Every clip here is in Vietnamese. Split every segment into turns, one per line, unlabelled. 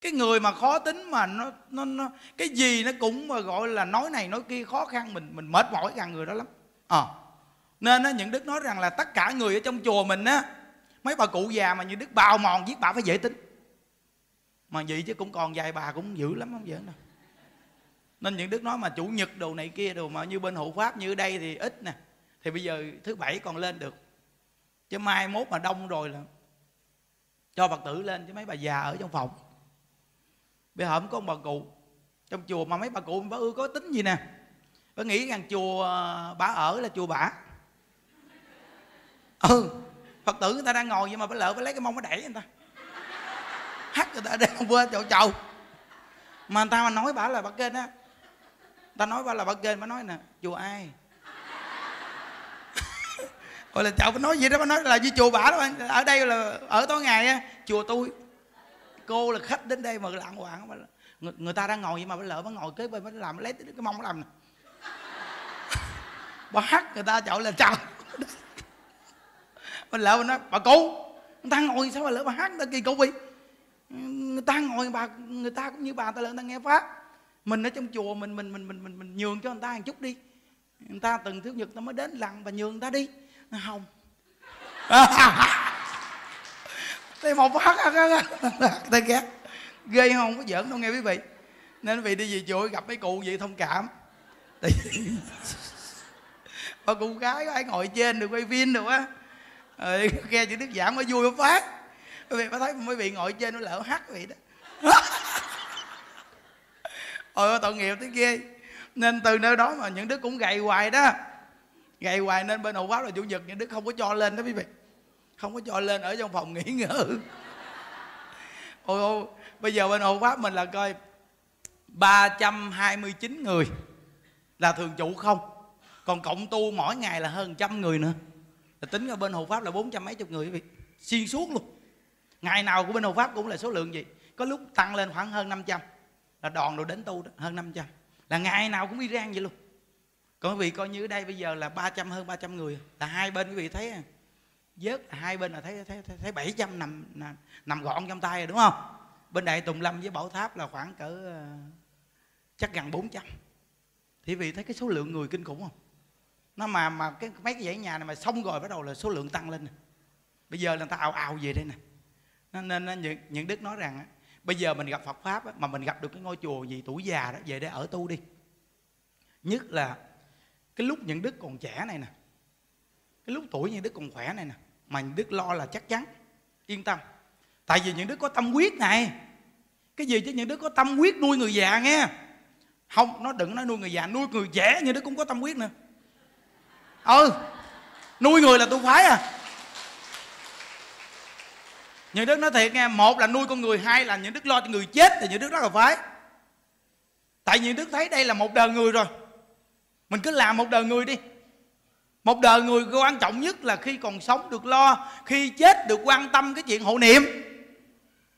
cái người mà khó tính mà nó nó nó, cái gì nó cũng mà gọi là nói này nói kia khó khăn, mình mình mệt mỏi gần người đó lắm. À nên á, những đức nói rằng là tất cả người ở trong chùa mình á, mấy bà cụ già mà như đức bào mòn giết bà phải dễ tính. Mà vậy chứ cũng còn vài bà cũng dữ lắm, không dễ đâu. Nên những đức nói mà chủ nhật đồ này kia đồ mà như bên hộ pháp như ở đây thì ít nè. Thì bây giờ thứ bảy còn lên được. Chứ mai mốt mà đông rồi là cho phật tử lên chứ mấy bà già ở trong phòng bây giờ có ông bà cụ. Trong chùa mà mấy bà cụ bà ưa có tính gì nè? Bà nghĩ rằng chùa ờ, bà ở là chùa bả ừ phật tử người ta đang ngồi nhưng mà bà lỡ bà lấy cái mông bà đẩy người ta. Hắt người ta đang quên chỗ chầu mà người ta mà nói bà là bà kênh á. Ta nói bà là bà kênh, bà nói nè, chùa ai? Gọi là chậu bà nói gì đó, bà nói là với chùa bà đó ở đây là, ở tối ngày á, chùa tôi cô là khách đến đây mà lạng hoàng mà người, người ta đang ngồi vậy mà bà lỡ bà ngồi kế bên bà làm lấy cái mông làm nè bà hắt người ta chậu là chào bà lỡ bà nói bà cô người ta ngồi sao bà lỡ bà hát người ta kỳ cục vậy người ta ngồi bà người ta cũng như bà ta lỡ người ta nghe pháp mình ở trong chùa mình mình mình mình mình, mình nhường cho người ta một chút đi người ta từng thứ nhật ta mới đến lặng và nhường người ta đi nó không thì một phát à, à, à. ta ghét ghê không? Có giỡn đâu nghe quý vị? Nên quý vị đi về chùa gặp mấy cụ vậy thông cảm. Tại vì bà cụ gái ai ngồi trên được, quay phim được á. Rồi nghe chữ đức giảng mới vui mới phát. Quý vị mới thấy mấy vị ngồi trên nó lỡ hát vậy đó. Ôi tội nghiệp tới ghê. Nên từ nơi đó mà những đứa cũng gầy hoài đó. Gầy hoài nên bên hậu pháp là chủ nhật, những đứa không có cho lên đó quý vị không có cho lên ở trong phòng nghỉ ngơi. Ôi ôi bây giờ bên hộ pháp mình là coi 329 người là thường trụ không. Còn cộng tu mỗi ngày là hơn trăm người nữa. Là tính ra bên hộ pháp là bốn trăm mấy chục người vị. Xuyên suốt luôn. Ngày nào của bên hộ pháp cũng là số lượng gì có lúc tăng lên khoảng hơn 500 là đoàn đồ đến tu đó, hơn 500 là ngày nào cũng đi rang vậy luôn. Còn quý vị coi như ở đây bây giờ là 300 hơn 300 người. Là hai bên quý vị thấy à vớt hai bên là thấy thấy thấy, bảy 700 nằm, nằm gọn trong tay rồi đúng không? Bên đại tùng lâm với bảo tháp là khoảng cỡ ờ, chắc gần 400 thì vì vị thấy cái số lượng người kinh khủng không? Nó mà mà cái mấy cái dãy nhà này mà xong rồi bắt đầu là số lượng tăng lên bây giờ là người ta ào ào về đây nè. Nên, nên, những, những đức nói rằng bây giờ mình gặp Phật pháp á, mà mình gặp được cái ngôi chùa gì tuổi già đó về đây ở tu đi. Nhất là cái lúc những đức còn trẻ này nè. Cái lúc tuổi những đức còn khỏe này nè mà những đức lo là chắc chắn. Yên tâm. Tại vì những đức có tâm quyết này, cái gì chứ những đức có tâm quyết nuôi người già nghe. Không, nó đừng nói nuôi người già, nuôi người trẻ như đức cũng có tâm quyết nữa. Ừ nuôi người là tôi phái à. Những đức nói thiệt nghe, một là nuôi con người, hai là những đức lo cho người chết thì những đức rất là phái tại những đức thấy đây là một đời người rồi. Mình cứ làm một đời người đi một đời người quan trọng nhất là khi còn sống được lo, khi chết được quan tâm cái chuyện hộ niệm.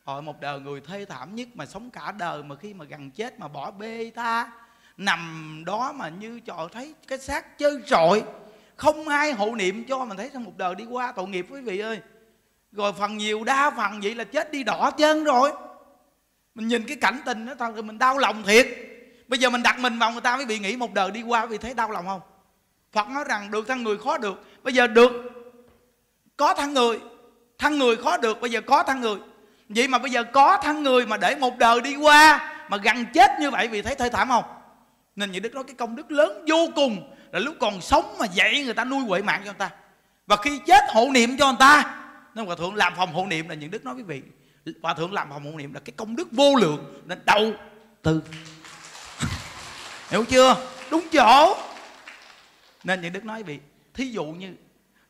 Rồi một đời người thê thảm nhất mà sống cả đời mà khi mà gần chết mà bỏ bê tha, nằm đó mà như trời thấy cái xác chơi trội không ai hộ niệm cho mình thấy sao một đời đi qua tội nghiệp quý vị ơi. Rồi phần nhiều đa phần vậy là chết đi đỏ chân rồi. Mình nhìn cái cảnh tình đó thật mình đau lòng thiệt. Bây giờ mình đặt mình vào người ta mới bị nghĩ một đời đi qua vì thấy đau lòng không? Phật nói rằng được thăng người khó được. Bây giờ được. Có thăng người. Thăng người khó được, bây giờ có thăng người. Vậy mà bây giờ có thăng người mà để một đời đi qua mà gần chết như vậy vì thấy thê thảm không? Nên những đức nói cái công đức lớn vô cùng là lúc còn sống mà dạy người ta nuôi huệ mạng cho người ta. Và khi chết hộ niệm cho người ta, nên hòa thượng làm phòng hộ niệm là những đức nói quý vị. Hòa thượng làm phòng hộ niệm là cái công đức vô lượng nên đầu tư hiểu chưa? Đúng chỗ nên những đức nói vị thí dụ như,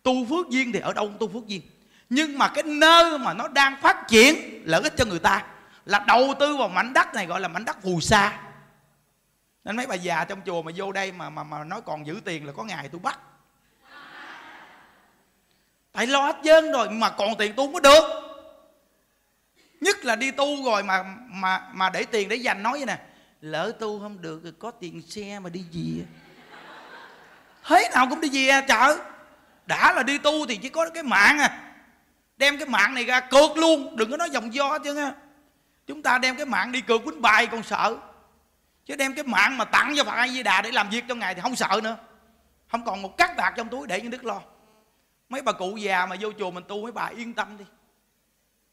tu phước duyên thì ở đâu cũng tu phước duyên? Nhưng mà cái nơi mà nó đang phát triển, lợi ích cho người ta, là đầu tư vào mảnh đất này gọi là mảnh đất phù sa. Nên mấy bà già trong chùa mà vô đây mà mà mà nói còn giữ tiền là có ngày tôi bắt. Tại lo hết dân rồi, mà còn tiền tu mới được. Nhất là đi tu rồi mà mà mà để tiền để dành, nói vậy nè, lỡ tu không được thì có tiền xe mà đi gì thế nào cũng đi về à, chợ. Đã là đi tu thì chỉ có cái mạng à. Đem cái mạng này ra cược luôn. Đừng có nói dòng do chứ nha chúng ta đem cái mạng đi cược quýnh bài còn sợ. Chứ đem cái mạng mà tặng cho phật a di đà để làm việc cho ngài thì không sợ nữa. Không còn một cắt bạc trong túi để những đức lo. Mấy bà cụ già mà vô chùa mình tu, mấy bà yên tâm đi.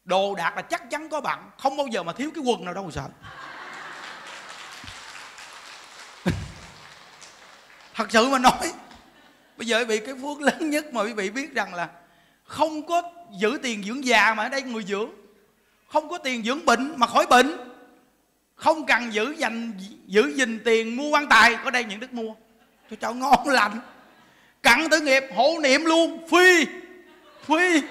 Đồ đạc là chắc chắn có bạn không bao giờ mà thiếu cái quần nào đâu mà sợ. Thật sự mà nói bây giờ quý vị, cái phước lớn nhất mà quý vị biết rằng là không có giữ tiền dưỡng già mà ở đây người dưỡng. Không có tiền dưỡng bệnh mà khỏi bệnh. Không cần giữ dành, giữ gìn tiền mua quan tài, có đây những đức mua. Cho cháu ngon lành. Cặn tử nghiệp, hộ niệm luôn, phi phi.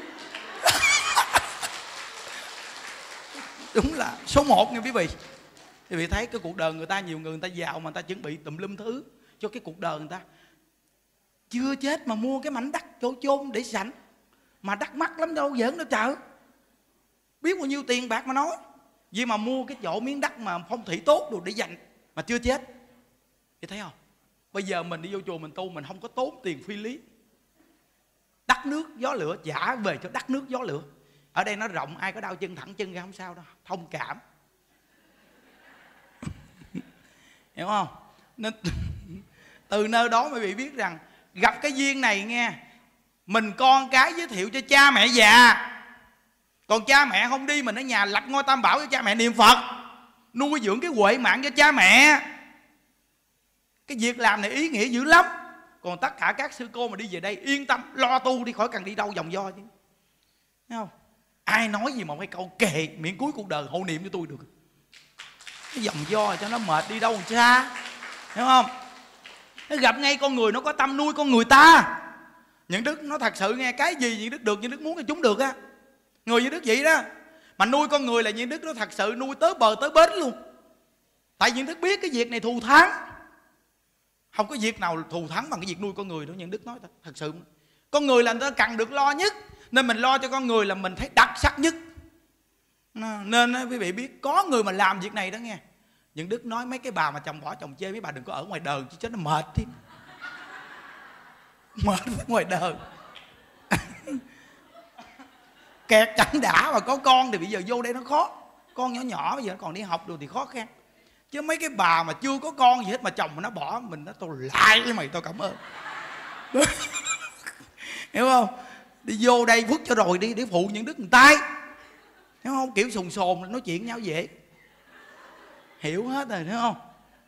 Đúng là số một nha quý vị. Quý vị thấy cái cuộc đời người ta, nhiều người người ta giàu mà người ta chuẩn bị tùm lum thứ cho cái cuộc đời người ta chưa chết mà mua cái mảnh đất chỗ chôn để sẵn. Mà đắt mắc lắm, đâu giỡn đâu chợ biết bao nhiêu tiền bạc mà nói. Vì mà mua cái chỗ miếng đất mà phong thủy tốt được để dành mà chưa chết. Thì thấy không? Bây giờ mình đi vô chùa mình tu, mình không có tốn tiền phi lý. Đất nước gió lửa trả về cho đất nước gió lửa. Ở đây nó rộng, ai có đau chân thẳng chân ra không sao đâu. Thông cảm. Hiểu không? Nên từ nơi đó mới bị biết rằng gặp cái duyên này nghe. Mình con cái giới thiệu cho cha mẹ già. Còn cha mẹ không đi, mình ở nhà lập ngôi tam bảo cho cha mẹ niệm phật. Nuôi dưỡng cái huệ mạng cho cha mẹ. Cái việc làm này ý nghĩa dữ lắm. Còn tất cả các sư cô mà đi về đây, yên tâm, lo tu đi khỏi cần đi đâu vòng do chứ. Thấy không? Ai nói gì mà cái câu kệ, miệng cuối cuộc đời hộ niệm cho tôi được. Cái vòng do cho nó mệt đi đâu xa hiểu không? Nó gặp ngay con người nó có tâm nuôi con người ta. Những đức nó thật sự nghe cái gì những đức được những đức muốn thì chúng được á. Người như đức vậy đó. Mà nuôi con người là những đức nó thật sự nuôi tới bờ tới bến luôn. Tại những đức biết cái việc này thù thắng. Không có việc nào thù thắng bằng cái việc nuôi con người đâu những đức nói thật, thật sự. Con người là người ta cần được lo nhất. Nên mình lo cho con người là mình thấy đặc sắc nhất. Nên quý vị biết có người mà làm việc này đó nghe những đức nói mấy cái bà mà chồng bỏ chồng chê, mấy bà đừng có ở ngoài đời, chứ chết nó mệt chứ mệt ngoài đời. Kẹt chẳng đã mà có con thì bây giờ vô đây nó khó. Con nhỏ nhỏ bây giờ nó còn đi học được thì khó khăn. Chứ mấy cái bà mà chưa có con gì hết mà chồng nó bỏ, mình nó tôi lại với mày, tôi cảm ơn. Hiểu không? Đi vô đây phước cho rồi đi, để phụ những đức người tay hiểu không? Kiểu sùng sồn, nói chuyện nhau dễ hiểu hết rồi đúng không?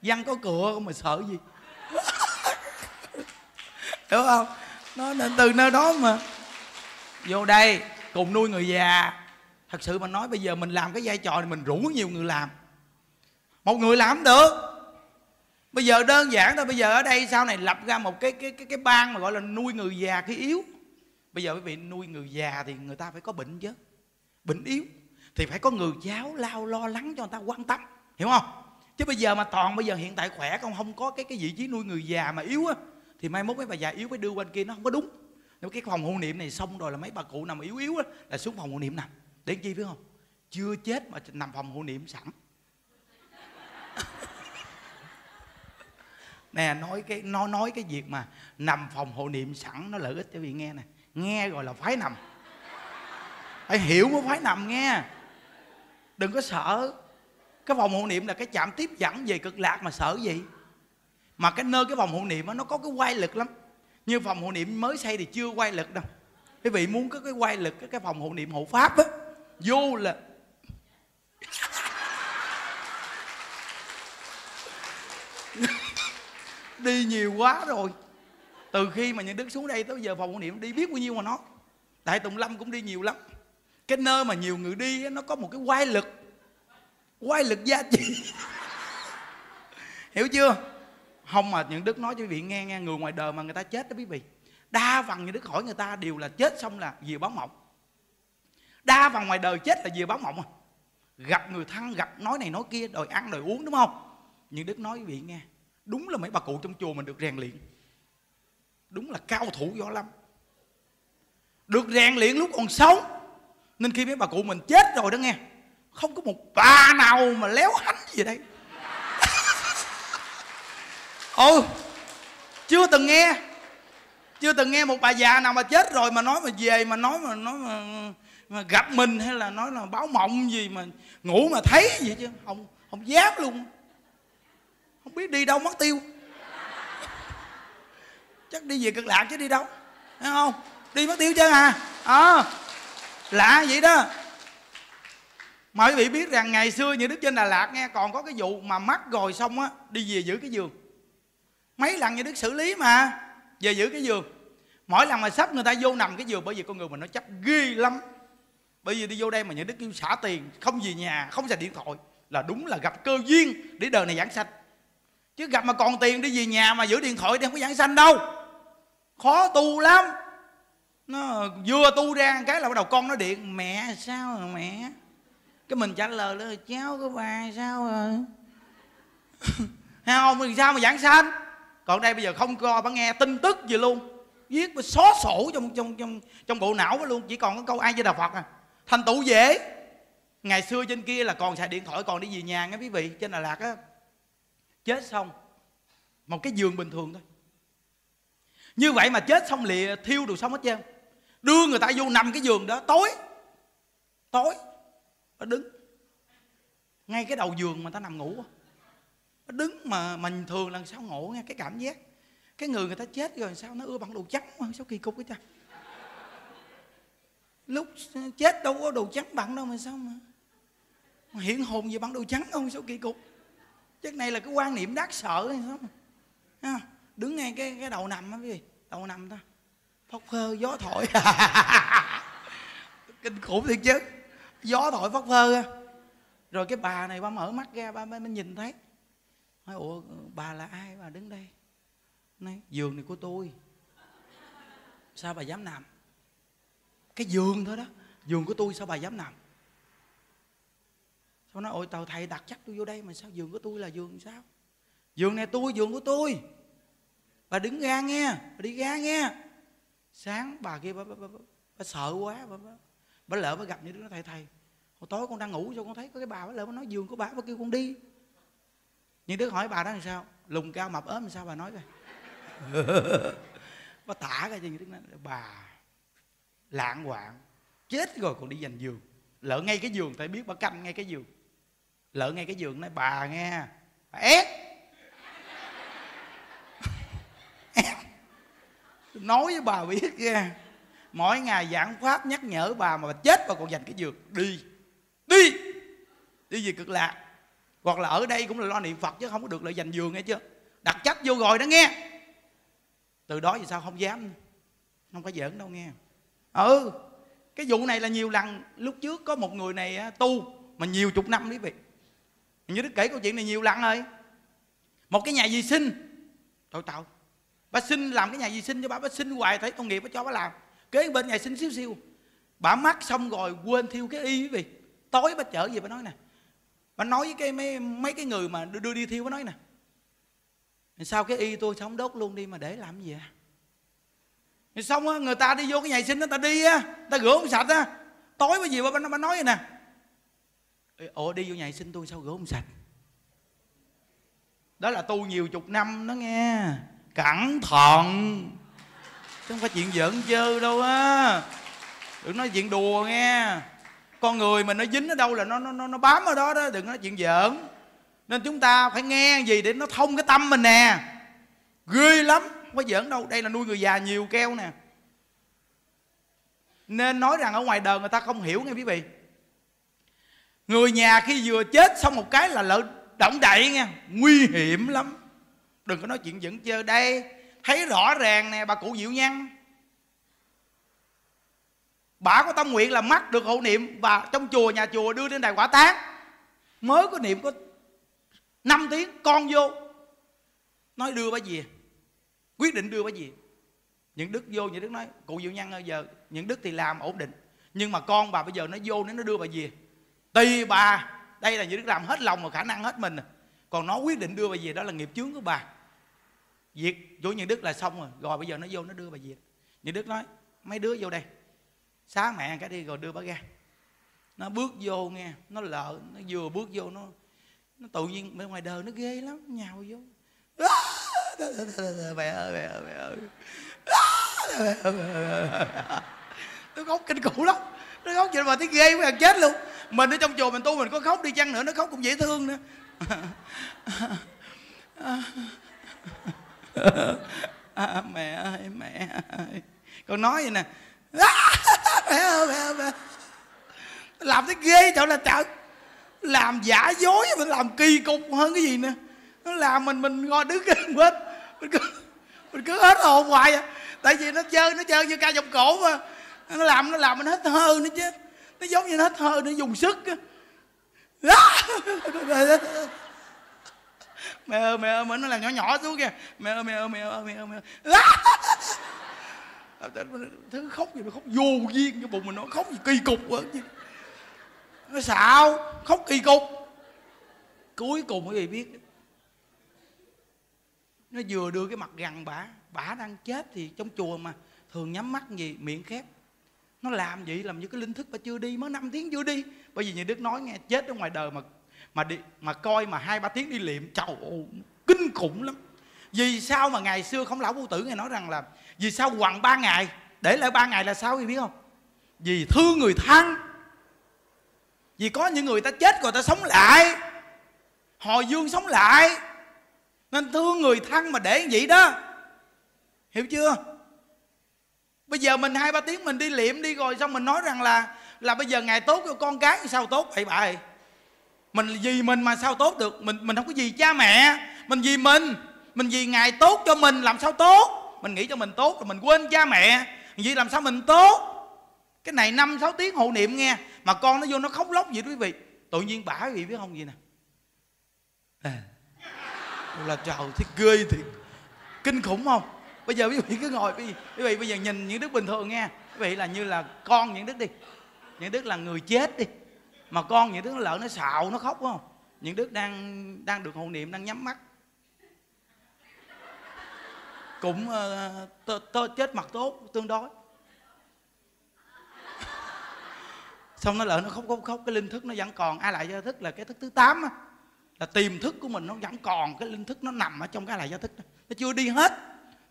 Văn có cửa mà sợ gì? Hiểu không? Nó nên từ nơi đó mà. Vô đây, cùng nuôi người già. Thật sự mà nói, bây giờ mình làm cái vai trò này, mình rủ nhiều người làm. Một người làm được. Bây giờ đơn giản thôi, bây giờ ở đây sau này lập ra một cái cái cái cái ban mà gọi là nuôi người già khi yếu. Bây giờ quý vị, nuôi người già thì người ta phải có bệnh chứ. Bệnh yếu thì phải có người giáo lao lo lắng cho người ta quan tâm hiểu không? Chứ bây giờ mà toàn bây giờ hiện tại khỏe không không có cái cái vị trí nuôi người già mà yếu á, thì mai mốt mấy bà già yếu mới đưa bên kia, nó không có đúng. Nếu cái phòng hộ niệm này xong rồi là mấy bà cụ nằm yếu yếu á, là xuống phòng hộ niệm nằm. Để chi phải không? Chưa chết mà nằm phòng hộ niệm sẵn. Nè, nói cái nó nói cái việc mà nằm phòng hộ niệm sẵn nó lợi ích cho vị nghe nè. Nghe rồi là phái nằm. Phải hiểu mới phái nằm nghe. Đừng có sợ cái phòng hộ niệm là cái chạm tiếp dẫn về cực lạc mà sợ gì? Mà cái nơi cái phòng hộ niệm đó, nó có cái quay lực lắm. Như phòng hộ niệm mới xây thì chưa quay lực đâu. Quý vị muốn có cái quay lực cái, cái phòng hộ niệm hộ pháp á vô là đi nhiều quá rồi. Từ khi mà nhân đức xuống đây tới giờ phòng hộ niệm đi biết bao nhiêu mà nó. Đại tùng lâm cũng đi nhiều lắm. Cái nơi mà nhiều người đi nó có một cái quay lực quay lực giá trị. Hiểu chưa? Không mà những đức nói cho quý vị nghe nghe người ngoài đời mà người ta chết đó quý vị. Đa phần những đức hỏi người ta đều là chết xong là vừa báo mộng. Đa phần ngoài đời chết là vừa báo mộng à. Gặp người thân, gặp nói này nói kia, đòi ăn, đòi uống, đúng không? Những đức nói quý vị nghe, đúng là mấy bà cụ trong chùa mình được rèn luyện. Đúng là cao thủ võ lâm. Được rèn luyện lúc còn sống. Nên khi mấy bà cụ mình chết rồi đó nghe không có một bà nào mà léo hánh gì đây. Ừ chưa từng nghe. Chưa từng nghe một bà già nào mà chết rồi mà nói mà về mà nói mà nói mà mà gặp mình hay là nói là báo mộng gì mà ngủ mà thấy gì chứ. Không không dám luôn. Không biết đi đâu mất tiêu. Chắc đi về cực lạc chứ đi đâu. Thấy không? Đi mất tiêu chứ à ờ à, lạ vậy đó mà quý vị biết rằng ngày xưa những đức trên Đà Lạt nghe, còn có cái vụ mà mắc rồi xong á, đi về giữ cái giường. Mấy lần như đức xử lý mà, về giữ cái giường. Mỗi lần mà sắp người ta vô nằm cái giường, bởi vì con người mình nó chấp ghê lắm. Bởi vì đi vô đây mà những đức kêu xả tiền, không về nhà, không xài điện thoại, là đúng là gặp cơ duyên để đời này giảng sanh. Chứ gặp mà còn tiền đi về nhà mà giữ điện thoại thì không có giảng sanh đâu. Khó tu lắm. Nó vừa tu ra cái là bắt đầu con nó điện, mẹ, sao mẹ? Cái mình trả lời là, cháu của bà sao rồi? Hay không? Thì sao mà giảng sanh? Còn đây bây giờ không co bà nghe tin tức gì luôn. Viết mà xóa sổ trong trong trong trong bộ não luôn. Chỉ còn có câu ai với đà phật à. Thành tựu dễ. Ngày xưa trên kia là còn xài điện thoại, còn đi về nhà nghe quý vị. Trên đà lạt á, chết xong. Một cái giường bình thường thôi. Như vậy mà chết xong lìa, thiêu đồ xong hết trơn. Đưa người ta vô nằm cái giường đó, tối. Tối nó đứng. Ngay cái đầu giường mà ta nằm ngủ nó đứng mà mình thường là sao ngộ nghe cái cảm giác. Cái người người ta chết rồi sao nó ưa bằng đồ trắng mà sao kỳ cục cái cha lúc chết đâu có đồ trắng bằng đâu mà sao mà, mà hiện hồn gì bằng đồ trắng không sao kỳ cục? Chắc này là cái quan niệm đáng sợ hay sao mà. đứng ngay cái cái đầu nằm á gì? Đầu nằm ta. Phóc phơ gió thổi. Kinh khủng thiệt chứ gió thổi phất phơ rồi cái bà này ba mở mắt ra ba mới nhìn thấy. Nói ủa bà là ai? Bà đứng đây. Nói giường này của tôi. Sao bà dám nằm? Cái giường thôi đó. Giường của tôi sao bà dám nằm? Sao nói ôi tàu thầy đặt chắc tôi vô đây mà sao giường của tôi là giường sao? Giường này tôi giường của tôi. Bà đứng ra nghe bà đi ra nghe. Sáng bà kia bà, bà, bà, bà, bà sợ quá bà, bà, bà lỡ bà gặp như đứa nó thầy thầy, hồi tối con đang ngủ cho con thấy có cái bà bà lỡ bà nói giường của bà bà kêu con đi. Nhưng đứa hỏi bà đó làm sao? Lùng cao mập ốm làm sao bà nói coi. Bà thả ra cho những đứa nói, bà lạng hoạn, chết rồi còn đi giành giường. Lỡ ngay cái giường tại biết bà canh ngay cái giường. Lỡ ngay cái giường nói, bà nghe, bà ép. Nói với bà biết ra mỗi ngày giảng pháp nhắc nhở bà mà bà chết, bà còn dành cái giường. Đi. Đi. Đi về cực lạc. Hoặc là ở đây cũng là lo niệm phật chứ không có được lại dành giường nghe chưa? Đặt chấp vô rồi đó nghe. Từ đó vì sao? Không dám. Không phải giỡn đâu nghe. Ừ cái vụ này là nhiều lần. Lúc trước có một người này tu mà nhiều chục năm, quý vị. Như đức kể câu chuyện này nhiều lần rồi. Một cái nhà vệ sinh. Tội tạo bà xin làm cái nhà vệ sinh cho bà. Bà xin hoài, thấy công nghiệp bà cho bà làm kế bên nhà sinh xíu xíu. Bà mắc xong rồi quên thiêu cái y quý vị. Tối bà chở về bà nói nè. Bà nói với cái mấy, mấy cái người mà đưa, đưa đi thiêu bà nói nè. Sao cái y tôi sống đốt luôn đi mà để làm gì à? Xong á người ta đi vô cái nhà sinh đó ta đi á ta rửa không sạch á. Tối cái gì bà, bà nói vậy nè. Ủa đi vô nhà sinh tôi sao rửa không sạch? Đó là tu nhiều chục năm đó nghe. Cẩn thận chứ không phải chuyện giỡn chơ đâu á. Đừng nói chuyện đùa nghe. Con người mình nó dính ở đâu là nó nó nó bám ở đó đó, đừng nói chuyện giỡn. Nên chúng ta phải nghe gì để nó thông cái tâm mình nè. Ghê lắm, không có giỡn đâu. Đây là nuôi người già nhiều keo nè. Nên nói rằng ở ngoài đời người ta không hiểu nghe quý vị. Người nhà khi vừa chết xong một cái là lỡ động đậy nghe. Nguy hiểm lắm. Đừng có nói chuyện dẫn chơi đây thấy rõ ràng nè, bà cụ diệu nhân bà có tâm nguyện là mắc được hộ niệm và trong chùa, nhà chùa đưa lên đài quả tán. Mới có niệm có 5 tiếng, con vô. Nói đưa bà về. Quyết định đưa bà về. Những đức vô, những đức nói, cụ diệu nhân ơi, giờ những đức thì làm ổn định. Nhưng mà con bà bây giờ nó vô nó đưa bà về. Tùy bà, đây là những đức làm hết lòng và khả năng hết mình. Còn nó quyết định đưa bà về, đó là nghiệp chướng của bà diệt với những đức là xong rồi. Rồi bây giờ nó vô, nó đưa bà diệt. Những đức nói, mấy đứa vô đây. Xá mẹ cái đi rồi đưa bà ra. Nó bước vô nghe, nó lợ, nó vừa bước vô, nó nó tự nhiên bên ngoài đời nó ghê lắm, nhào vô. Mẹ ơi mẹ ơi mẹ ơi. Tôi khóc kinh khủng lắm. Nó khóc vậy mà thấy ghê quá chết luôn. Mình ở trong chùa mình tu mình có khóc đi chăng nữa, nó khóc cũng dễ thương nữa. à, mẹ ơi mẹ ơi. Con nói vậy nè. Mẹ ơi mẹ ơi mẹ làm thấy ghê chỗ là trời. Làm giả dối mình làm kỳ cục hơn cái gì nữa. Nó làm mình mình ngồi đứng gần hết mình cứ mình cứ hết hồn hoài à. Tại vì nó chơi nó chơi như ca dòng cổ mà. Nó làm nó làm mình hết thơ nữa chứ. Nó giống như nó hết thơ nó dùng sức á. mẹ ơi mẹ ơi mà nó là nhỏ nhỏ xuống kìa. Mẹ ơi mẹ ơi mẹ ơi mẹ ơi mẹ ơi. Thứ khóc gì mà khóc vô duyên cái bụng mình nó khóc gì kỳ cục quá. Chứ nó xạo khóc kỳ cục. Cuối cùng cái gì biết? Nó vừa đưa cái mặt gần bả bả đang chết thì trong chùa mà thường nhắm mắt gì miệng khép. Nó làm vậy làm như cái linh thức mà chưa đi mới 5 tiếng chưa đi. Bởi vì nhà đức nói nghe chết ở ngoài đời mà mà đi, mà coi mà hai, ba tiếng đi liệm, trời kinh khủng lắm. Vì sao mà ngày xưa không lão vô tử ngài nói rằng là vì sao hoàng ba ngày, để lại ba ngày là sao thì biết không? Vì thương người thân. Vì có những người ta chết rồi ta sống lại. Hồi dương sống lại. Nên thương người thân mà để vậy đó. Hiểu chưa? Bây giờ mình hai, ba tiếng mình đi liệm đi rồi xong mình nói rằng là là bây giờ ngày tốt cho con cái sao tốt? Vậy bà ơi mình vì mình mà sao tốt được? Mình mình không có gì cha mẹ. Mình vì mình. Mình vì ngài tốt cho mình làm sao tốt? Mình nghĩ cho mình tốt rồi mình quên cha mẹ. Vì làm sao mình tốt? Cái này năm sáu tiếng hộ niệm nghe mà con nó vô nó khóc lóc gì quý vị. Tự nhiên bả quý vị biết không gì nè? À, là trời thấy ghê thiệt kinh khủng không? Bây giờ quý vị cứ ngồi quý vị, quý vị bây giờ nhìn những đức bình thường nghe. Quý vị là như là con những đức đi. Những đức là người chết đi mà con những đứa nó lợn nó xạo nó khóc không? Những đứa đang đang được hộ niệm đang nhắm mắt. Cũng uh, tơ, tơ, chết mặt tốt tương đối. Xong nó lợn nó khóc khóc khóc cái linh thức nó vẫn còn. Ai lại gia thức là cái thức thứ 8 á là tiềm thức của mình nó vẫn còn. Cái linh thức nó nằm ở trong cái lại gia thức đó. nó chưa đi hết.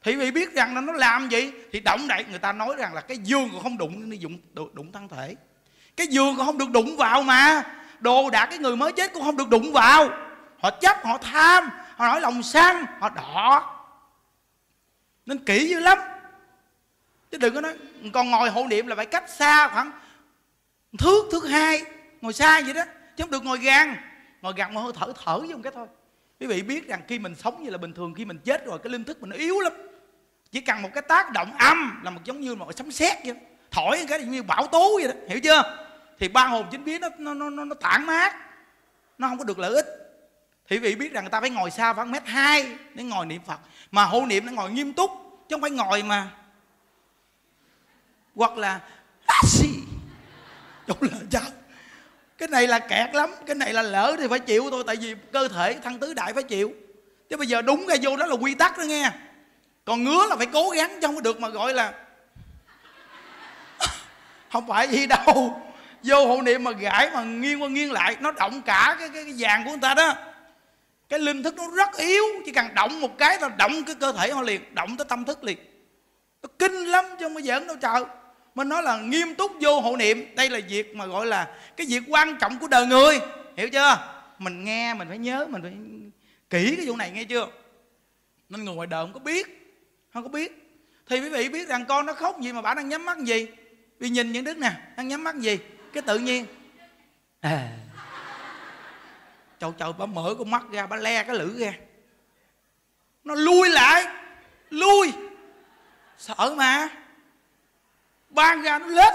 Thì vì biết rằng là nó làm gì thì động đậy người ta nói rằng là cái dương còn không đụng dụng đụng đụng thân thể cái giường còn không được đụng vào mà. Đồ đạc cái người mới chết cũng không được đụng vào. Họ chấp, họ tham, họ nói lòng sang, họ đỏ. Nên kỹ dữ lắm. Chứ đừng có nói còn ngồi hộ niệm là phải cách xa khoảng thước thước hai, ngồi xa vậy đó, chứ không được ngồi gan ngồi gan mà hơi thở thở với một cái thôi. Quý vị biết rằng khi mình sống như là bình thường, khi mình chết rồi, cái linh thức mình nó yếu lắm. Chỉ cần một cái tác động âm là một giống như một sấm sét vậy thổi cái như bão tố vậy đó, hiểu chưa? Thì ba hồn chính biến nó nó nó nó, nó tản mát. Nó không có được lợi ích. Thì vị biết rằng người ta phải ngồi xa khoảng mét hai để ngồi niệm phật. Mà hộ niệm nó ngồi nghiêm túc chứ không phải ngồi mà. Hoặc là xì. Chỗ là cháu. Cái này là kẹt lắm cái này là lỡ thì phải chịu thôi tại vì cơ thể thân tứ đại phải chịu. Chứ bây giờ đúng cái vô đó là quy tắc đó nghe. Còn ngứa là phải cố gắng chứ không có được mà gọi là không phải gì đâu vô hộ niệm mà gãi mà nghiêng qua nghiêng lại nó động cả cái cái, cái vàng của người ta đó. Cái linh thức nó rất yếu chỉ cần động một cái là động cái cơ thể họ liền động tới tâm thức liền. Nó kinh lắm chứ không có giỡn đâu trời. Mình nói là nghiêm túc vô hộ niệm đây là việc mà gọi là cái việc quan trọng của đời người hiểu chưa? Mình nghe mình phải nhớ mình phải kỹ cái vụ này nghe chưa? Nên người ngoài đời không có biết không có biết. Thì quý vị biết rằng con nó khóc gì mà bà đang nhắm mắt gì? Vì nhìn những đứa nè đang nhắm mắt gì? Cái tự nhiên. À. Trời trời, bà mở con mắt ra, bà le cái lưỡi ra. Nó lui lại. Lui. Sợ mà. Ban ra nó lết.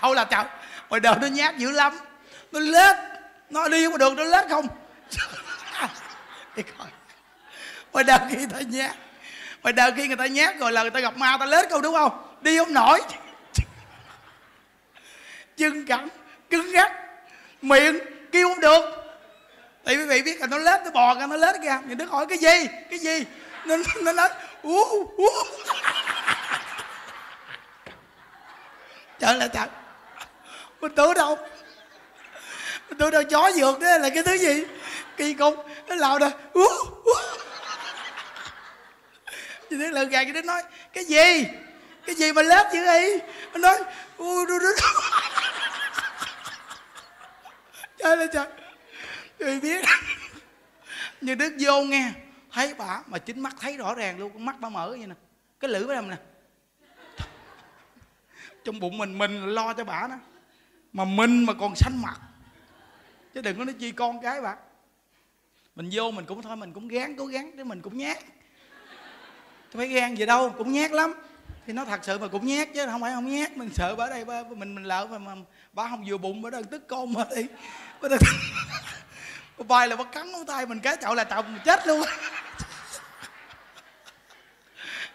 Thôi là trời ngoài đời nó nhát dữ lắm. Nó lết. Nó đi không được nó lết không? Đi coi. Ngoài đời khi người ta nhát. Ngoài đời khi người ta nhát rồi là người ta gặp ma ta lết câu đúng không? Đi không nổi chân cẳng cứng ngắc, miệng kêu không được. Thì quý vị biết là nó lết nó bò ra, nó lết ra. Thì đức hỏi, cái gì? Cái gì? Nó nó nói, ú ú. Trời là trời. Mình tưởng đâu. Mình tưởng đâu chó dược đó là cái thứ gì? Kỳ cục. Nó lao ra, ú ú. Chị biết lần gà cái đứa nói, cái gì? Cái gì mà lết dữ vậy? Nó nói ú đu đu trời ơi trời Tôi biết. Như đức vô nghe, thấy bà mà chính mắt thấy rõ ràng luôn mắt bà mở vậy nè. Cái lưỡi bà nằm nè. Trong bụng mình mình lo cho bà đó. Mà mình mà còn xanh mặt. Chứ đừng có nói chi con cái bà. Mình vô mình cũng thôi, mình cũng gán, cố gắng, chứ mình cũng nhát. Phải ghen gì đâu, cũng nhát lắm thì nó thật sự mà cũng nhát chứ không phải không nhát mình sợ bà đây bà, mình mình lỡ mà, mà bà không vừa bụng bà đang tức con mà đi. Bà đang bà bay là bà cắn ngón tay mình cái chậu là chậu mình chết luôn.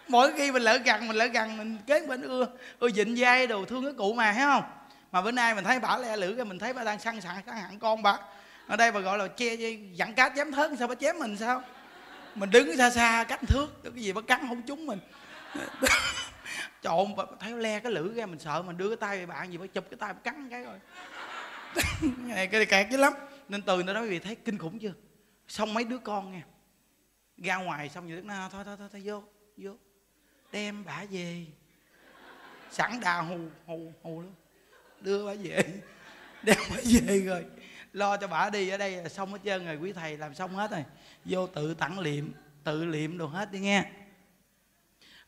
Mỗi khi mình lỡ gần mình lỡ gần mình kế bên ưa ưa dịnh dây đồ thương cái cụ mà thấy không? Mà bữa nay mình thấy bà le lưỡi cái mình thấy bà đang săn sẵn săn hẳn con bà. Ở đây bà gọi là che dặn cá chém thớt sao bà chém mình sao? Mình đứng xa xa cách thước cái gì bà cắn không trúng mình. trộn bà thấy le cái lưỡi ra mình sợ mình đưa cái tay về bạn gì phải chụp cái tay cắn cái rồi. Này cái này kẹt dữ lắm. Nên từ nó nói vì thấy kinh khủng chưa? Xong mấy đứa con nha. Ra ngoài xong rồi nó thôi thôi thôi, thôi vô vô. Đem bả về. Sẵn đà hù hù hù luôn đưa bả về. Đem bả về rồi. Lo cho bả đi ở đây là xong hết trơn rồi quý thầy làm xong hết rồi. Vô tự tặng liệm tự liệm đồ hết đi nghe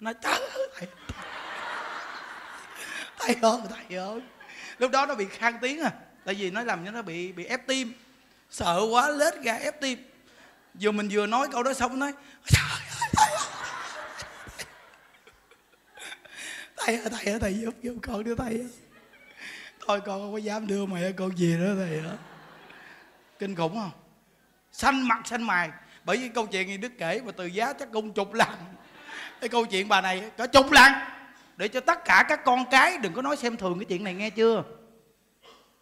nó trời ơi, thầy thầy ơi thầy ơi. Lúc đó nó bị khang tiếng à tại vì nó làm cho nó bị bị ép tim. Sợ quá, lết ra ép tim. Vừa mình vừa nói câu đó xong nó nói, trời ơi, thầy ơi thầy ơi. Thầy ơi, thầy giúp giúp con đưa thầy ơi thôi con không có dám đưa mẹ con về đó thầy ơi. Kinh khủng không? Xanh mặt xanh mày bởi vì câu chuyện gì đức kể mà từ giá chắc cũng chục lần cái câu chuyện bà này cả chục lần để cho tất cả các con cái đừng có nói xem thường cái chuyện này nghe chưa?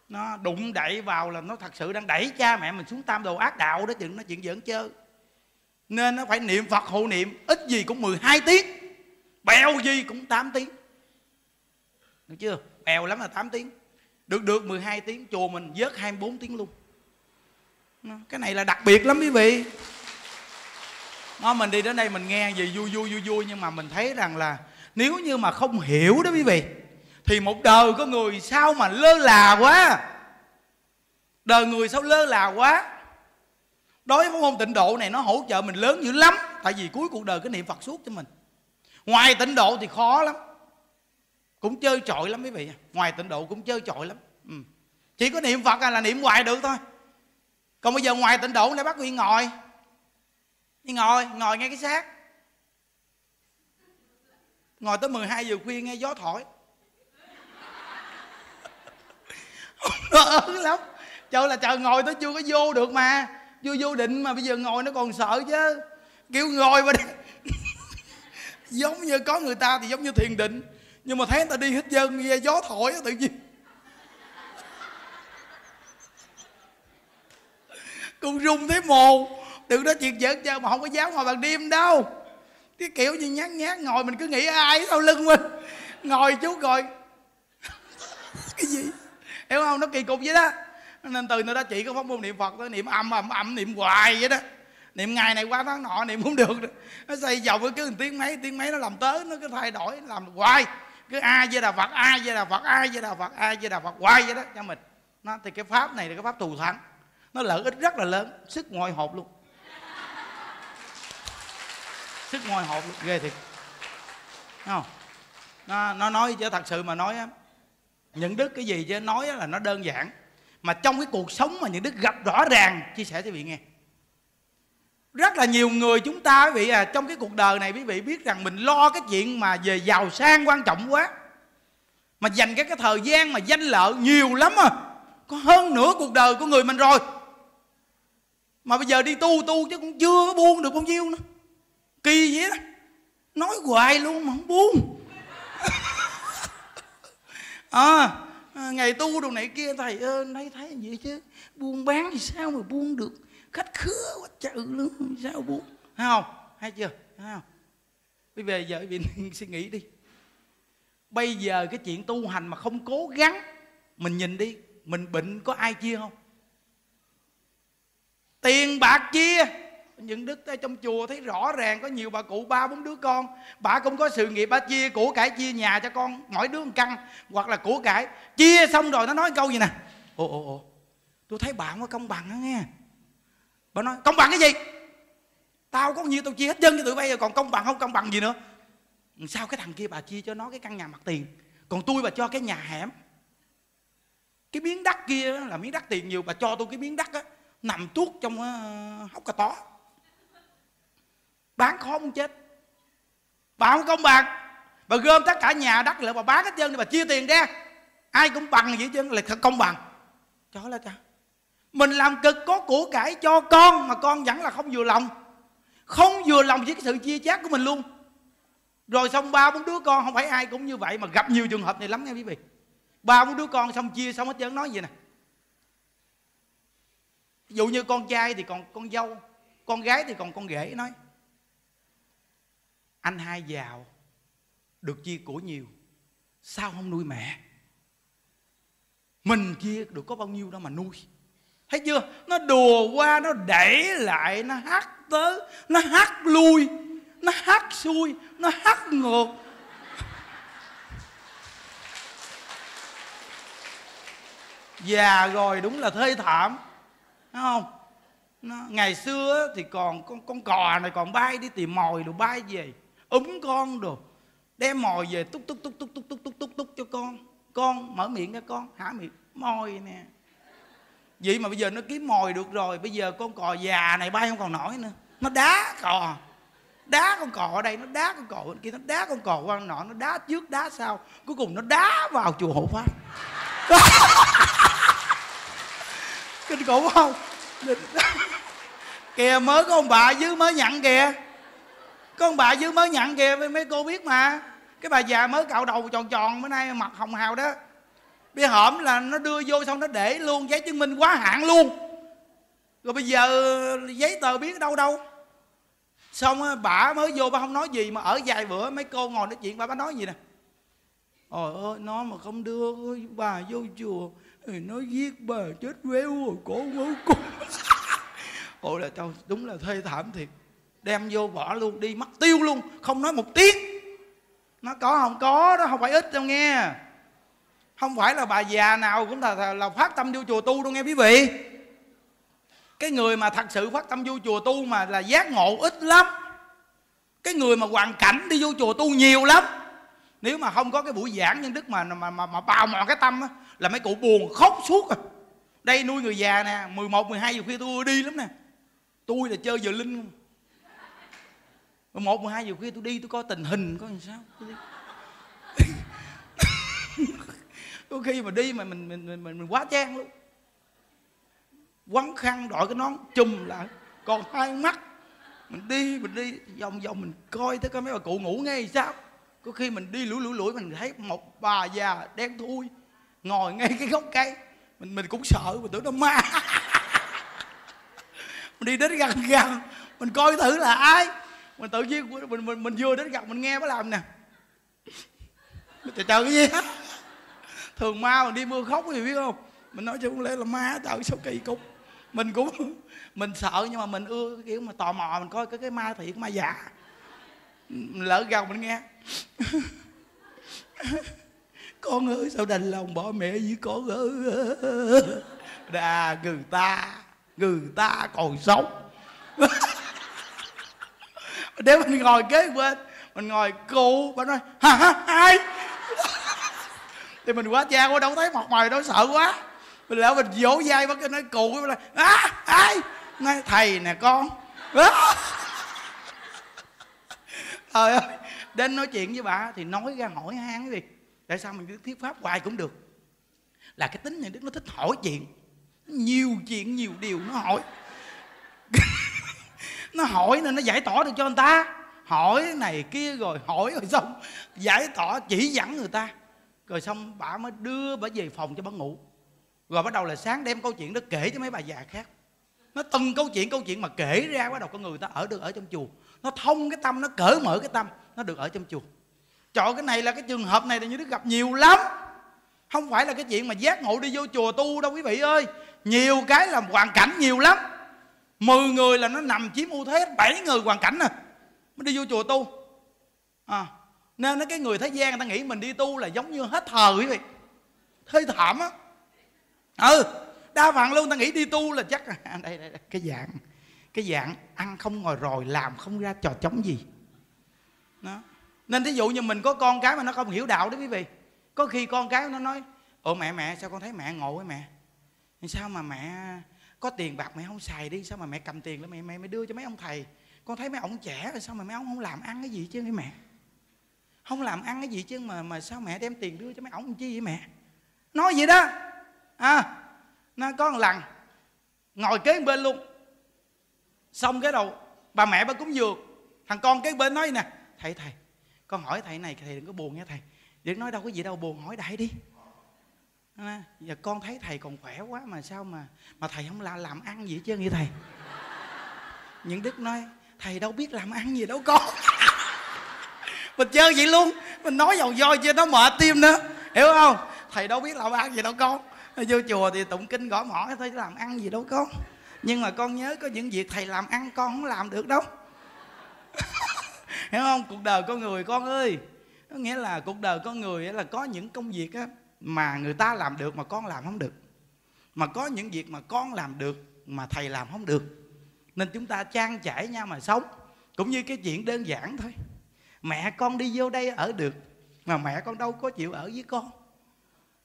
Nó đụng đẩy vào là nó thật sự đang đẩy cha mẹ mình xuống tam đồ ác đạo đó chuyện nó chuyện giỡn chơi. Nên nó phải niệm phật hộ niệm, ít gì cũng 12 tiếng, bèo gì cũng 8 tiếng. Được chưa? Bèo lắm là 8 tiếng. Được được 12 tiếng, chùa mình vớt 24 tiếng luôn. Cái này là đặc biệt lắm quý vị nó mình đi đến đây mình nghe gì, vui vui vui vui, nhưng mà mình thấy rằng là nếu như mà không hiểu đó quý vị, thì một đời có người sao mà lơ là quá. Đời người sao lơ là quá. Đối với môn tịnh độ này, nó hỗ trợ mình lớn dữ lắm, tại vì cuối cuộc đời cái niệm phật suốt cho mình. Ngoài tịnh độ thì khó lắm, cũng chơi trội lắm quý vị ngoài tịnh độ cũng chơi trội lắm. Ừ. chỉ có niệm phật à là niệm hoài được thôi. Còn bây giờ ngoài tịnh độ lại bắt nguyên ngồi đi ngồi ngồi ngay cái xác. Ngồi tới 12 giờ khuya nghe gió thổi. Nó ớn lắm. Trời là trời, ngồi tới chưa có vô được mà. Chưa vô định mà bây giờ ngồi nó còn sợ chứ. Kêu ngồi mà giống như có người ta thì giống như thiền định. Nhưng mà thấy người ta đi hết dân, nghe gió thổi tự nhiên. Cũng rung thấy mồ đừng đó chuyện giỡn chơi mà không có dám ngồi bằng đêm đâu. Cái kiểu như nhát nhát, ngồi mình cứ nghĩ ai sau lưng mình. Ngồi chú rồi cái gì? Hiểu không? Nó kỳ cục vậy đó. Nên từ nơi đó chỉ có pháp môn niệm phật niệm âm âm âm, niệm hoài vậy đó. Niệm ngày này qua tháng nọ, niệm cũng được. Nó xây dầu với cứ tiếng mấy tiếng mấy nó làm tới, nó cứ thay đổi, làm hoài. Cứ ai với đà phật ai với đà phật ai với đà phật ai với đà phật, hoài vậy đó, cho mình. Nó, thì cái pháp này là cái pháp thù thắng. Nó lợi ích rất là lớn, sức ngoại hộp luôn sức ngồi hộp ghê thiệt. Không? Nó nó nói chứ thật sự mà nói những đức cái gì chứ nói là nó đơn giản. Mà trong cái cuộc sống mà những đức gặp rõ ràng, chia sẻ cho vị nghe. Rất là nhiều người chúng ta, quý vị à trong cái cuộc đời này quý vị biết rằng mình lo cái chuyện mà về giàu sang quan trọng quá. Mà dành cái cái thời gian mà danh lợi nhiều lắm à. Có hơn nửa cuộc đời của người mình rồi. Mà bây giờ đi tu tu chứ cũng chưa có buông được bao nhiêu nữa kỳ vậy đó. Nói hoài luôn mà không buông. À, ngày tu đồ này kia thầy ơi thấy thấy vậy chứ. Buôn bán thì sao mà buông được? Khách khứa quá trời luôn sao buông thấy không? Hay chưa? Thấy không? Bây giờ giờ vì suy nghĩ đi. Bây giờ cái chuyện tu hành mà không cố gắng mình nhìn đi mình bệnh có ai chia không? Tiền bạc chia những đức ở trong chùa thấy rõ ràng có nhiều bà cụ, ba, bốn đứa con. Bà cũng có sự nghiệp, bà chia của cải, chia nhà cho con. Mỗi đứa một căn, hoặc là của cải. Chia xong rồi nó nói câu gì nè? Ồ ồ ồ. Tôi thấy bà không có công bằng đó nghe. Bà nói, công bằng cái gì? Tao có nhiêu tao chia hết chân cho tụi bay rồi, còn công bằng không? Công bằng gì nữa? Sao cái thằng kia bà chia cho nó cái căn nhà mặt tiền, còn tôi bà cho cái nhà hẻm? Cái miếng đất kia là miếng đất tiền nhiều, bà cho tôi cái miếng đất á, nằm tuốt trong ờ, hốc cà tó bán khó muốn chết. Bà không công bằng. Bà gom tất cả nhà đất lại, bà bán hết trơn đi, bà chia tiền ra. Ai cũng bằng vậy chứ là công bằng. Chó là cha mình làm cực có của cải cho con mà con vẫn là không vừa lòng. Không vừa lòng với cái sự chia chác của mình luôn. Rồi xong ba bốn đứa con, không phải ai cũng như vậy mà gặp nhiều trường hợp này lắm nghe quý vị. Ba bốn đứa con xong chia xong hết trơn, nói gì nè. Ví dụ như con trai thì còn con dâu, con gái thì còn con rể, nói anh hai giàu được chia của nhiều. Sao không nuôi mẹ? Mình chia được có bao nhiêu đâu mà nuôi. Thấy chưa? Nó đùa qua nó đẩy lại nó hắt tới nó hắt lui nó hắt xuôi nó hắt ngược. Già rồi đúng là thê thảm đúng không? Nó, ngày xưa thì còn con con cò này còn bay đi tìm mồi rồi bay về úm con đồ, đem mồi về túc túc túc túc túc túc túc túc túc cho con. Con mở miệng ra con. Hả miệng? Mồi nè. Vậy mà bây giờ nó kiếm mồi được rồi bây giờ con cò già này bay không còn nổi nữa. Nó đá cò. Đá con cò ở đây nó đá con cò bên kia nó đá con cò qua nọ nó đá trước đá sau. Cuối cùng nó đá vào chùa hộ pháp. Kinh khủng không? Kìa mới có ông bà dưới mới nhận kìa con bà dưới mới nhận kìa mấy cô biết mà. Cái bà già mới cạo đầu tròn tròn, bữa nay mặt hồng hào đó. Bia hổm là nó đưa vô xong nó để luôn, giấy chứng minh quá hạn luôn. Rồi bây giờ giấy tờ biết đâu đâu. Xong bà mới vô, bà không nói gì, mà ở vài bữa mấy cô ngồi nói chuyện, bà bà nói gì nè? Ôi ơi, nó mà không đưa bà vô chùa, thì nó giết bà chết réo rồi, cổ ngớ cung ôi là tao, đúng là thê thảm thiệt đem vô bỏ luôn đi mất tiêu luôn không nói một tiếng. Nó có không? Có đó không phải ít đâu nghe. Không phải là bà già nào cũng là, là, phát tâm vô chùa tu đâu nghe quý vị. Cái người mà thật sự phát tâm vô chùa tu mà là giác ngộ ít lắm. Cái người mà hoàn cảnh đi vô chùa tu nhiều lắm. Nếu mà không có cái buổi giảng nhân đức mà mà mà, mà bào mòn cái tâm á là mấy cụ buồn khóc suốt à. Đây nuôi người già nè 11, 12 giờ khuya tôi đi lắm nè. Tôi là chơi giờ linh một mười hai giờ khuya tôi đi tôi coi tình hình coi làm sao. Tôi đi. khi mà đi mà mình mình mình mình, mình quá trang luôn. Quấn khăn đội cái nón chùm lại. Còn hai mắt. Mình đi mình đi. Vòng vòng mình coi thấy có mấy bà cụ ngủ ngay sao? Có khi mình đi lủi lủi lủi mình thấy một bà già đen thui ngồi ngay cái gốc cây. Mình mình cũng sợ mình tưởng nó ma. Mình đi đến gần gần mình coi thử là ai mình tự nhiên mình mình mình vừa đến gặp mình nghe mới làm nè. Trời trời, cái gì? Hết thường ma mình đi mưa khóc thì biết không? Mình nói chứ không lẽ là ma trời sao kỳ cục. Mình cũng, mình sợ nhưng mà mình ưa cái kiểu mà tò mò, mình coi cái cái ma thiệt ma giả mình lỡ gần mình nghe. Con ơi sao đành lòng bỏ mẹ với con ơi đà, người ta người ta còn sống để mình ngồi kế bên. Mình ngồi cụ bà nói, hả hả, ai? Thì mình quá cha quá, đâu thấy mặt mày, đâu sợ quá. Mình lỡ mình vỗ vai bác cái nói cụ cái là á ai? Nói, thầy nè, con. Trời ơi, đến nói chuyện với bà thì nói ra hỏi han cái gì? Tại sao mình cứ thuyết pháp hoài cũng được? Là cái tính này đức nó thích hỏi chuyện. Nhiều chuyện, nhiều điều nó hỏi nó hỏi nên nó giải tỏa được cho người ta. Hỏi này kia rồi hỏi rồi xong. Giải tỏa, chỉ dẫn người ta. Rồi xong bà mới đưa bà về phòng cho bà ngủ. Rồi bắt đầu là sáng đem câu chuyện đó kể cho mấy bà già khác. Nó từng câu chuyện câu chuyện mà kể ra bắt đầu con người ta ở được ở trong chùa. Nó thông cái tâm, nó cởi mở cái tâm, nó được ở trong chùa. Trời, cái này là cái trường hợp này là như Đức gặp nhiều lắm. Không phải là cái chuyện mà giác ngộ đi vô chùa tu đâu quý vị ơi. Nhiều cái là hoàn cảnh nhiều lắm. 10 người là nó nằm chiếm ưu thế bảy người hoàn cảnh à. Mới đi vô chùa tu. À, nên nó cái người thế gian người ta nghĩ mình đi tu là giống như hết thời quý vị hơi thảm á. Ừ đa phần luôn ta nghĩ đi tu là chắc là đây, đây, đây cái dạng cái dạng ăn không ngồi rồi làm không ra trò chống gì. Đó. Nên thí dụ như mình có con cái mà nó không hiểu đạo đó quý vị có khi con cái nó nói ồ mẹ mẹ sao con thấy mẹ ngộ với mẹ? Sao mà mẹ có tiền bạc mẹ không xài đi, sao mà mẹ cầm tiền lên? Mẹ mẹ mẹ đưa cho mấy ông thầy. Con thấy mấy ông trẻ rồi, sao mà mấy ông không làm ăn cái gì chứ mẹ? Không làm ăn cái gì chứ mà mà sao mẹ đem tiền đưa cho mấy ông chi vậy mẹ? Nói vậy đó. À nó có một lần, ngồi kế bên luôn. Xong cái đầu, bà mẹ bà cúng dường. Thằng con kế bên nói nè, thầy thầy, con hỏi thầy này, thầy đừng có buồn nha thầy. Đừng nói đâu có gì đâu, buồn hỏi đại đi à, giờ con thấy thầy còn khỏe quá mà sao mà mà thầy không làm làm ăn gì chứ như thầy? Những đức nói thầy đâu biết làm ăn gì đâu con. Mình chơi vậy luôn. Mình nói dầu doi cho nó mệt tim nữa. Hiểu không? Thầy đâu biết làm ăn gì đâu con. Vô chùa thì tụng kinh gõ mỏ thôi làm ăn gì đâu con. Nhưng mà con nhớ có những việc thầy làm ăn con không làm được đâu. Hiểu không? Cuộc đời con người con ơi. Có nghĩa là cuộc đời con người là có những công việc á mà người ta làm được mà con làm không được. Mà có những việc mà con làm được mà thầy làm không được. Nên chúng ta trang trải nhau mà sống. Cũng như cái chuyện đơn giản thôi. Mẹ con đi vô đây ở được, mà mẹ con đâu có chịu ở với con.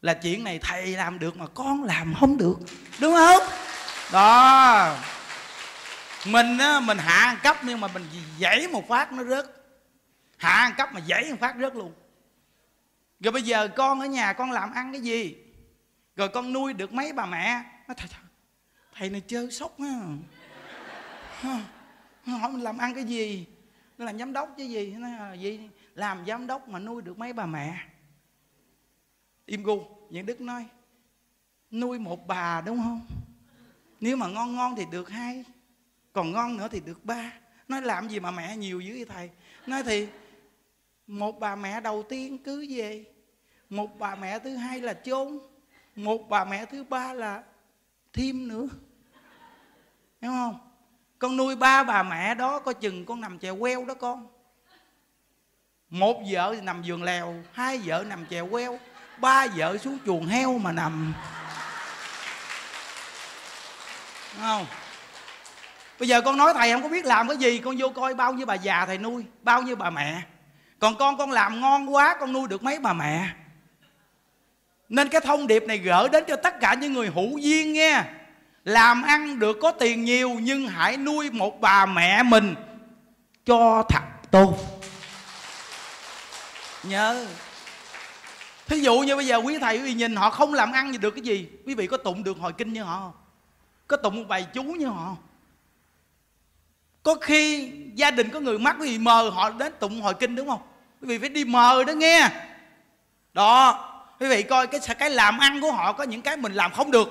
Là chuyện này thầy làm được mà con làm không được. Đúng không? Đó. Mình á, mình hạ cấp nhưng mà mình dãy một phát nó rớt. Hạ cấp mà dãy một phát rớt luôn rồi bây giờ con ở nhà con làm ăn cái gì? Rồi con nuôi được mấy bà mẹ? Nó thầy, thầy này chơi sốc à. ha hỏi mình làm ăn cái gì? Nó làm giám đốc chứ gì? Nó là gì ờ, làm giám đốc mà nuôi được mấy bà mẹ? Im gu những đức nói nuôi một bà đúng không? Nếu mà ngon ngon thì được hai còn ngon nữa thì được ba. Nói làm gì mà mẹ nhiều dữ vậy thầy? Nói thì một bà mẹ đầu tiên cứ về. Một bà mẹ thứ hai là chôn. Một bà mẹ thứ ba là thêm nữa. Hiểu không? Con nuôi ba bà mẹ đó có chừng con nằm chèo queo đó con. Một vợ thì nằm giường lèo, hai vợ nằm chèo queo, ba vợ xuống chuồng heo mà nằm. Đúng không? Bây giờ con nói thầy không có biết làm cái gì, con vô coi bao nhiêu bà già thầy nuôi, bao nhiêu bà mẹ còn con con làm ngon quá, con nuôi được mấy bà mẹ? Nên cái thông điệp này gỡ đến cho tất cả những người hữu duyên nghe. Làm ăn được có tiền nhiều, nhưng hãy nuôi một bà mẹ mình cho thật tốt. Nhớ. Thí dụ như bây giờ quý thầy quý vị nhìn họ không làm ăn gì được cái gì. Quý vị có tụng được hồi kinh như họ không? Có tụng một bài chú như họ có khi gia đình có người mắc quý vị mờ họ đến tụng hồi kinh đúng không? Quý vị phải đi mời đó nghe. Đó, quý vị coi cái cái làm ăn của họ có những cái mình làm không được,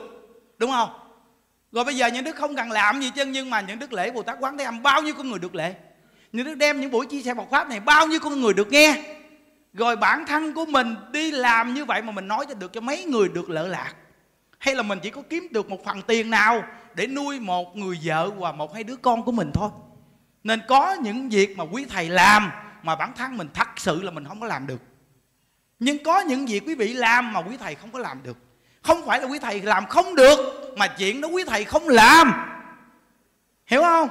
đúng không? Rồi bây giờ những đức không cần làm gì chân nhưng mà những đức lễ bồ tát quán thế âm, bao nhiêu con người được lễ? Những đức đem những buổi chia sẻ Phật pháp này, bao nhiêu con người được nghe? Rồi bản thân của mình đi làm như vậy mà mình nói cho được cho mấy người được lợi lạc. Hay là mình chỉ có kiếm được một phần tiền nào để nuôi một người vợ và một hai đứa con của mình thôi. Nên có những việc mà quý thầy làm mà bản thân mình thật sự là mình không có làm được. Nhưng có những việc quý vị làm mà quý thầy không có làm được. Không phải là quý thầy làm không được mà chuyện đó quý thầy không làm. Hiểu không?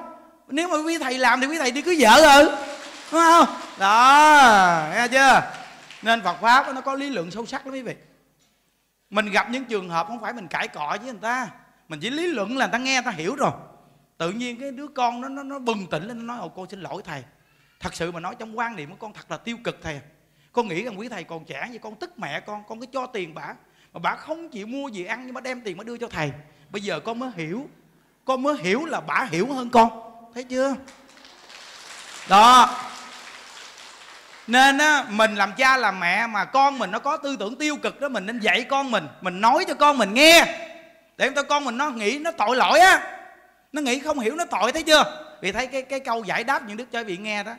Nếu mà quý thầy làm thì quý thầy đi cưới vợ rồi. Đúng không? Đó nghe chưa? Nên phật pháp nó có lý luận sâu sắc lắm quý vị. Mình gặp những trường hợp không phải mình cãi cọ với người ta. Mình chỉ lý luận là người ta nghe người ta hiểu rồi. Tự nhiên cái đứa con nó nó, nó bừng tỉnh lên nó nói ồ con xin lỗi thầy thật sự mà nói trong quan niệm của con thật là tiêu cực thầy. Con nghĩ rằng quý thầy còn trẻ như con tức mẹ con con cứ cho tiền bả. Mà bà không chịu mua gì ăn, nhưng mà đem tiền mà đưa cho thầy. Bây giờ con mới hiểu, con mới hiểu là bà hiểu hơn con. Thấy chưa? Đó. Nên á, mình làm cha làm mẹ mà con mình nó có tư tưởng tiêu cực đó, mình nên dạy con mình mình nói cho con mình nghe. Để cho con mình nó nghĩ nó tội lỗi á. Nó nghĩ không hiểu nó tội, thấy chưa? Vì thấy cái cái câu giải đáp những đức cho vị nghe đó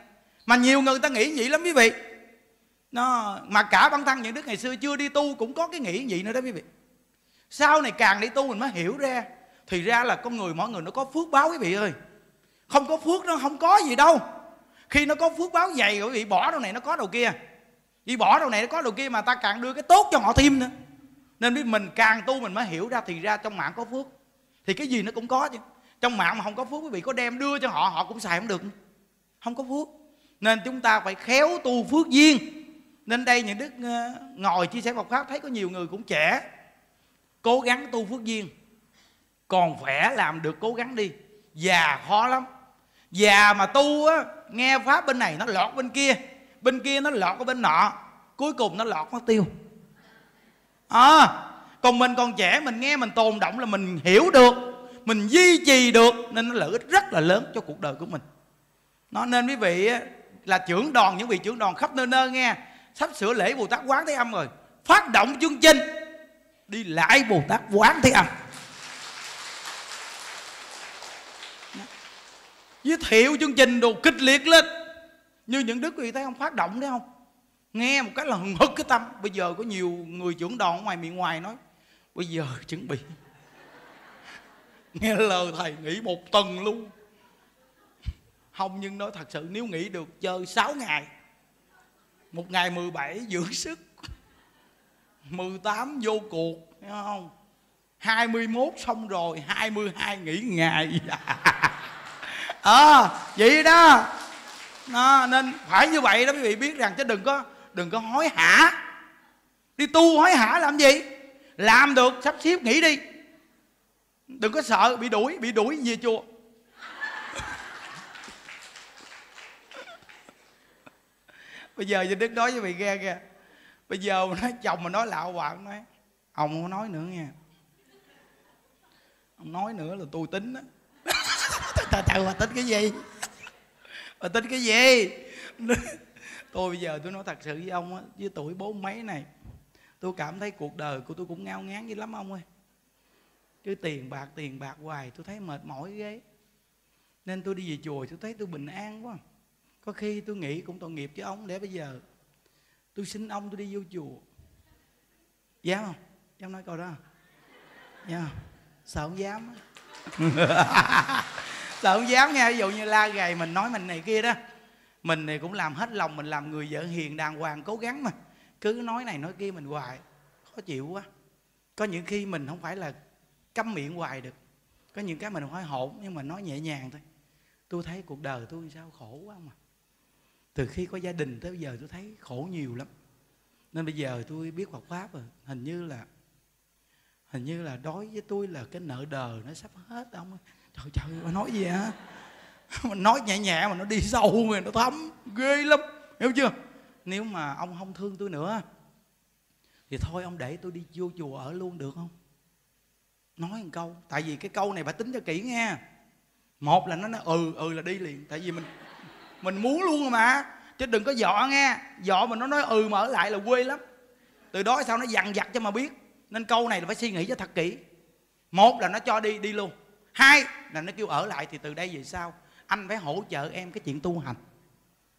mà nhiều người ta nghĩ vậy lắm quý vị. Nó, mà cả bản thân những đức ngày xưa chưa đi tu cũng có cái nghĩ vậy nữa đó quý vị. Sau này càng đi tu mình mới hiểu ra, thì ra là con người mỗi người nó có phước báo quý vị ơi. Không có phước nó không có gì đâu. Khi nó có phước báo dày, quý vị, bỏ đâu này nó có đầu kia. Vì bỏ đâu này nó có đầu kia mà ta càng đưa cái tốt cho họ thêm nữa. Nên biết mình càng tu mình mới hiểu ra, thì ra trong mạng có phước. Thì cái gì nó cũng có chứ. Trong mạng mà không có phước, quý vị có đem đưa cho họ họ cũng xài không được không có phước nên chúng ta phải khéo tu phước duyên. Nên đây những đức ờ, ngồi chia sẻ Phật pháp thấy có nhiều người cũng trẻ cố gắng tu phước duyên. Còn khỏe làm được cố gắng đi già khó lắm. Già mà tu á nghe pháp bên này nó lọt bên kia bên kia nó lọt ở bên nọ cuối cùng nó lọt mất tiêu. À, còn mình còn trẻ mình nghe mình tồn động là mình hiểu được mình duy trì được nên nó lợi ích rất là lớn cho cuộc đời của mình. Nó nên quý vị là trưởng đoàn, những vị trưởng đoàn khắp nơi nơi nghe. Sắp sửa lễ bồ tát quán thế âm rồi. Phát động chương trình, đi lại bồ tát quán thế âm. Giới thiệu chương trình đồ kịch liệt lên. Như những đức quý thấy không, phát động đấy không? Nghe một cái là hừng hực cái tâm. Bây giờ có nhiều người trưởng đoàn ngoài miền ngoài nói, bây giờ chuẩn bị. Nghe lời thầy nghỉ một tuần luôn không nhưng nói thật sự nếu nghỉ được chơi 6 ngày. Một ngày 17 dưỡng sức. 18 vô cuộc hiểu không? 21 xong rồi 22 nghỉ ngày. À, vậy đó. À, nên phải như vậy đó quý vị biết rằng chứ đừng có đừng có hối hả. Đi tu hối hả làm gì? Làm được sắp xếp nghỉ đi. Đừng có sợ bị đuổi bị đuổi về chùa. Bây giờ cho đức nói với mày nghe kìa bây giờ mà nói chồng mà nói lạo hoạn nói ông không nói nữa nha ông nói nữa là tôi tính á. Trời trời mà tính cái gì? Mà tính cái gì? Tôi bây giờ tôi nói thật sự với ông á với tuổi bốn mấy này tôi cảm thấy cuộc đời của tôi cũng ngao ngán dữ lắm ông ơi. Cứ tiền bạc tiền bạc hoài tôi thấy mệt mỏi ghê. Nên tôi đi về chùa tôi thấy tôi bình an quá có khi tôi nghĩ cũng tội nghiệp cho ông để bây giờ tôi xin ông tôi đi vô chùa. Dám không? Dám nói câu đó dám không? Sợ không dám sợ không dám nha, ví dụ như la gầy mình nói mình này kia đó. Mình thì cũng làm hết lòng mình làm người vợ hiền đàng hoàng cố gắng mà. Cứ nói này nói kia mình hoài, khó chịu quá. Có những khi mình không phải là câm miệng hoài được. Có những cái mình phải hổn, nhưng mà nói nhẹ nhàng thôi. Tôi thấy cuộc đời tôi sao khổ quá mà từ khi có gia đình tới bây giờ tôi thấy khổ nhiều lắm. Nên bây giờ tôi biết Phật pháp rồi, hình như là, hình như là đối với tôi là cái nợ đời nó sắp hết ông trời trời mà nói gì hả? Mình nói nhẹ nhẹ mà nó đi sâu rồi nó thấm, ghê lắm, hiểu chưa? Nếu mà ông không thương tôi nữa, thì thôi ông để tôi đi vô chùa ở luôn được không? Nói một câu, tại vì cái câu này bà tính cho kỹ nghe. Một là nó nói ừ ừ là đi liền, tại vì mình mình muốn luôn rồi mà. Chứ đừng có dọ nghe. Dọ mà nó nói ừ mà ở lại là quê lắm. Từ đó sao nó dằn vặt cho mà biết. Nên câu này là phải suy nghĩ cho thật kỹ. Một là nó cho đi đi luôn. Hai là nó kêu ở lại thì từ đây về sau, anh phải hỗ trợ em cái chuyện tu hành.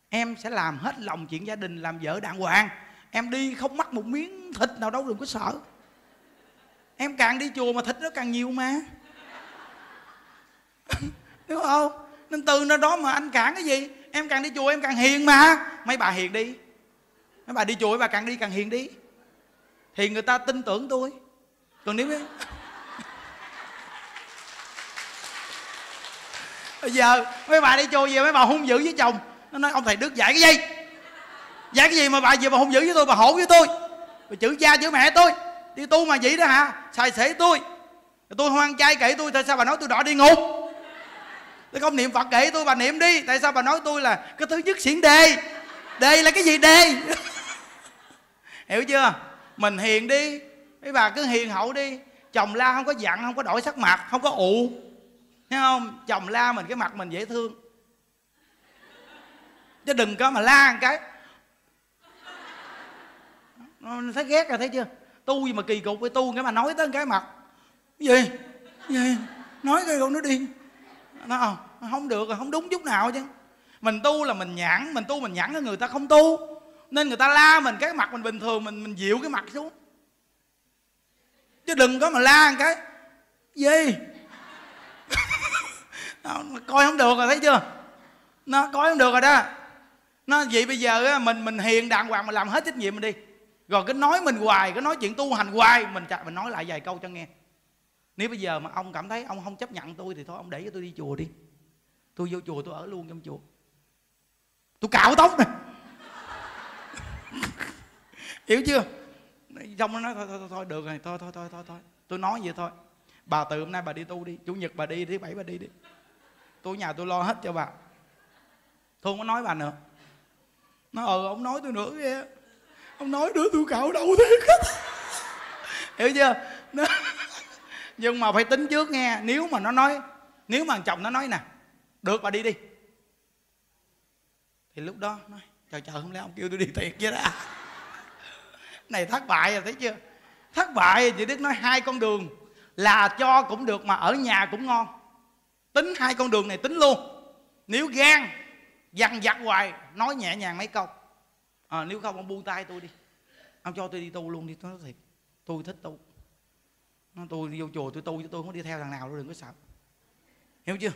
Em sẽ làm hết lòng chuyện gia đình, làm vợ đàng hoàng. Em đi không mắc một miếng thịt nào đâu, đừng có sợ. Em càng đi chùa mà thịt nó càng nhiều mà. Đúng không? Nên từ nơi đó mà anh cản cái gì? Em càng đi chùa em càng hiền mà. Mấy bà hiền đi. Mấy bà đi chùa bà càng đi càng hiền đi. Thì người ta tin tưởng tôi. Còn nếu bây giờ, mấy bà đi chùa về, mấy bà hung dữ với chồng. Nó nói, ông thầy đức dạy cái gì? Dạy cái gì mà bà về bà hung dữ với tôi, bà hổ với tôi? Bà chữ cha, chữ mẹ tôi. Đi tu mà vậy đó hả? Xài xể tôi. Tôi hoang trai kể tôi tại sao bà nói tôi đỏ đi ngục? Tôi không niệm phật, để tôi bà niệm đi. Tại sao bà nói tôi là cái thứ nhất xiển đề đề là cái gì đề hiểu chưa? Mình hiền đi. Mấy bà cứ hiền hậu đi. Chồng la không có giận, không có đổi sắc mặt, không có ụ. Thấy không? Chồng la mình, cái mặt mình dễ thương. Chứ đừng có mà la một cái. Nó thấy ghét rồi, thấy chưa? Tu gì mà kỳ cục với tu cái mà nói tới cái mặt. Gì? Gì? Nói cái con nó đi. Ờ, nó không được rồi không đúng chút nào chứ. Mình tu là mình nhãn mình tu mình nhãn người ta không tu. Nên người ta la mình cái mặt mình bình thường mình mình dịu cái mặt xuống. Chứ đừng có mà la một cái gì? Nó, coi không được rồi thấy chưa? Nó coi không được rồi đó. Nó vậy bây giờ á, mình mình hiền đàng hoàng mà làm hết trách nhiệm mình đi. Rồi cứ nói mình hoài cứ nói chuyện tu hành hoài. Mình mình nói lại vài câu cho nghe nếu bây giờ mà ông cảm thấy ông không chấp nhận tôi thì thôi ông để cho tôi đi chùa đi. Tôi vô chùa tôi ở luôn trong chùa. Tôi cạo tóc nè. Hiểu chưa? Xong nó nói thôi, thôi thôi thôi được rồi thôi thôi thôi thôi thôi. Tôi nói vậy thôi. Bà từ hôm nay bà đi tu đi chủ nhật bà đi thứ bảy bà đi đi. Tôi nhà tôi lo hết cho bà. Tôi không có nói bà nữa. Nó ờ ông nói tôi nữa kìa. Ông nói nữa tôi cạo đầu thiệt hiểu chưa? Nó, nhưng mà phải tính trước nghe nếu mà nó nói nếu mà chồng nó nói nè được bà đi đi. Thì lúc đó nói chờ chờ không lẽ ông kêu tôi đi thiệt vậy đó. Này thất bại rồi thấy chưa? Thất bại chị đức nói hai con đường là cho cũng được mà ở nhà cũng ngon. Tính hai con đường này tính luôn. Nếu gan dằn vặt hoài nói nhẹ nhàng mấy câu. À, nếu không ông buông tay tôi đi. Ông cho tôi đi tu luôn đi tôi nói thiệt tôi thích tu nó tôi vô chùa tôi tu chứ tôi không đi theo thằng nào đâu, đừng có sợ. Hiểu chưa?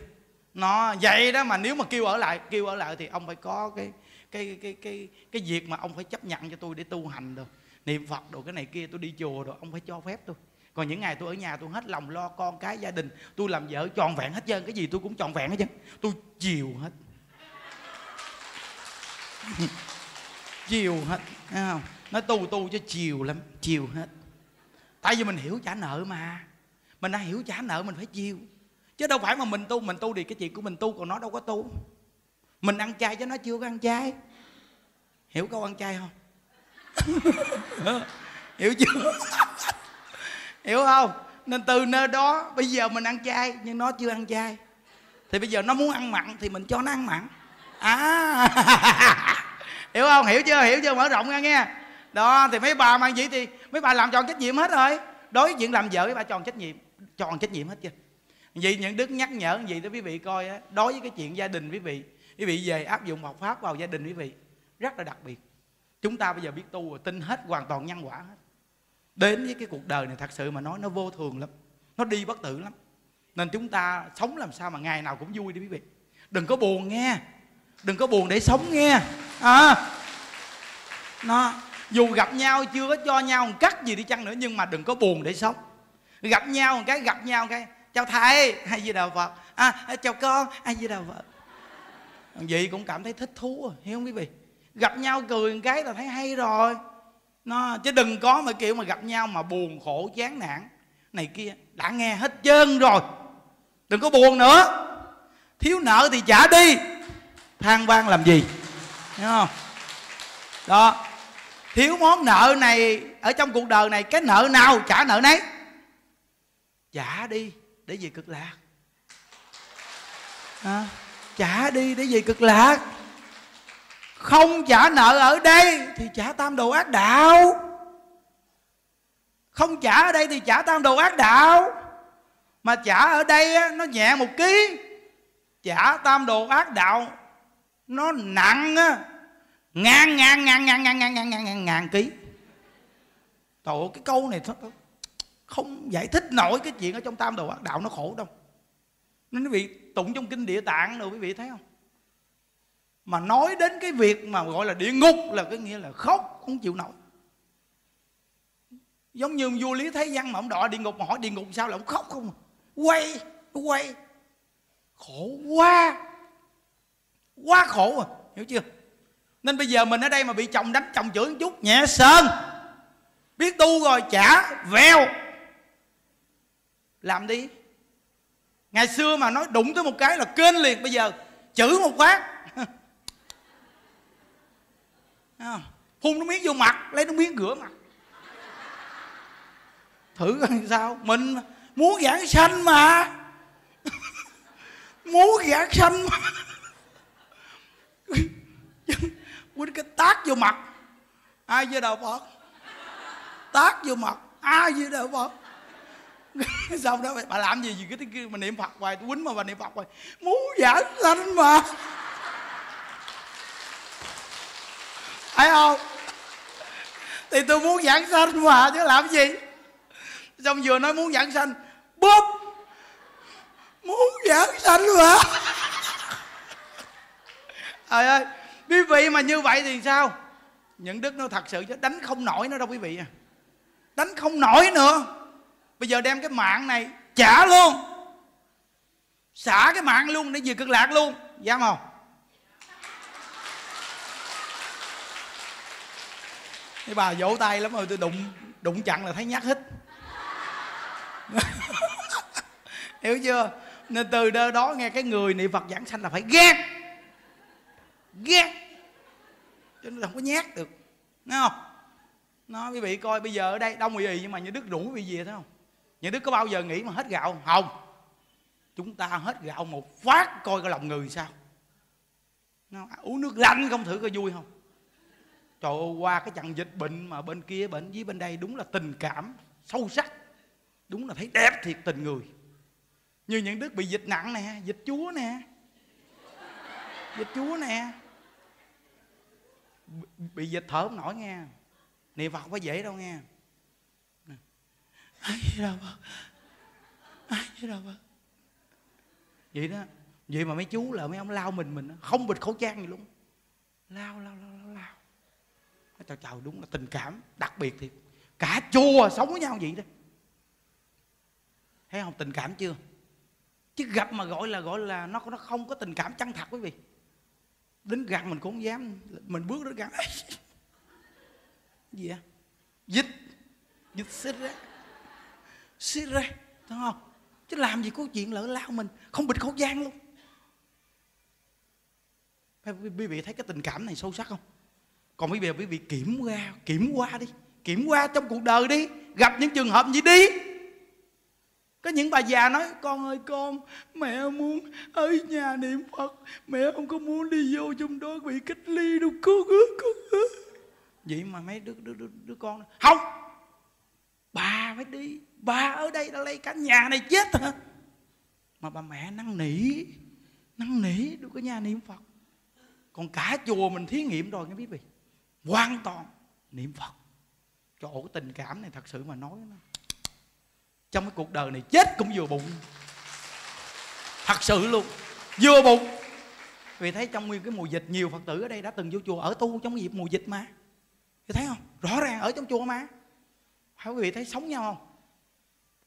Nó, vậy đó mà nếu mà kêu ở lại, kêu ở lại thì ông phải có cái cái cái cái cái việc mà ông phải chấp nhận cho tôi để tu hành được niệm phật đồ, cái này kia, tôi đi chùa rồi ông phải cho phép tôi. Còn những ngày tôi ở nhà tôi hết lòng lo con cái gia đình, tôi làm vợ tròn vẹn hết trơn, cái gì tôi cũng tròn vẹn hết trơn, tôi chiều hết. Chiều hết, thấy không? Nói tu tu cho chiều lắm, chiều hết tại vì mình hiểu trả nợ mà. Mình đã hiểu trả nợ mình phải chiều chứ đâu phải mà mình tu mình tu thì cái chuyện của mình tu còn nó đâu có tu. Mình ăn chay chứ nó chưa có ăn chay. Hiểu câu ăn chay không? Hiểu chưa? Hiểu không? Nên từ nơi đó bây giờ mình ăn chay nhưng nó chưa ăn chay. Thì bây giờ nó muốn ăn mặn thì mình cho nó ăn mặn. À. Hiểu không? Hiểu chưa? Hiểu chưa? Mở rộng ra nghe đó, thì mấy bà mang gì thì mấy bà làm tròn trách nhiệm hết rồi. Đối chuyện làm vợ, mấy bà tròn trách nhiệm, tròn trách nhiệm hết chưa vậy những đức nhắc nhở gì đó, quý vị coi á, đối với cái chuyện gia đình quý vị quý vị về áp dụng học pháp vào gia đình quý vị, rất là đặc biệt. Chúng ta bây giờ biết tu rồi, tin hết, hoàn toàn nhân quả hết. Đến với cái cuộc đời này, thật sự mà nói, nó vô thường lắm, nó đi bất tử lắm. Nên chúng ta sống làm sao mà ngày nào cũng vui đi, quý vị. Đừng có buồn nghe, đừng có buồn để sống nghe. À nó dù gặp nhau chưa có cho nhau một cắt gì đi chăng nữa, nhưng mà đừng có buồn để sống. Gặp nhau một cái, gặp nhau một cái, chào thầy hay gì đạo phật à chào con hay gì đạo phật vậy cũng cảm thấy thích thú rồi hiểu không quý vị? Gặp nhau cười một cái là thấy hay rồi. Nó, chứ đừng có mà kiểu mà gặp nhau mà buồn khổ, chán nản. Này kia, đã nghe hết trơn rồi, đừng có buồn nữa. Thiếu nợ thì trả đi. Than van làm gì? Hiểu không? Đó thiếu món nợ này ở trong cuộc đời này cái nợ nào trả nợ nấy. Trả đi để về cực lạc. À, trả đi để về cực lạc. Không trả nợ ở đây thì trả tam đồ ác đạo. Không trả ở đây thì trả tam đồ ác đạo. Mà trả ở đây nó nhẹ một ký. Trả tam đồ ác đạo nó nặng á ngàn ngàn ngàn ngàn ngàn ngàn ngàn ngàn ngàn ngàn ký. Trời ơi, cái câu này không giải thích nổi cái chuyện ở trong tam đồ ác đạo nó khổ đâu. Nên quý vị tụng trong kinh địa tạng rồi quý vị thấy không? Mà nói đến cái việc mà gọi là địa ngục là cái nghĩa là khóc, không chịu nổi. Giống như vua lý thế văn mà ông đọa địa ngục mà hỏi địa ngục sao là ông khóc không à? quay quay. Khổ quá. Quá khổ à. Hiểu chưa? Nên bây giờ mình ở đây mà bị chồng đánh chồng chửi một chút. Nhẹ sơn. Biết tu rồi trả vèo làm đi. Ngày xưa mà nói đụng tới một cái là kênh liền. Bây giờ chửi một phát phun nước miếng vô mặt lấy nước miếng rửa mặt. Thử coi sao. Mình muốn giảng sanh mà. Muốn giảng sanh mà quýnh cái tát vô mặt. Ai với đạo phật? Tát vô mặt. Ai với đạo phật? Xong đó, bà làm gì? Gì cái tiếng kia mà niệm phật hoài? Quýnh mà bà niệm phật hoài. Muốn giảng sanh mà. Thấy không? Thì tôi muốn giảng sanh mà, chứ làm gì? Xong vừa nói muốn giảng sanh bóp muốn giảng sanh mà. Trời ơi! Quý vị mà như vậy thì sao? Những đức nó thật sự chứ đánh không nổi nữa đâu quý vị à. Đánh không nổi nữa. Bây giờ đem cái mạng này trả luôn. Xả cái mạng luôn để về cực lạc luôn. Dám không cái bà vỗ tay lắm rồi tôi đụng đụng chặn là thấy nhát hít hiểu chưa? Nên từ đó, đó nghe cái người niệm phật giảng sanh là phải ghét ghét. Cho nên là không có nhát được. Nghe không? Nó quý vị coi, bây giờ ở đây đông quý nhưng mà như đức rủ quý vị về thấy không? Như đức có bao giờ nghĩ mà hết gạo không? Không. Chúng ta hết gạo một phát coi cái lòng người sao? Nó à, uống nước lạnh không thử coi vui không? Trời ơi, qua cái trận dịch bệnh mà bên kia bệnh với bên đây đúng là tình cảm sâu sắc. Đúng là thấy đẹp thiệt tình người. Như những đức bị dịch nặng nè, dịch chúa nè. Dịch chúa nè bị dịch thở không nổi nghe. Niệm phật có dễ đâu nghe. Ai đâu ai đâu vậy đó, vậy mà mấy chú là mấy ông lao mình mình không bịt khẩu trang gì luôn. Lao lao lao lao lao. Chào chào đúng là tình cảm đặc biệt thiệt. Cả chùa sống với nhau vậy đó. Thấy không, tình cảm chưa? Chứ gặp mà gọi là gọi là nó nó không có tình cảm chân thật quý vị đến gần mình cũng không dám. Mình bước đến gần gì vậy? Dịch. Dịch xích ra xích ra thấy không? Chứ làm gì có chuyện lỡ lao mình. Không bịt khẩu gian luôn. Quý vị thấy cái tình cảm này sâu sắc không? Còn bây giờ quý vị kiểm qua kiểm qua đi. Kiểm qua trong cuộc đời đi. Gặp những trường hợp gì đi có những bà già nói con ơi con mẹ muốn ở nhà niệm phật mẹ không có muốn đi vô trong đó bị cách ly đâu con ơi con ơi vậy mà mấy đứa, đứa, đứa, đứa con không bà phải đi bà ở đây đã lấy cả nhà này chết hả mà bà mẹ năn nỉ năn nỉ được cái nhà niệm phật. Còn cả chùa mình thí nghiệm rồi nghe biết vị hoàn toàn niệm phật. Chỗ tình cảm này thật sự mà nói nó trong cái cuộc đời này chết cũng vừa bụng. Thật sự luôn, vừa bụng. Vì thấy trong nguyên cái mùa dịch, nhiều phật tử ở đây đã từng vô chùa, ở tu trong dịp mùa dịch mà. Chị thấy không? Rõ ràng ở trong chùa mà. Phải quý vị thấy sống nhau không?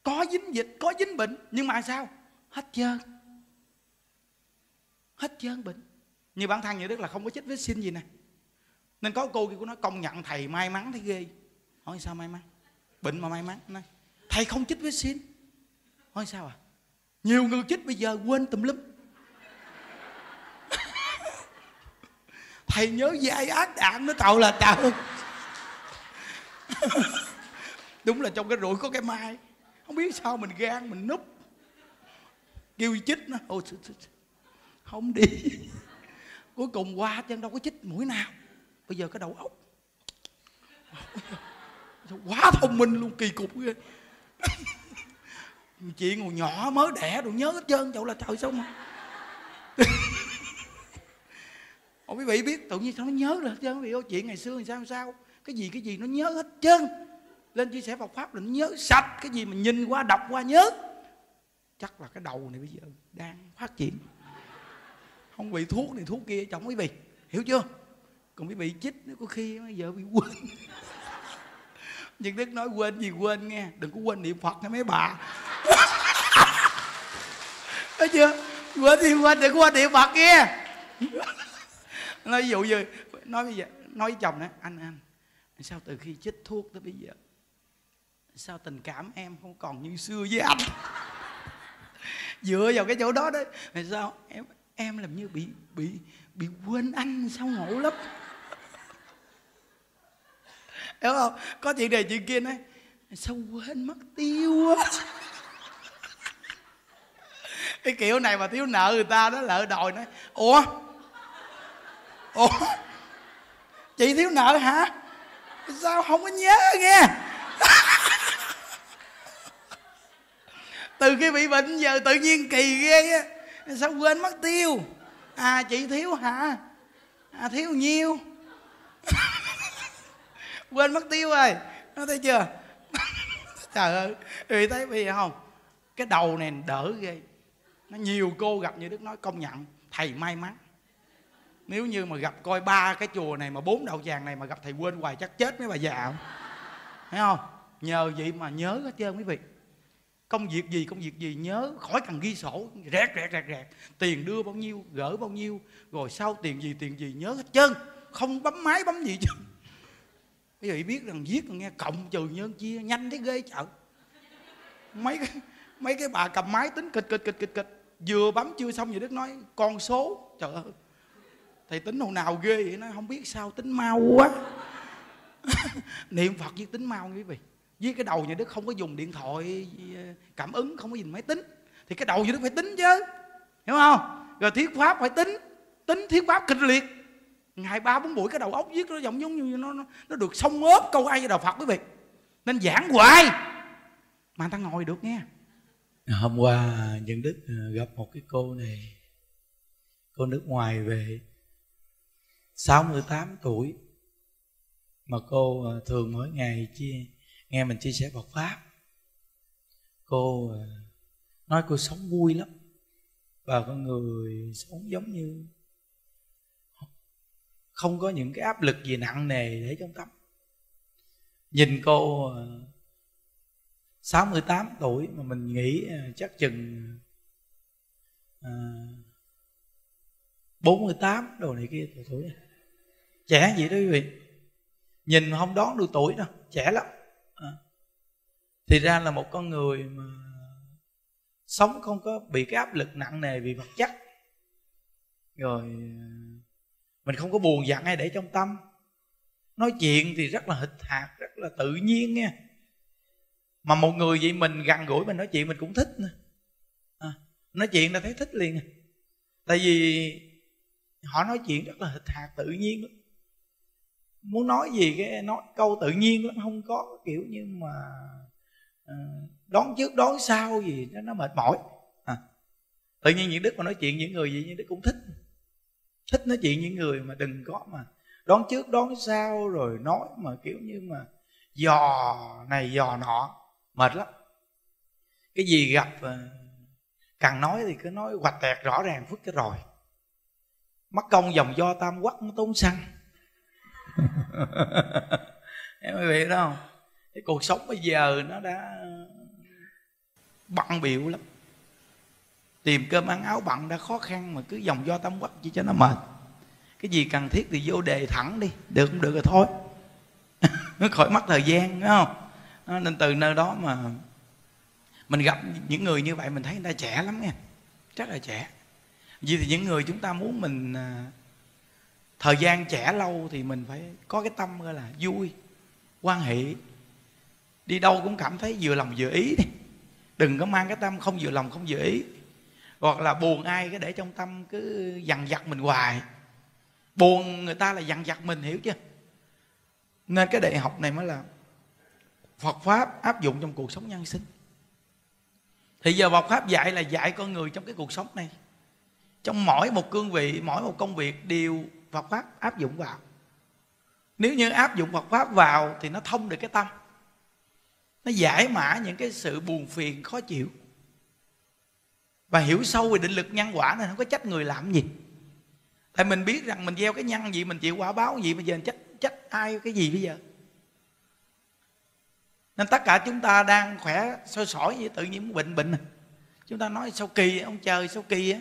Có dính dịch, có dính bệnh, nhưng mà sao? Hết trơn. Hết trơn bệnh. Như bản thân như đức là không có chích xin gì nè. Nên có cô kia của nó công nhận thầy may mắn, thấy ghê. Hỏi sao may mắn? Bệnh mà may mắn, nói thầy không chích vaccine hỏi sao à? Nhiều người chích bây giờ quên tùm lum. Thầy nhớ dai ác đạn nó tạo là tạo. Đúng là trong cái rủi có cái mai. Không biết sao mình gan mình núp. Kêu chích nó Ôi, không đi. Cuối cùng qua chân đâu có chích mũi nào. Bây giờ cái đầu óc quá thông minh luôn kỳ cục ghê chị ngồi nhỏ mới đẻ rồi nhớ hết trơn chậu là trời sao mà? Ồ, quý vị biết tự nhiên sao nó nhớ là hết trơn? Quý vị ơi chuyện ngày xưa làm sao sao? Cái gì cái gì nó nhớ hết trơn? Lên chia sẻ Phật pháp là nó nhớ sạch cái gì mình nhìn qua đọc qua nhớ. Chắc là cái đầu này bây giờ đang phát triển. Không bị thuốc này thuốc kia chồng quý vị hiểu chưa? Còn quý vị chích nó có khi bây giờ bị quên nhưng đức nói quên gì quên nghe, đừng có quên niệm phật nha mấy bà. Thấy chưa? Quên thì quên, đừng có quên niệm phật nghe. Nói ví dụ như, nói bây giờ, nói với chồng đó anh anh, sao từ khi chích thuốc tới bây giờ, sao tình cảm em không còn như xưa với anh? Dựa vào cái chỗ đó đấy sao em em làm như bị bị bị quên anh, sao ngộ lắm? Hiểu không? Có chuyện này chuyện kia nói, sao quên mất tiêu á cái kiểu này mà thiếu nợ người ta đó, lỡ đòi nói, ủa? Ủa? Chị thiếu nợ hả? Sao không có nhớ nghe? Từ khi bị bệnh giờ tự nhiên kỳ ghê á. Sao quên mất tiêu? À chị thiếu hả? À thiếu nhiêu? Quên mất tiêu rồi. Nó thấy chưa? Trời ơi vì thấy bây giờ không? Cái đầu này đỡ ghê. Nó nhiều cô gặp như đức nói, công nhận, thầy may mắn. Nếu như mà gặp coi ba cái chùa này mà bốn đạo vàng này mà gặp thầy quên hoài chắc chết mấy bà già. Thấy không? Nhờ vậy mà nhớ hết trơn quý vị. Công việc gì, công việc gì, nhớ khỏi cần ghi sổ. Rẹt rẹt rẹt rẹt. Tiền đưa bao nhiêu, gỡ bao nhiêu, rồi sau tiền gì tiền gì, nhớ hết trơn. Không bấm máy, bấm gì chứ bây vị biết rằng viết nghe, cộng trừ nhân chia, nhanh thế ghê chợ. Mấy cái mấy cái bà cầm máy tính kịch kịch kịch kịch kịch. Vừa bấm chưa xong vậy đức nói, con số. Trời ơi. Thầy tính hồi nào ghê vậy? Nó không biết sao, tính mau quá. Niệm phật với tính mau quý vị. Với cái đầu nhà đức không có dùng điện thoại ờ, cảm ứng, không có dùng máy tính. Thì cái đầu nhà đức phải tính chứ. Hiểu không? Rồi thuyết pháp phải tính. Tính thuyết pháp kịch liệt ngày ba bốn buổi cái đầu óc viết nó giống giống như nó nó, nó được xông ốp câu ai với đạo phật quý vị. Nên giảng hoài. Mà người ta ngồi được nghe.
Hôm qua nhân đức ờ, gặp một cái cô này. Cô nước ngoài về. 68 tuổi. Mà cô ờ, thường mỗi ngày chia nghe mình chia sẻ Phật pháp. Cô ờ, nói cô sống vui lắm. Và con người sống giống như không có những cái áp lực gì nặng nề để trong tâm. Nhìn cô ờ, 68 tuổi mà mình nghĩ ờ, chắc chừng ờ, à, 48 đồ này kia tuổi này. Trẻ vậy đó quý vị. Nhìn không đón được tuổi đâu trẻ lắm. À. thì ra là một con người mà sống không có bị cái áp lực nặng nề vì vật chất. Rồi à, mình không có buồn giận hay để trong tâm. Nói chuyện thì rất là hịch hạt rất là tự nhiên nha. Mà một người vậy mình gần gũi mình nói chuyện mình cũng thích nữa à, nói chuyện là thấy thích liền à. tại vì họ nói chuyện rất là hịch hạt tự nhiên lắm. Muốn nói gì cái nói câu tự nhiên lắm không có kiểu như mà ờ, à, đón trước đón sau gì nó nó mệt mỏi. À. tự nhiên những đức mà nói chuyện những người gì những đức cũng thích thích nói chuyện những người mà đừng có mà đón trước đón sau rồi nói mà kiểu như mà dò này dò nọ. Mệt lắm. Cái gì gặp ờ, càng cần nói thì cứ nói hoạch tẹt rõ ràng phức cái rồi. Mất công dòng do tam quắc nó tốn xăng. Em quý vị đó không? Cái cuộc sống bây giờ nó đã bận biểu lắm tìm cơm ăn áo bận đã khó khăn mà cứ dòng do tâm quắc chỉ cho nó mệt. Cái gì cần thiết thì vô đề thẳng đi, được cũng được rồi thôi. Nó khỏi mất thời gian đúng không? Nên từ nơi đó mà mình gặp những người như vậy mình thấy người ta trẻ lắm nha, rất là trẻ. Vì thì những người chúng ta muốn mình à, thời gian trẻ lâu thì mình phải có cái tâm gọi là vui, quan hệ. Đi đâu cũng cảm thấy vừa lòng vừa ý đi. Đừng có mang cái tâm không vừa lòng không vừa ý hoặc là buồn ai cái để trong tâm cứ dằn vặt mình hoài. Buồn người ta là dằn vặt mình, hiểu chưa? Nên cái đại học này mới là Phật pháp áp dụng trong cuộc sống nhân sinh. Thì giờ Phật pháp dạy là dạy con người trong cái cuộc sống này. Trong mỗi một cương vị, mỗi một công việc đều Phật pháp áp dụng vào. Nếu như áp dụng Phật pháp vào thì nó thông được cái tâm. Nó giải mã những cái sự buồn phiền khó chịu và hiểu sâu về định lực nhân quả nên không có trách người làm gì. Tại mình biết rằng mình gieo cái nhân gì, mình chịu quả báo gì, bây giờ trách trách ai cái gì bây giờ? Nên tất cả chúng ta đang khỏe, sôi sỏi vậy, tự nhiên bệnh bệnh à. chúng ta nói sao kỳ, ông trời sao kỳ á.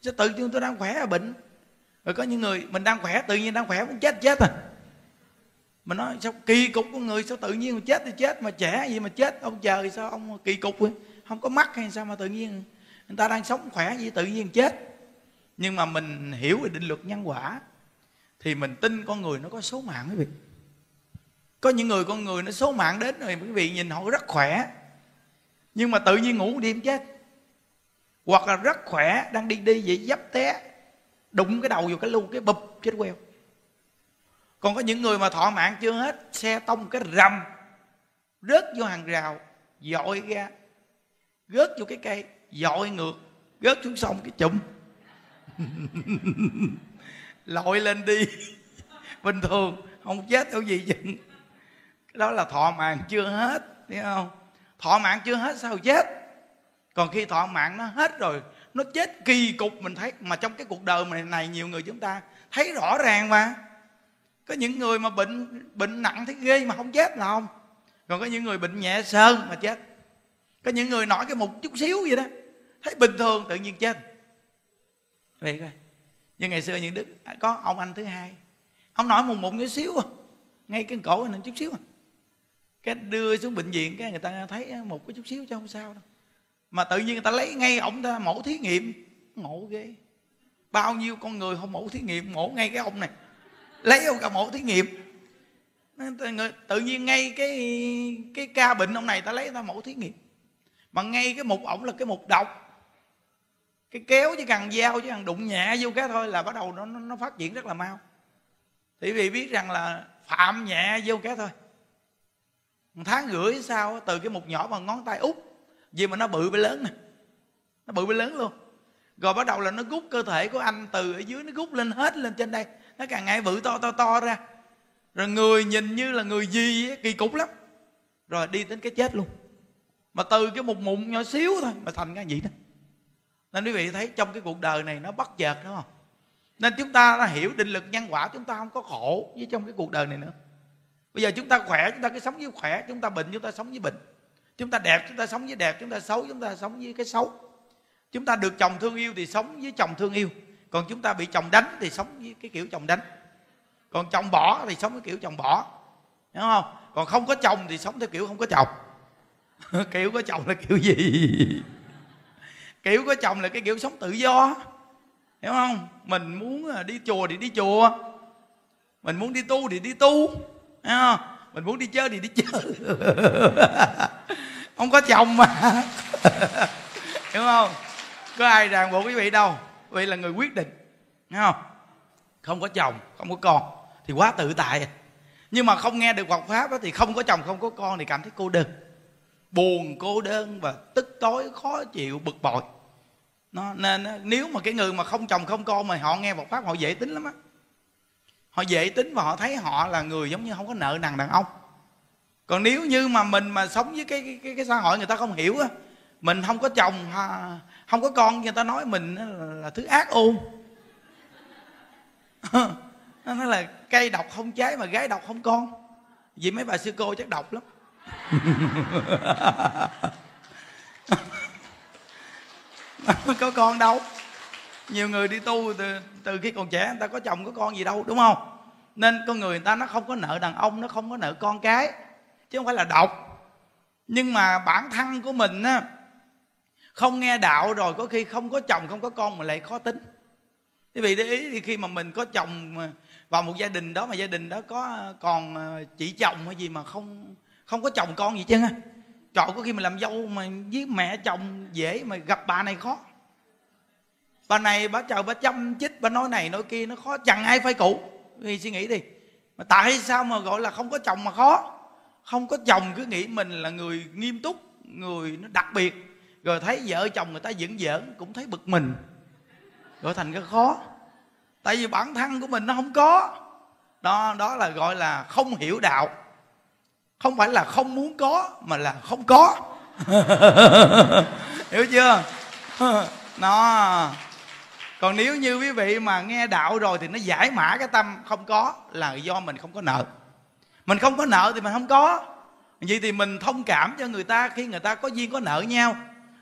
Sao tự nhiên tôi đang khỏe là bệnh? Rồi có những người, mình đang khỏe, tự nhiên đang khỏe cũng chết chết à. Mình nói sao kỳ cục của người, sao tự nhiên mà chết thì chết, mà trẻ gì mà chết, ông trời sao ông kỳ cục vậy? Không có mắt hay sao mà tự nhiên người ta đang sống khỏe gì tự nhiên chết. Nhưng mà mình hiểu về định luật nhân quả, thì mình tin con người nó có số mạng quý vị. Có những người, con người nó số mạng đến rồi, quý vị nhìn họ rất khỏe. Nhưng mà tự nhiên ngủ đêm chết. Hoặc là rất khỏe, đang đi đi vậy, dấp té, đụng cái đầu vào cái lu, cái bụp, chết queo. Còn có những người mà thọ mạng chưa hết, xe tông cái rầm, rớt vô hàng rào, dội ra, rớt vô cái cây dội ngược rớt xuống sông cái chùm lội lên đi. Bình thường không chết đâu gì chứ. Đó là thọ mạng chưa hết thấy không? Thọ mạng chưa hết sao chết? Còn khi thọ mạng nó hết rồi
nó chết kỳ cục mình thấy mà trong cái cuộc đời này, này nhiều người chúng ta thấy rõ ràng mà. Có những người mà bệnh bệnh nặng thấy ghê mà không chết là không. Còn có những người bệnh nhẹ sơn mà chết. Có những người nói cái một chút xíu vậy đó thấy bình thường, tự nhiên chết. Vậy coi nhưng ngày xưa những đức à, có ông anh thứ hai. Ông nói mùng một chút xíu à. Ngay cái cổ này chút xíu à. Cái đưa xuống bệnh viện, cái người ta thấy một cái chút xíu chứ không sao đâu. Mà tự nhiên người ta lấy ngay ổng ta mổ thí nghiệm. Ngộ ghê. Bao nhiêu con người không mổ thí nghiệm, mổ ngay cái ông này. Lấy ông cả mổ thí nghiệm. Tự nhiên ngay cái cái ca bệnh ông này ta lấy ta mổ thí nghiệm. Mà ngay cái mục ổng là cái mục độc cái kéo chứ cần dao chứ cần đụng nhẹ vô cái thôi là bắt đầu nó nó phát triển rất là mau. Thì vì biết rằng là phạm nhẹ vô cái thôi. Một tháng rưỡi sau từ cái mục nhỏ bằng ngón tay út vì mà nó bự bị lớn nè. Nó bự bị lớn luôn. Rồi bắt đầu là nó rút cơ thể của anh từ ở dưới nó rút lên hết lên trên đây. Nó càng ngày bự to to to ra. Rồi người nhìn như là người gì ấy, kỳ cục lắm. Rồi đi đến cái chết luôn. Mà từ cái một mụn nhỏ xíu thôi mà thành cái gì đó nên quý vị thấy trong cái cuộc đời này nó bất chợt đúng không nên chúng ta đã hiểu định lực nhân quả chúng ta không có khổ với trong cái cuộc đời này nữa bây giờ chúng ta khỏe chúng ta cứ sống với khỏe chúng ta bệnh chúng ta sống với bệnh chúng ta đẹp chúng ta sống với đẹp chúng ta xấu chúng ta sống với cái xấu chúng ta được chồng thương yêu thì sống với chồng thương yêu còn chúng ta bị chồng đánh thì sống với cái kiểu chồng đánh còn chồng bỏ thì sống với kiểu chồng bỏ đúng không còn không có chồng thì sống theo kiểu không có chồng kiểu có chồng là kiểu gì kiểu có chồng là cái kiểu sống tự do. Hiểu không? Mình muốn à, đi chùa thì đi chùa. Mình muốn đi tu thì đi tu. Hiểu không? Mình muốn đi chơi thì đi chơi. Không có chồng mà. Hiểu không? Có ai ràng buộc quý vị đâu. Quý vị là người quyết định. Hiểu không? Không có chồng, không có con thì quá tự tại. Nhưng mà không nghe được Phật pháp đó thì không có chồng, không có con thì cảm thấy cô đơn buồn cô đơn và tức tối khó chịu bực bội. Nó nên nếu mà cái người mà không chồng không con mà họ nghe một pháp họ dễ tính lắm á. Họ dễ tính và họ thấy họ là người giống như không có nợ nần đàn ông. Còn nếu như mà mình mà sống với cái cái cái, cái xã hội người ta không hiểu á mình không có chồng không có con người ta nói mình là, là thứ ác ôn nó nói là cây độc không trái mà gái độc không con. Vì mấy bà sư cô chắc độc lắm. có con đâu. Nhiều người đi tu từ, từ khi còn trẻ người ta có chồng có con gì đâu đúng không? Nên con người người ta nó không có nợ đàn ông nó không có nợ con cái chứ không phải là độc. Nhưng mà bản thân của mình á không nghe đạo rồi có khi không có chồng không có con mà lại khó tính. Quý vị để ý thì khi mà mình có chồng vào một gia đình đó mà gia đình đó có ờ, còn ờ, chỉ chồng hay gì mà không không có chồng con gì chứ á. Trời, có khi mình làm dâu mà với mẹ, chồng dễ mà gặp bà này khó. Bà này bà chờ bà chăm chích, bà nói này nói kia, nó khó. Chẳng ai phải cụ thì suy nghĩ đi. Mà tại sao mà gọi là không có chồng mà khó? Không có chồng cứ nghĩ mình là người nghiêm túc, người nó đặc biệt. Rồi thấy vợ chồng người ta giỡn giỡn, cũng thấy bực mình. Rồi thành cái khó. Tại vì bản thân của mình nó không có. Đó đó là gọi là không hiểu đạo không phải là không muốn có mà là không có. Hiểu chưa? Nó còn nếu như quý vị mà nghe đạo rồi thì nó giải mã cái tâm không có là do mình không có nợ. Mình không có nợ thì mình không có. Vậy thì mình thông cảm cho người ta khi người ta có duyên có nợ nhau.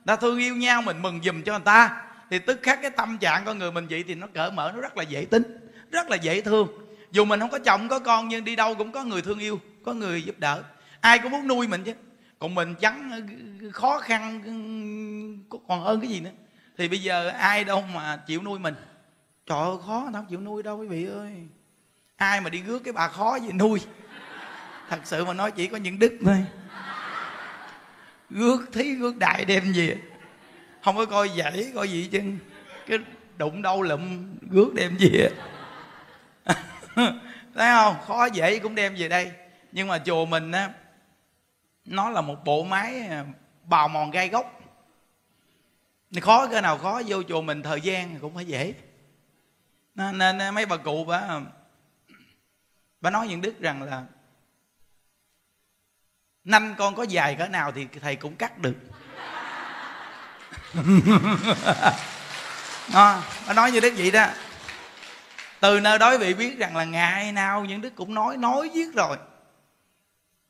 Ta thương yêu nhau mình mừng giùm cho người ta. Thì tức khắc cái tâm trạng con người mình vậy thì nó cởi mở nó rất là dễ tính rất là dễ thương. Dù mình không có chồng có con nhưng đi đâu cũng có người thương yêu có người giúp đỡ. Ai cũng muốn nuôi mình chứ. Còn mình chắn ờ, khó khăn ừ, còn hơn cái gì nữa. Thì bây giờ ai đâu mà chịu nuôi mình. Trời ơi, khó tao không chịu nuôi đâu quý vị ơi. Ai mà đi rước cái bà khó gì nuôi. Thật sự mà nói chỉ có những đức thôi. Rước thí, rước đại đem gì không có coi dãy coi gì chứ cái đụng đâu lụm, rước đem gì thấy không? Khó dễ cũng đem về đây nhưng mà chùa mình á nó là một bộ máy à, bào mòn gai gốc khó cái nào khó vô chùa mình thời gian cũng phải dễ. Nên, nên mấy bà cụ bà bà nói những đức rằng là nanh con có dài cỡ nào thì thầy cũng cắt được.
À, nó nói như đức vậy đó. Từ nơi đó vị biết rằng là ngày nào những đức cũng nói nói viết rồi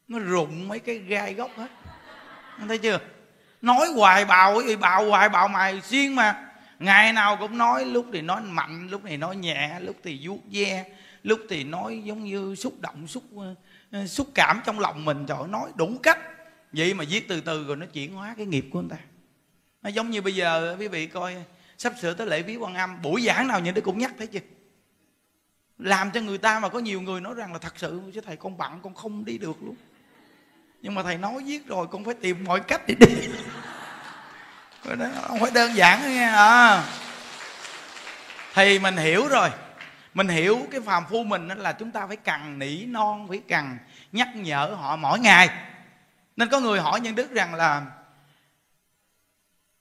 nó rụng mấy cái gai gốc hết. Thấy chưa? Nói hoài bào quý vị bào hoài bào mày xuyên mà. Ngày nào cũng nói, lúc thì nói mạnh, lúc thì nói nhẹ, lúc thì vuốt ve, lúc thì nói giống như xúc động, xúc ờ, ờ, xúc cảm trong lòng mình. Trời nói đủ cách. Vậy mà viết từ từ rồi nó chuyển hóa cái nghiệp của anh ta. Nó giống như bây giờ, quý vị coi, sắp sửa tới lễ viếng quan âm, buổi giảng nào những đứa cũng nhắc thấy chưa? Làm cho người ta mà có nhiều người nói rằng là thật sự chứ thầy, con bận con không đi được luôn nhưng mà thầy nói giết rồi, con phải tìm mọi cách để đi. Đó, không phải đơn giản nghe à. Thì mình hiểu rồi. Mình hiểu cái phàm phu mình là chúng ta phải cần nỉ non, phải cần nhắc nhở họ mỗi ngày. Nên có người hỏi nhân đức rằng là,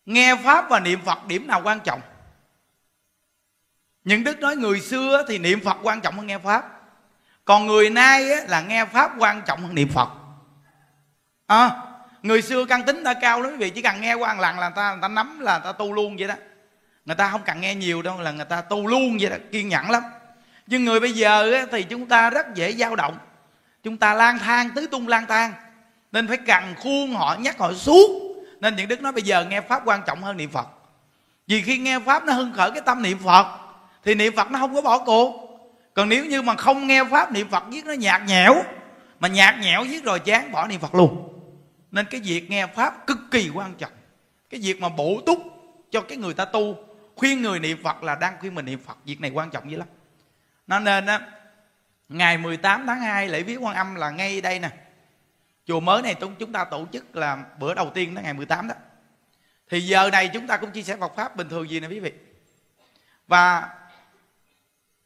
nghe pháp và niệm phật điểm nào quan trọng? Nhân đức nói, người xưa thì niệm phật quan trọng hơn nghe pháp. Còn người nay là nghe pháp quan trọng hơn niệm phật à, người xưa căn tính ta cao lắm quý vị chỉ cần nghe qua một lần là người ta người ta nắm là người ta tu luôn vậy đó. Người ta không cần nghe nhiều đâu là người ta tu luôn vậy đó kiên nhẫn lắm. Nhưng người bây giờ thì chúng ta rất dễ dao động. Chúng ta lang thang tứ tung lang thang. Nên phải cần khuôn họ nhắc họ suốt. Nên những đức nói bây giờ nghe pháp quan trọng hơn niệm phật. Vì khi nghe pháp nó hưng khởi cái tâm niệm phật thì niệm phật nó không có bỏ cuộc. Còn nếu như mà không nghe pháp niệm phật viết nó nhạt nhẽo. Mà nhạt nhẽo viết rồi chán bỏ niệm phật luôn nên cái việc nghe pháp cực kỳ quan trọng. Cái việc mà bổ túc cho cái người ta tu, khuyên người niệm phật là đang khuyên mình niệm phật, việc này quan trọng dữ lắm. Nó nên á, ngày 18 tháng 2 lễ viếng quan âm là ngay đây nè. Chùa mới này chúng ta tổ chức là bữa đầu tiên đó, ngày 18 đó. Thì giờ này chúng ta cũng chia sẻ Phật pháp bình thường gì nè quý vị. Và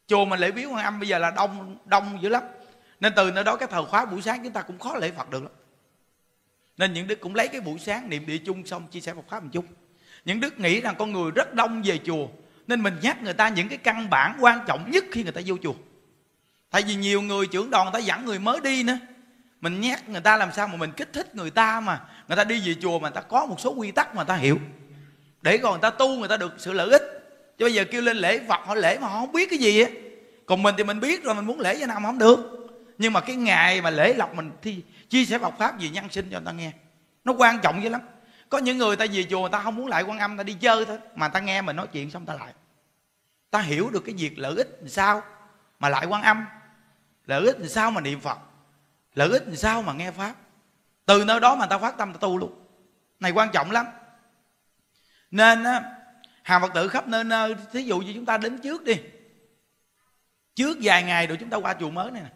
chùa mình lễ viếng quan âm bây giờ là đông đông dữ lắm. Nên từ nơi đó cái thờ khóa buổi sáng chúng ta cũng khó lễ Phật được lắm nên những đức cũng lấy cái buổi sáng niệm địa chung xong chia sẻ Phật pháp một chút. Những đức nghĩ rằng con người rất đông về chùa, nên mình nhắc người ta những cái căn bản quan trọng nhất khi người ta vô chùa. Tại vì nhiều người trưởng đoàn người ta dẫn người mới đi nữa. Mình nhắc người ta làm sao mà mình kích thích người ta mà. Người ta đi về chùa mà người ta có một số quy tắc mà người ta hiểu. Để còn người ta tu người ta được sự lợi ích. Chứ bây giờ kêu lên lễ phật, họ lễ mà họ không biết cái gì á. Còn mình thì mình biết rồi, mình muốn lễ cho nào mà không được. Nhưng mà cái ngày mà lễ lọc mình thì chia sẻ Phật pháp về nhân sinh cho người ta nghe. Nó quan trọng dữ lắm. Có những người ta về chùa người ta không muốn lại quan âm ta đi chơi thôi. Mà ta nghe mình nói chuyện xong ta lại. Ta hiểu được cái việc lợi ích làm sao mà lại quan âm. Lợi ích làm sao mà niệm phật. Lợi ích làm sao mà nghe pháp. Từ nơi đó mà ta phát tâm ta tu luôn. Này quan trọng lắm. Nên á, hàng phật tử khắp nơi nơi, thí dụ như chúng ta đến trước đi. Trước vài ngày rồi chúng ta qua chùa mới này nè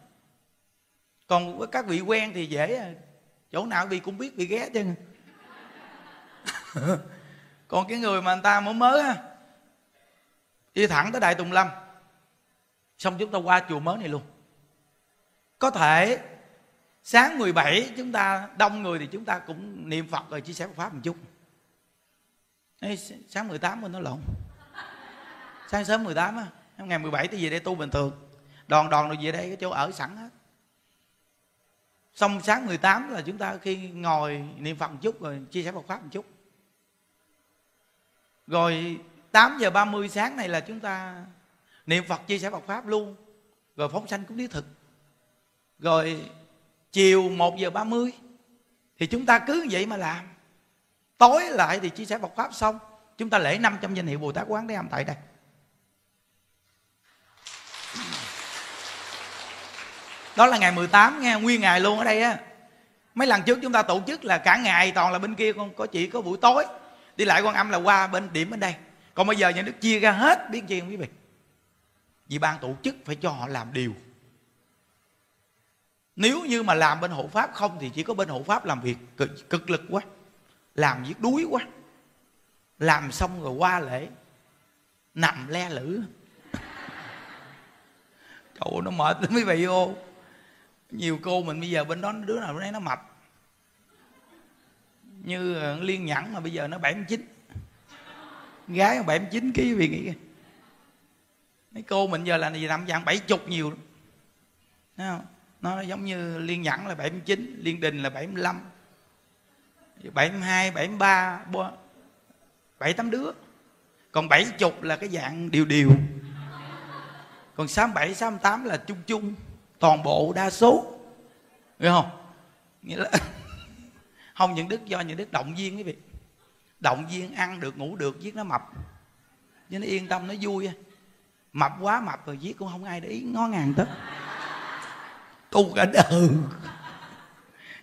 còn với các vị quen thì dễ à. chỗ nào vị cũng biết vị ghé chứ. Còn cái người mà người ta mới mới ha đi thẳng tới đại tùng lâm. Xong chúng ta qua chùa mới này luôn. Có thể sáng 17 chúng ta đông người thì chúng ta cũng niệm Phật rồi chia sẻ pháp một chút. Ê, sáng 18 mình nó lộn. Sáng sớm 18 á ngày 17 thì về đây tu bình thường. Đòn đòn rồi về đây cái chỗ ở sẵn hết xong sáng 18 là chúng ta khi ngồi niệm Phật một chút rồi chia sẻ Phật pháp một chút. Rồi 8 giờ 30 sáng này là chúng ta niệm Phật, chia sẻ Phật pháp luôn. Rồi phóng sanh cũng lý thực. Rồi chiều 1 giờ 30 thì chúng ta cứ vậy mà làm. Tối lại thì chia sẻ Phật pháp xong. Chúng ta lễ 500 danh hiệu Bồ Tát Quán để làm tại đây. Đó là ngày 18 nghe nguyên ngày luôn ở đây á. Mấy lần trước chúng ta tổ chức là cả ngày toàn là bên kia con có chỉ có buổi tối. Đi lại quan âm là qua bên điểm bên đây. Còn bây giờ nhà nước chia ra hết biết chi không quý vị? Vì ban tổ chức phải cho họ làm điều. Nếu như mà làm bên hộ pháp không thì chỉ có bên hộ pháp làm việc. Cực, cực lực quá. Làm việc đuối quá. Làm xong rồi qua lễ. Nằm le lử. Cậu nó mệt lắm quý vị ô nhiều cô mình bây giờ bên đó đứa nào bữa nay nó mập. Như ờ, liên nhẫn mà bây giờ nó 79 gái 79 ký vì nghĩ mấy cô mình giờ là gì nằm dạng 70 nhiều. Thấy không? nó giống như liên nhẫn là 79 liên đình là 75 72 73 bảy tám đứa. Còn bảy chục là cái dạng điều điều. Còn sáu bảy, sáu tám là chung chung toàn bộ đa số. Hiểu không? Nghĩa là không, những đức do những đức động viên cái việc động viên ăn được, ngủ được, giết nó mập. Cho nó yên tâm, nó vui mập quá mập rồi giết cũng không ai để ý, ngó ngàng tới. Tu cả đời.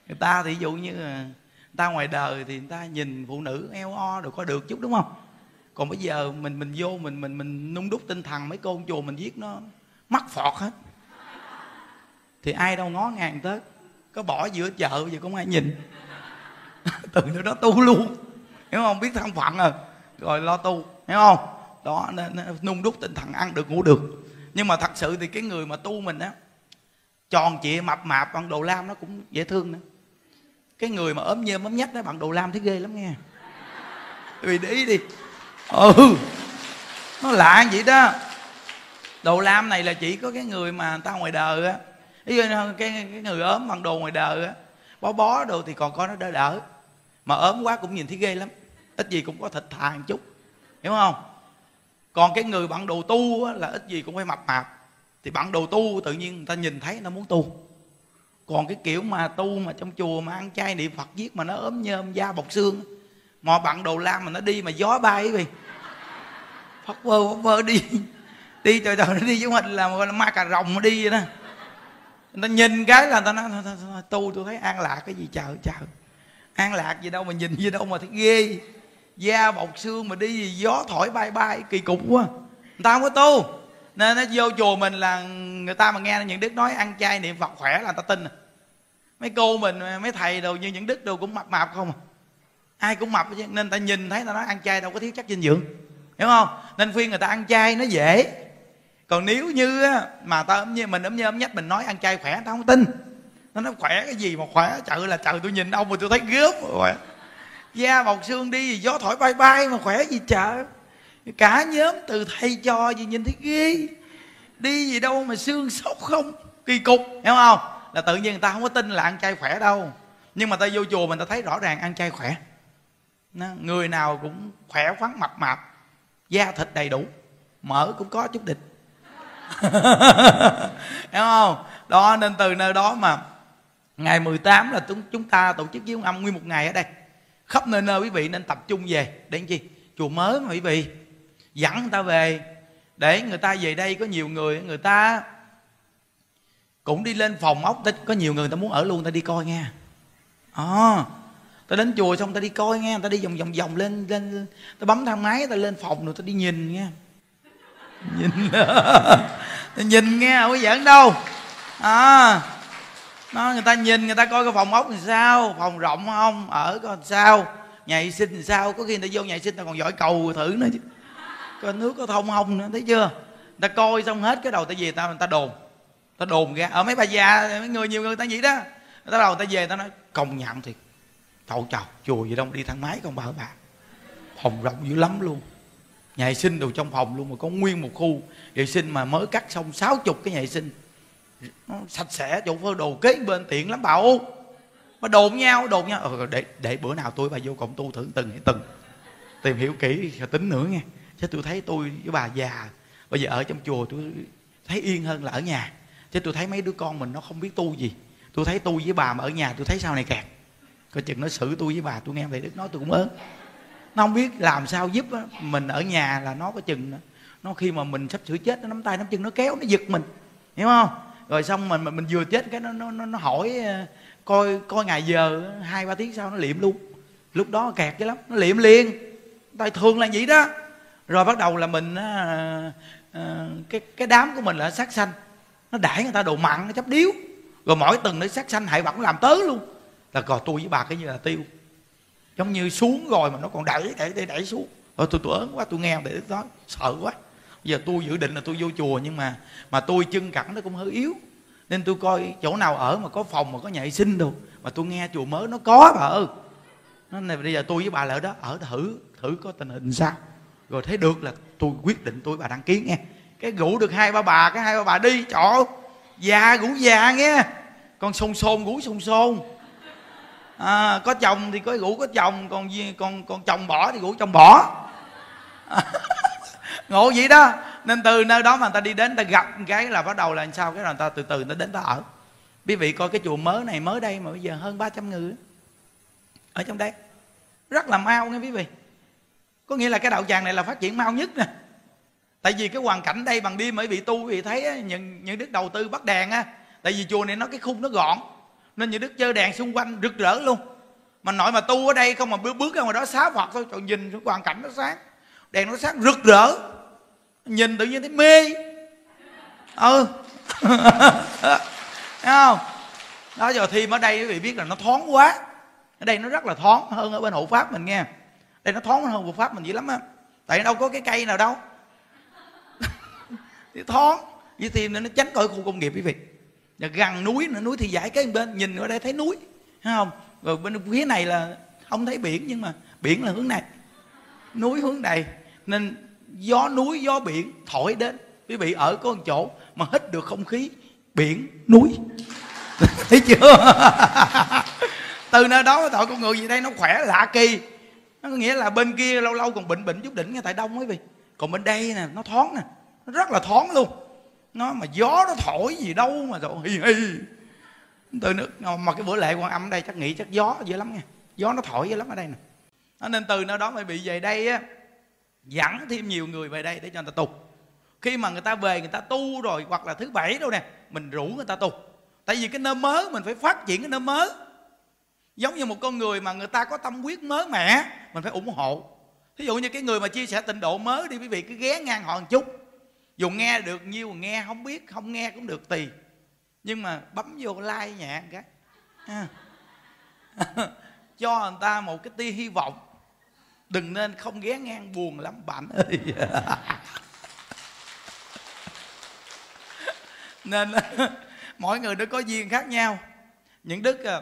Người ta thì ví dụ như người ta ngoài đời thì người ta nhìn phụ nữ eo o rồi có được chút, đúng không? Còn bây giờ mình mình vô mình mình mình nung đúc tinh thần mấy cô chùa mình giết nó, mắc phọt hết thì ai đâu ngó ngàng tới. Có bỏ giữa chợ gì cũng ai nhìn. Từ nơi đó tu luôn. Hiểu không? Biết thân phận rồi rồi lo tu. Hiểu không? Đó, nên nung đúc tinh thần ăn được, ngủ được. Nhưng mà thật sự thì cái người mà tu mình á, tròn trịa, mập mạp, bằng đồ lam nó cũng dễ thương nữa. Cái người mà ốm nhơm ốm nhách đó bằng đồ lam thấy ghê lắm nghe. Vì để ý đi. Ừ. Nó lạ vậy đó. Đồ lam này là chỉ có cái người mà ta ngoài đời á ví dụ cái, cái người ốm bằng đồ ngoài đời á bó bó đồ thì còn có nó đỡ đỡ. Mà ốm quá cũng nhìn thấy ghê lắm. Ít gì cũng có thịt thà một chút. Hiểu không? Còn cái người bằng đồ tu á, là ít gì cũng phải mập mạp. Thì bằng đồ tu tự nhiên người ta nhìn thấy nó muốn tu. Còn cái kiểu mà tu mà trong chùa mà ăn chay niệm phật giết mà nó ốm nhơm da bọc xương mà bằng đồ lam mà nó đi mà gió bay ấy phật vơ phật vơ đi. Đi trời trời nó đi giống hình là là ma cà rồng nó đi vậy đó người ta nhìn cái là người ta nói tu tôi thấy an lạc cái gì, chờ chờ. An lạc gì đâu mà nhìn gì đâu mà thấy ghê. Da bọc xương mà đi gì, gió thổi bay bay, kỳ cục quá. Người ta không có tu. Nên nó vô chùa mình là người ta mà nghe những đức nói ăn chay niệm phật khỏe là người ta tin à. mấy cô mình, mấy thầy đồ như những đức đồ cũng mập mạp không à. Ai cũng mập chứ. Nên ta nhìn thấy ta nói ăn chay đâu có thiếu chất dinh dưỡng. Hiểu không? Nên khuyên người ta ăn chay nó dễ còn nếu như mà ta ấm như mình ấm như ấm nhất mình nói ăn chay khỏe, tao không tin. Nó nói, khỏe cái gì mà khỏe? Chợ là chợ tôi nhìn ông mà tôi thấy gớm. Rồi da bọc xương đi, gió thổi bay bay mà khỏe gì chợ cả nhóm từ thầy cho gì nhìn thấy ghê. Đi gì đâu mà xương sốc không? Kỳ cục, hiểu không? Là tự nhiên người ta không có tin là ăn chay khỏe đâu. Nhưng mà ta vô chùa mình ta thấy rõ ràng ăn chay khỏe. Người nào cũng khỏe khoắn mập mạp, da thịt đầy đủ, mỡ cũng có chút địch. hiểu không? Đó nên từ nơi đó mà ngày 18 là chúng chúng ta tổ chức giếng âm nguyên một ngày ở đây. Khắp nơi nơi quý vị nên tập trung về để chi? Chùa mới mà quý vị. Dẫn người ta về. Để người ta về đây có nhiều người người ta cũng đi lên phòng ốc. Có nhiều người ta muốn ở luôn ta đi coi nghe. À, ta đến chùa xong ta đi coi nghe ta đi vòng vòng vòng lên lên. Ta bấm thang máy ta lên phòng rồi ta đi nhìn nghe nhìn. Nhìn nghe không có giỡn đâu. À. Nó, người ta nhìn, người ta coi cái phòng ốc làm sao, phòng rộng không ở có làm sao. Nhảy sinh làm sao, có khi người ta vô nhảy sinh ta còn giỏi cầu thử nữa chứ. Coi nước có thông không nữa, thấy chưa? Ta coi xong hết cái đầu ta về ta, người ta đồn. Ta đồn ra, ở mấy bà già, mấy người nhiều người ta vậy đó. Người ta đầu ta về, ta nói, công nhận thiệt. Cậu chào, chùa gì đâu, đi thang máy không bà bà. Phòng rộng dữ lắm luôn nhà vệ sinh đồ trong phòng luôn mà có nguyên một khu. Vệ sinh mà mới cắt xong sáu chục cái nhà vệ sinh. Nó sạch sẽ chỗ phơi đồ kế bên tiện lắm bảo mà đồn nhau đồn nhau. Ờ, để để bữa nào tôi bà vô cộng tu thử từng từng. Tìm hiểu kỹ tính nữa nghe. Chứ tôi thấy tôi với bà già bây giờ ở trong chùa tôi thấy yên hơn là ở nhà. Chứ tôi thấy mấy đứa con mình nó không biết tu gì. Tôi thấy tôi với bà mà ở nhà tôi thấy sau này kẹt. Coi chừng nó xử tôi với bà tôi nghe thầy đức nói tôi cũng ớn nó không biết làm sao giúp á. mình ở nhà là nó có chừng nó, nó khi mà mình sắp sửa chết nó nắm tay nắm chân nó kéo nó giật mình. Hiểu không? Rồi xong mình mình, vừa chết cái nó nó nó hỏi ờ, coi coi ngày giờ hai ba tiếng sau nó liệm luôn. Lúc đó kẹt chứ lắm nó liệm liền. Tại thường là vậy đó. Rồi bắt đầu là mình à, à, cái cái đám của mình là sát sanh. Nó đãi người ta đồ mặn nó chấp điếu. Rồi mỗi tuần nó sát sanh hại vẫn làm tớ luôn. Là còn tôi với bà cái như là tiêu giống như xuống rồi mà nó còn đẩy đẩy đẩy đẩy xuống. Rồi tôi tôi ớn quá, tôi nghe để đó sợ quá. Bây giờ tôi dự định là tôi vô chùa, nhưng mà mà tôi chân cẳng nó cũng hơi yếu. Nên tôi coi chỗ nào ở mà có phòng mà có nhà vệ sinh đâu mà tôi nghe chùa mới nó có bà ơi. Nó này, bây giờ tôi với bà lại đó, ở thử thử có tình hình sao. Rồi thấy được là tôi quyết định tôi bà đăng ký nghe. Cái rủ được hai ba bà, cái hai ba bà đi chỗ già rủ già nghe. Con xôn xôn rủ xôn xôn à, có chồng thì có rủ có chồng còn còn còn chồng bỏ thì rủ chồng bỏ.
Ngộ vậy đó. Nên từ nơi đó mà người ta đi đến người ta gặp cái là bắt đầu là sao? Cái là người ta từ từ nó đến ta ở. Quý vị coi cái chùa mới này mới đây mà bây giờ hơn 300 người ở trong đây. Rất là mau nghe quý vị. Có nghĩa là cái đạo tràng này là phát triển mau nhất nè. Tại vì cái hoàn cảnh đây bằng đi mới bị tu quý vị thấy á, những những đức đầu tư bắt đèn á. Tại vì chùa này nó cái khung nó gọn nên những đức chơi đèn xung quanh rực rỡ luôn. Mà nội mà tu ở đây không mà bước bước ra ngoài đó xá phật thôi. Trời, nhìn cái hoàn cảnh nó sáng. Đèn nó sáng rực rỡ. Nhìn tự nhiên thấy mê. Ừ. Thấy không? Đó, giờ thêm ở đây, quý vị biết là nó thoáng quá. Ở đây nó rất là thoáng hơn ở bên hộ pháp mình nghe. Đây nó thoáng hơn hộ pháp mình dữ lắm á. Tại đâu có cái cây nào đâu. Thì thoáng. Với thêm nữa nó tránh khỏi khu công nghiệp, quý vị và gần núi nữa, núi thì giải cái bên, nhìn ở đây thấy núi, thấy không? Rồi bên phía này là không thấy biển, nhưng mà biển là hướng này. Núi hướng này, nên gió núi, gió biển thổi đến. Quý vị ở có một chỗ mà hít được không khí, biển, núi. Thấy chưa? Từ nơi đó tội con người gì đây nó khỏe lạ kỳ. Nó có nghĩa là bên kia lâu lâu còn bệnh bệnh chút đỉnh ngay tại đông quý vị còn bên đây nè, nó thoáng nè, nó rất là thoáng luôn nó mà gió nó thổi gì đâu mà thổi hi hi. Từ nước ờ, mà cái bữa lệ quan âm ở đây chắc nghĩ chắc gió dữ lắm nha. Gió nó thổi dữ lắm ở đây nè. Nên từ nơi đó mới bị về đây á, dẫn thêm nhiều người về đây để cho người ta tu. Khi mà người ta về, người ta tu rồi, hoặc là thứ bảy đâu nè, mình rủ người ta tu. Tại vì cái nơi mới mình phải phát triển cái nơi mới. Giống như một con người mà người ta có tâm quyết mới mẻ, mình phải ủng hộ. Thí dụ như cái người mà chia sẻ tịnh độ mới đi, quý vị cứ ghé ngang họ một chút dù nghe được nhiêu nghe không biết, không nghe cũng được tùy nhưng mà bấm vô like nhạc cái. À. cho người ta một cái tia hy vọng. Đừng nên không ghé ngang buồn lắm bạn ơi nên mỗi người nó có duyên khác nhau. Những đức à,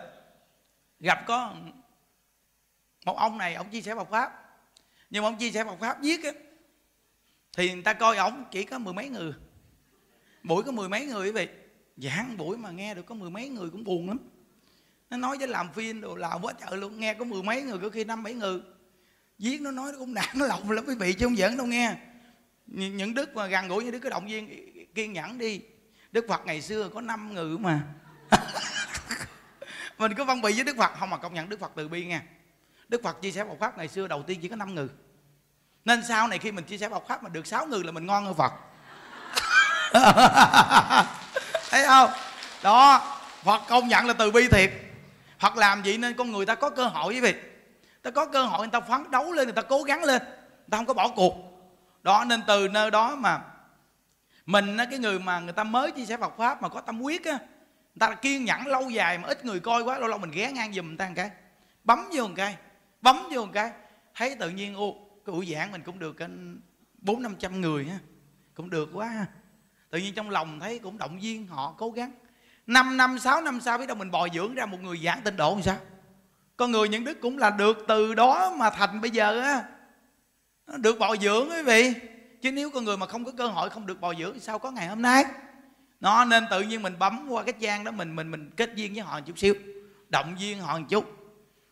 gặp có một ông này, ông chia sẻ Phật pháp. Nhưng mà ông chia sẻ Phật pháp viết á thì người ta coi ổng chỉ có mười mấy người. Buổi có mười mấy người quý vị. Giảng buổi mà nghe được có mười mấy người cũng buồn lắm. Nó nói với làm phim đồ, làm quá trời luôn. Nghe có mười mấy người, có khi năm bảy người. Viết nó nói nó cũng nản lòng lắm quý vị, chứ không giỡn đâu nghe. Những đức mà gần gũi như đức cái động viên kiên nhẫn đi. Đức phật ngày xưa có năm người mà. Mình có phân bì với đức phật. Không mà công nhận đức phật từ bi nghe. Đức phật chia sẻ một pháp ngày xưa đầu tiên chỉ có năm người nên sau này khi mình chia sẻ bọc pháp mà được sáu người là mình ngon hơn phật. Thấy không? Đó, phật công nhận là từ bi thiệt. Phật làm vậy nên con người ta có cơ hội với việc ta có cơ hội người ta phấn đấu lên, người ta cố gắng lên. Người ta không có bỏ cuộc. Đó, nên từ nơi đó mà mình cái người mà người ta mới chia sẻ Phật pháp mà có tâm huyết á, người ta kiên nhẫn lâu dài mà ít người coi quá, lâu lâu mình ghé ngang giùm người ta một cái, bấm vô một cái, bấm vô một cái, thấy tự nhiên, ô buổi giảng mình cũng được ờ, bốn năm trăm người ha cũng được quá ha. Tự nhiên trong lòng thấy cũng động viên họ cố gắng. 5 năm 6 năm sau biết đâu mình bồi dưỡng ra một người giảng tinh độ làm sao? Con người những đức cũng là được từ đó mà thành bây giờ á. Được bồi dưỡng quý vị. Chứ nếu con người mà không có cơ hội không được bồi dưỡng sao có ngày hôm nay? Nó nên tự nhiên mình bấm qua cái trang đó mình mình mình kết duyên với họ một chút xíu. Động viên họ một chút.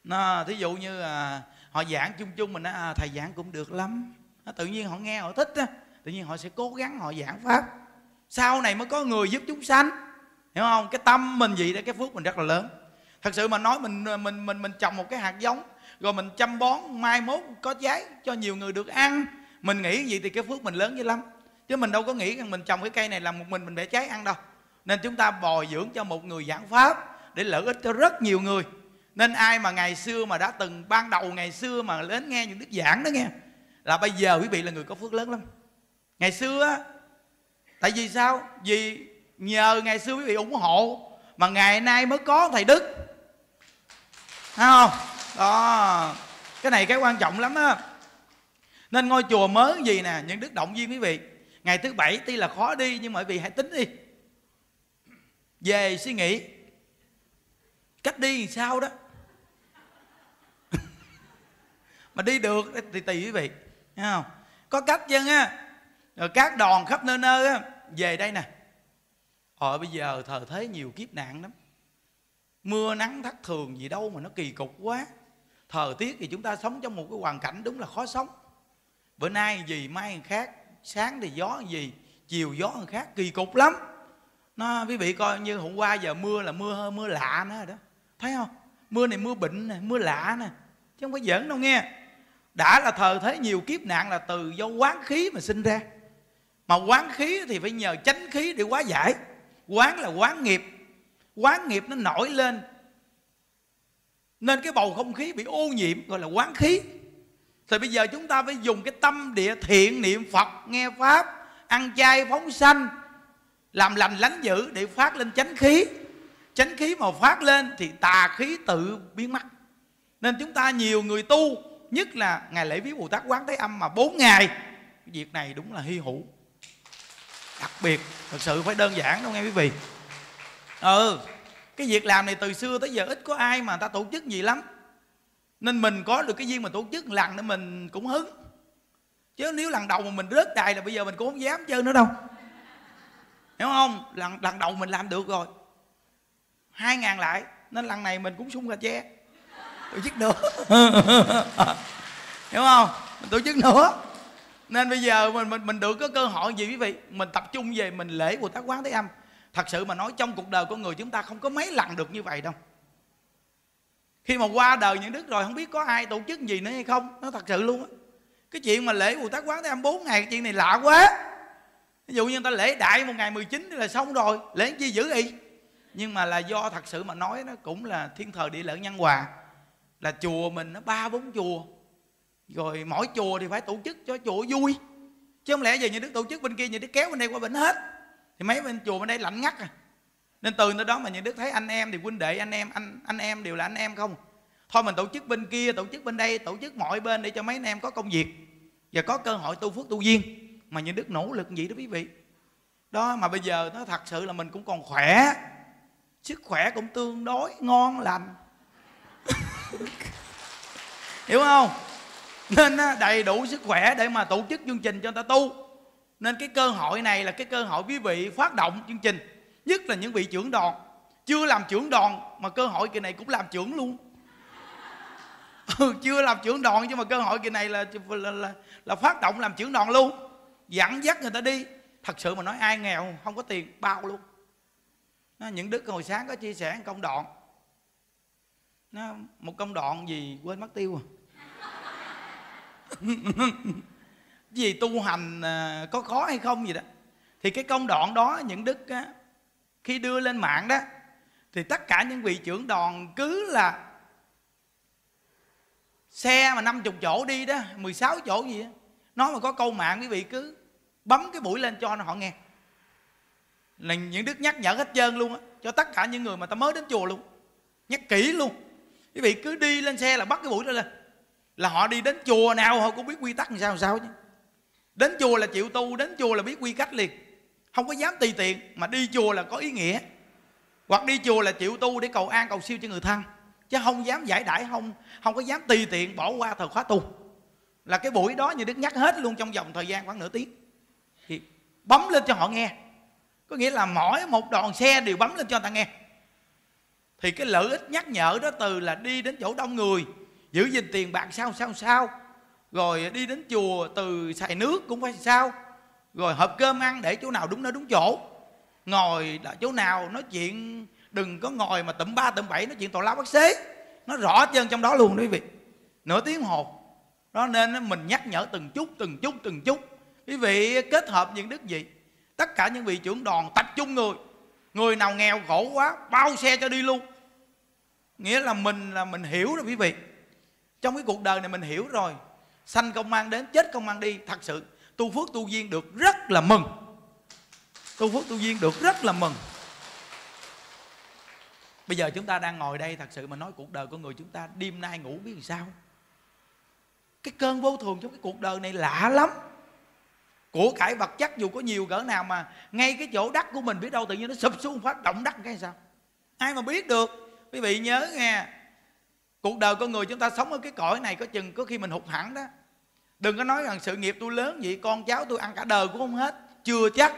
Nó thí dụ như à, họ giảng chung chung mình nói à, thầy giảng cũng được lắm. Tự nhiên họ nghe họ thích á. Tự nhiên họ sẽ cố gắng họ giảng pháp. Sau này mới có người giúp chúng sanh. Hiểu không? Cái tâm mình gì đó cái phước mình rất là lớn. Thật sự mà nói mình mình mình mình trồng một cái hạt giống rồi mình chăm bón mai mốt có trái cho nhiều người được ăn. Mình nghĩ gì thì cái phước mình lớn dữ lắm. Chứ mình đâu có nghĩ rằng mình trồng cái cây này làm một mình mình để trái ăn đâu. Nên chúng ta bồi dưỡng cho một người giảng pháp để lợi ích cho rất nhiều người nên ai mà ngày xưa mà đã từng ban đầu ngày xưa mà đến nghe những đức giảng đó nghe, là bây giờ quý vị là người có phước lớn lắm. Ngày xưa á, tại vì sao? Vì nhờ ngày xưa quý vị ủng hộ mà ngày nay mới có thầy đức. Thấy không? Đó. Cái này cái quan trọng lắm á. Nên ngôi chùa mới gì nè, những đức động viên quý vị. Ngày thứ bảy tuy là khó đi nhưng mà quý vị hãy tính đi. Về suy nghĩ. Cách đi làm sao đó? Mà đi được, thì tùy quý vị, thấy không? Có cách dân á rồi các đòn khắp nơi nơi á, về đây nè. Họ bây giờ thời thế nhiều kiếp nạn lắm. Mưa nắng thất thường gì đâu mà nó kỳ cục quá. Thời tiết thì chúng ta sống trong một cái hoàn cảnh đúng là khó sống. Bữa nay gì mai khác, sáng thì gió gì, chiều gió khác, kỳ cục lắm. Nó, quý vị coi như hôm qua giờ mưa là mưa mưa lạ nữa rồi đó. Thấy không? Mưa này mưa bệnh nè, mưa lạ nè. Chứ không phải giỡn đâu nghe đã là thờ thế, nhiều kiếp nạn là từ do quán khí mà sinh ra. Mà quán khí thì phải nhờ chánh khí để hóa giải. Quán là quán nghiệp. Quán nghiệp nó nổi lên. Nên cái bầu không khí bị ô nhiễm, gọi là quán khí. Thì bây giờ chúng ta phải dùng cái tâm địa thiện niệm phật, nghe pháp, ăn chay, phóng sanh, làm lành lánh dữ để phát lên chánh khí. Chánh khí mà phát lên thì tà khí tự biến mất. Nên chúng ta nhiều người tu nhất là ngày lễ viếng bồ tát quán thế âm mà bốn ngày. Việc này đúng là hy hữu. Đặc biệt, thật sự phải đơn giản đâu nghe quý vị. Ừ cái việc làm này từ xưa tới giờ ít có ai mà ta tổ chức gì lắm. Nên mình có được cái duyên mà tổ chức lần nữa mình cũng hứng. Chứ nếu lần đầu mà mình rớt đài là bây giờ mình cũng không dám chơi nữa đâu. Hiểu không? Lần lần đầu mình làm được rồi. Hai ngàn lại, nên lần này mình cũng sung cà che tổ chức nữa. Hiểu không? Mình tổ chức nữa. Nên bây giờ mình mình mình được có cơ hội gì quý vị? Mình tập trung về mình lễ bồ tát quán thế âm. Thật sự mà nói, trong cuộc đời con người chúng ta không có mấy lần được như vậy đâu. Khi mà qua đời những đức rồi, không biết có ai tổ chức gì nữa hay không. Nó thật sự luôn á. Cái chuyện mà lễ bồ tát quán thế âm bốn ngày, cái chuyện này lạ quá. Ví dụ như người ta lễ đại một ngày 19 là xong rồi. Lễ chi giữ y nhưng mà là do thật sự mà nói nó cũng là thiên thời địa lợi nhân hòa là chùa mình nó ba bốn chùa. Rồi mỗi chùa thì phải tổ chức cho chùa vui. Chứ không lẽ giờ như đức tổ chức bên kia như đức kéo bên đây qua bệnh hết. Thì mấy bên chùa bên đây lạnh ngắt à. Nên từ nơi đó mà nhà đức thấy anh em thì huynh đệ, anh em, anh anh em đều là anh em không? Thôi mình tổ chức bên kia, tổ chức bên đây, tổ chức mọi bên để cho mấy anh em có công việc. Và có cơ hội tu phước tu duyên. Mà nhà đức nỗ lực vậy đó quý vị. Đó, mà bây giờ nó thật sự là mình cũng còn khỏe. Sức khỏe cũng tương đối, ngon lành hiểu không? Nên đầy đủ sức khỏe để mà tổ chức chương trình cho người ta tu. Nên cái cơ hội này là cái cơ hội quý vị phát động chương trình nhất là những vị trưởng đoàn. Chưa làm trưởng đoàn mà cơ hội kỳ này cũng làm trưởng luôn. Ừ, chưa làm trưởng đoàn nhưng mà cơ hội kỳ này là là, là là phát động làm trưởng đoàn luôn. Dẫn dắt người ta đi. Thật sự mà nói ai nghèo không có tiền bao luôn. Những đức hồi sáng có chia sẻ công đoạn nó một công đoạn gì quên mất tiêu à. Gì tu hành à, có khó hay không gì đó. Thì cái công đoạn đó những đức á, khi đưa lên mạng đó thì tất cả những vị trưởng đoàn cứ là xe mà 50 chỗ đi đó 16 chỗ gì đó nó mà có câu mạng quý vị cứ bấm cái mũi lên cho họ nghe. Là những đức nhắc nhở hết trơn luôn á cho tất cả những người mà ta mới đến chùa luôn nhắc kỹ luôn quý vị cứ đi lên xe là bắt cái mũi đó lên. Là họ đi đến chùa nào họ cũng biết quy tắc làm sao làm sao chứ. Đến chùa là chịu tu, đến chùa là biết quy cách liền. Không có dám tùy tiện, mà đi chùa là có ý nghĩa. Hoặc đi chùa là chịu tu để cầu an, cầu siêu cho người thân. Chứ không dám giải đãi, không không có dám tùy tiện bỏ qua thời khóa tu. Là cái buổi đó như đức nhắc hết luôn trong vòng thời gian khoảng nửa tiếng. Thì bấm lên cho họ nghe. Có nghĩa là mỗi một đoàn xe đều bấm lên cho người ta nghe thì cái lợi ích nhắc nhở đó từ là đi đến chỗ đông người. Giữ gìn tiền bạc sao sao sao. Rồi đi đến chùa từ xài nước cũng phải sao. Rồi hộp cơm ăn để chỗ nào đúng nơi đúng chỗ. Ngồi là chỗ nào nói chuyện, đừng có ngồi mà tụm ba tụm bảy nói chuyện tào lao bác xế. Nó rõ chân trong đó luôn đó quý vị. Nửa tiếng hồ. Đó nên mình nhắc nhở từng chút từng chút từng chút. Quý vị kết hợp những đức gì tất cả những vị trưởng đoàn tập trung người. Người nào nghèo khổ quá, bao xe cho đi luôn nghĩa là mình là mình hiểu rồi quý vị. Trong cái cuộc đời này mình hiểu rồi. Sanh công an đến, chết công an đi, thật sự, tu phước tu duyên được rất là mừng. Tu phước tu duyên được rất là mừng. Bây giờ chúng ta đang ngồi đây, thật sự mà nói cuộc đời của người chúng ta đêm nay ngủ biết làm sao? Cái cơn vô thường trong cái cuộc đời này lạ lắm. Của cải vật chất dù có nhiều cỡ nào mà ngay cái chỗ đất của mình biết đâu tự nhiên nó sụp xuống, phát động đất cái sao? Ai mà biết được? Quý vị nhớ nghe. Cuộc đời con người chúng ta sống ở cái cõi này có chừng có khi mình hụt hẳn đó. Đừng có nói rằng sự nghiệp tôi lớn vậy, con cháu tôi ăn cả đời cũng không hết. Chưa chắc.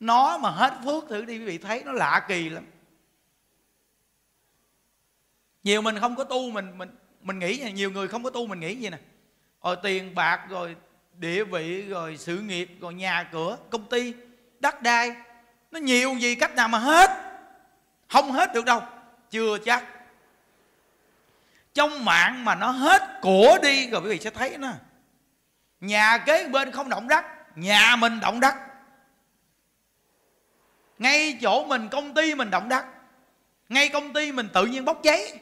Nó mà hết phước thử đi, quý vị thấy nó lạ kỳ lắm. Nhiều mình không có tu, mình mình mình nghĩ nhiều người không có tu mình nghĩ gì nè. Rồi tiền bạc, rồi địa vị, rồi sự nghiệp, rồi nhà cửa, công ty, đất đai. Nó nhiều gì, cách nào mà hết. Không hết được đâu chưa chắc. Trong mạng mà nó hết của đi rồi quý vị sẽ thấy nó. Nhà kế bên không động đất, nhà mình động đất. Ngay chỗ mình, công ty mình động đất. Ngay công ty mình tự nhiên bốc cháy.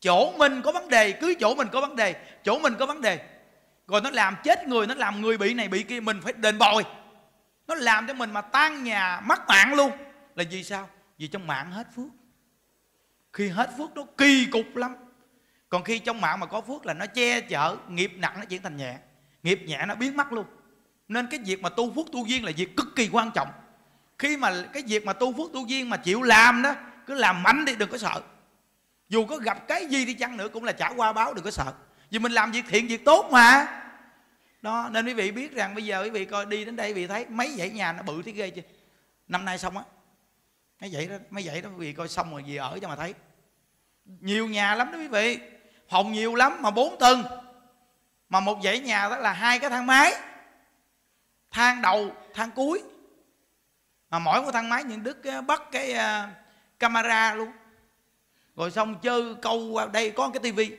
Chỗ mình có vấn đề, cứ chỗ mình có vấn đề, chỗ mình có vấn đề. Rồi nó làm chết người, nó làm người bị này bị kia, mình phải đền bồi. Nó làm cho mình mà tan nhà, mất mạng luôn. Là vì sao? Vì trong mạng hết phước khi hết phước nó kỳ cục lắm. Còn khi trong mạng mà có phước là nó che chở, nghiệp nặng nó chuyển thành nhẹ. Nghiệp nhẹ nó biến mất luôn. Nên cái việc mà tu phước tu duyên là việc cực kỳ quan trọng. Khi mà cái việc mà tu phước tu duyên mà chịu làm đó, cứ làm mạnh đi, đừng có sợ. Dù có gặp cái gì đi chăng nữa cũng là trả qua báo, đừng có sợ. Vì mình làm việc thiện, việc tốt mà. Đó, nên quý vị biết rằng bây giờ quý vị coi, đi đến đây quý vị thấy mấy dãy nhà nó bự thế ghê chưa? Năm nay xong á mấy vậy đó mấy vậy đó, quý vị coi xong rồi gì ở cho mà thấy. Nhiều nhà lắm đó quý vị. Phòng nhiều lắm mà bốn tầng. Mà một dãy nhà đó là hai cái thang máy. Thang đầu, thang cuối. Mà mỗi một thang máy những đức bắt cái à, camera luôn. Rồi xong chơi câu đây có cái tivi.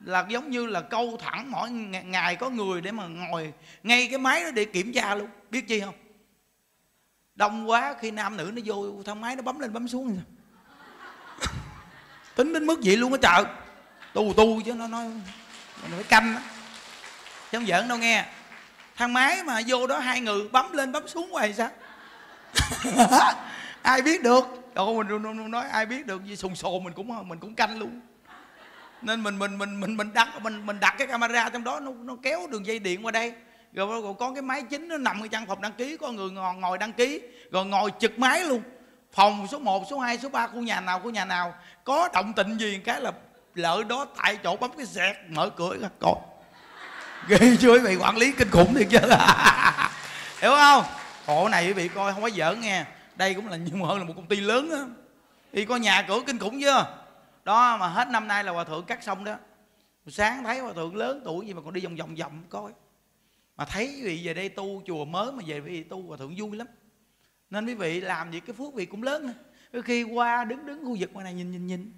Là giống như là câu thẳng mỗi ngày có người để mà ngồi ngay cái máy đó để kiểm tra luôn. Biết chi không? Đông quá, khi nam nữ nó vô, thang máy nó bấm lên, bấm xuống. Tính đến mức vậy luôn á chợ tu tu chứ, nó nói mình phải canh á. Chứ không giỡn đâu nghe. Thang máy mà vô đó hai người bấm lên, bấm xuống hoài sao? Ai biết được? Đâu mình nói ai biết được gì sùng sồ mình cũng mình cũng canh luôn. Nên mình mình mình mình mình đặt, mình mình đặt cái camera trong đó, nó nó kéo đường dây điện qua đây rồi, rồi có cái máy chính nó nằm ở trong phòng đăng ký có người ngồi, ngồi đăng ký rồi ngồi trực máy luôn. Phòng số 1, số 2, số 3 của nhà nào của nhà nào có động tịnh gì cái là lỡ đó tại chỗ bấm cái xẹt mở cửa ra coi. Ghê chưa quý vị quản lý kinh khủng thiệt chứ. Hiểu không? Khổ này quý vị coi không có giỡn nghe. Đây cũng là nhiều hơn là một công ty lớn á. Thì có nhà cửa kinh khủng chưa? Đó mà hết năm nay là hòa thượng cắt xong đó. Sáng thấy hòa thượng lớn tuổi gì mà còn đi vòng vòng vòng coi mà thấy quý vị về đây tu chùa mới mà về quý vị tu hòa thượng vui lắm. Nên quý vị làm gì cái phước vị cũng lớn đôi khi qua đứng đứng khu vực ngoài này nhìn nhìn nhìn.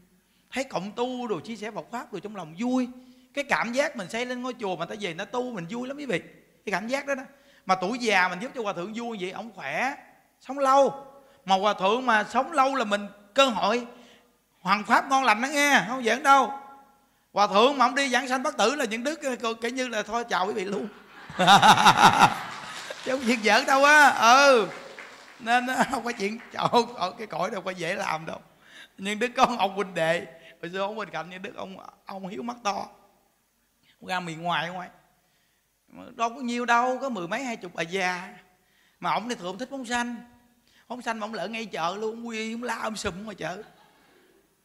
Thấy cộng tu rồi chia sẻ Phật pháp rồi trong lòng vui. Cái cảm giác mình xây lên ngôi chùa mà ta về nó tu mình vui lắm quý vị. Cái cảm giác đó đó. Mà tuổi già mình giúp cho hòa thượng vui vậy, ông khỏe, sống lâu. Mà hòa thượng mà sống lâu là mình cơ hội. Hoàng pháp ngon lành đó nghe, không giỡn đâu. Hòa thượng mà ông đi giảng sanh bất tử là những đức kể như là thôi, chào quý vị luôn. chứ không chuyện giỡn đâu á. Ừ. Nên nó không có chuyện. Trời ở cái cõi đâu có dễ làm đâu. Nhưng đức có ông huynh đệ. Hồi xưa ông bên cạnh như đức, ông ông hiếu mắt to. Ra miền ngoài ngoài đâu có nhiều đâu, có mười mấy, hai chục bà già. Mà ông thì thường thích bóng xanh. Bóng xanh mà ông lỡ ngay chợ luôn, ông quy ông la, ông sùm ngoài chợ.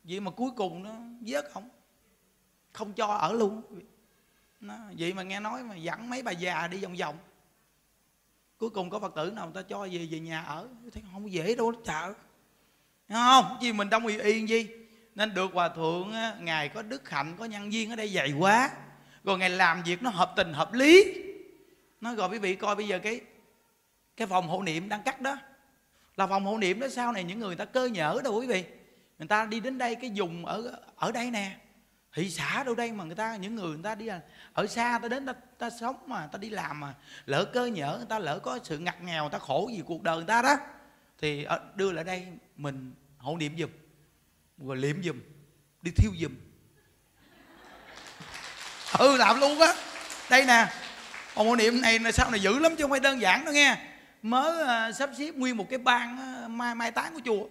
Vậy mà cuối cùng nó vớt không không cho ở luôn nó, vậy mà nghe nói mà dẫn mấy bà già đi vòng vòng. Cuối cùng có phật tử nào người ta cho về về nhà ở. Thấy không dễ đâu chợ không? Chứ mình đông y yên gì? Nên được hòa thượng ngài có đức hạnh có nhân viên ở đây dày quá. Rồi ngài làm việc nó hợp tình hợp lý. Nói rồi quý vị coi bây giờ cái cái phòng hộ niệm đang cắt đó. Là phòng hộ niệm đó sau này những người ta cơ nhở đâu quý vị. Người ta đi đến đây cái dùng ở ở đây nè thị xã đâu đây mà người ta những người người ta đi à, ở xa ta đến ta, ta sống mà ta đi làm mà lỡ cơ nhở người ta lỡ có sự ngặt nghèo người ta khổ gì cuộc đời người ta đó thì ờ, đưa lại đây mình hộ niệm giùm rồi liệm giùm đi thiêu giùm. Ừ làm luôn á. Đây nè hộ niệm này là sao này dữ lắm chứ không phải đơn giản đâu nghe. Mới uh, sắp xếp nguyên một cái ban uh, ờ, mai mai táng của chùa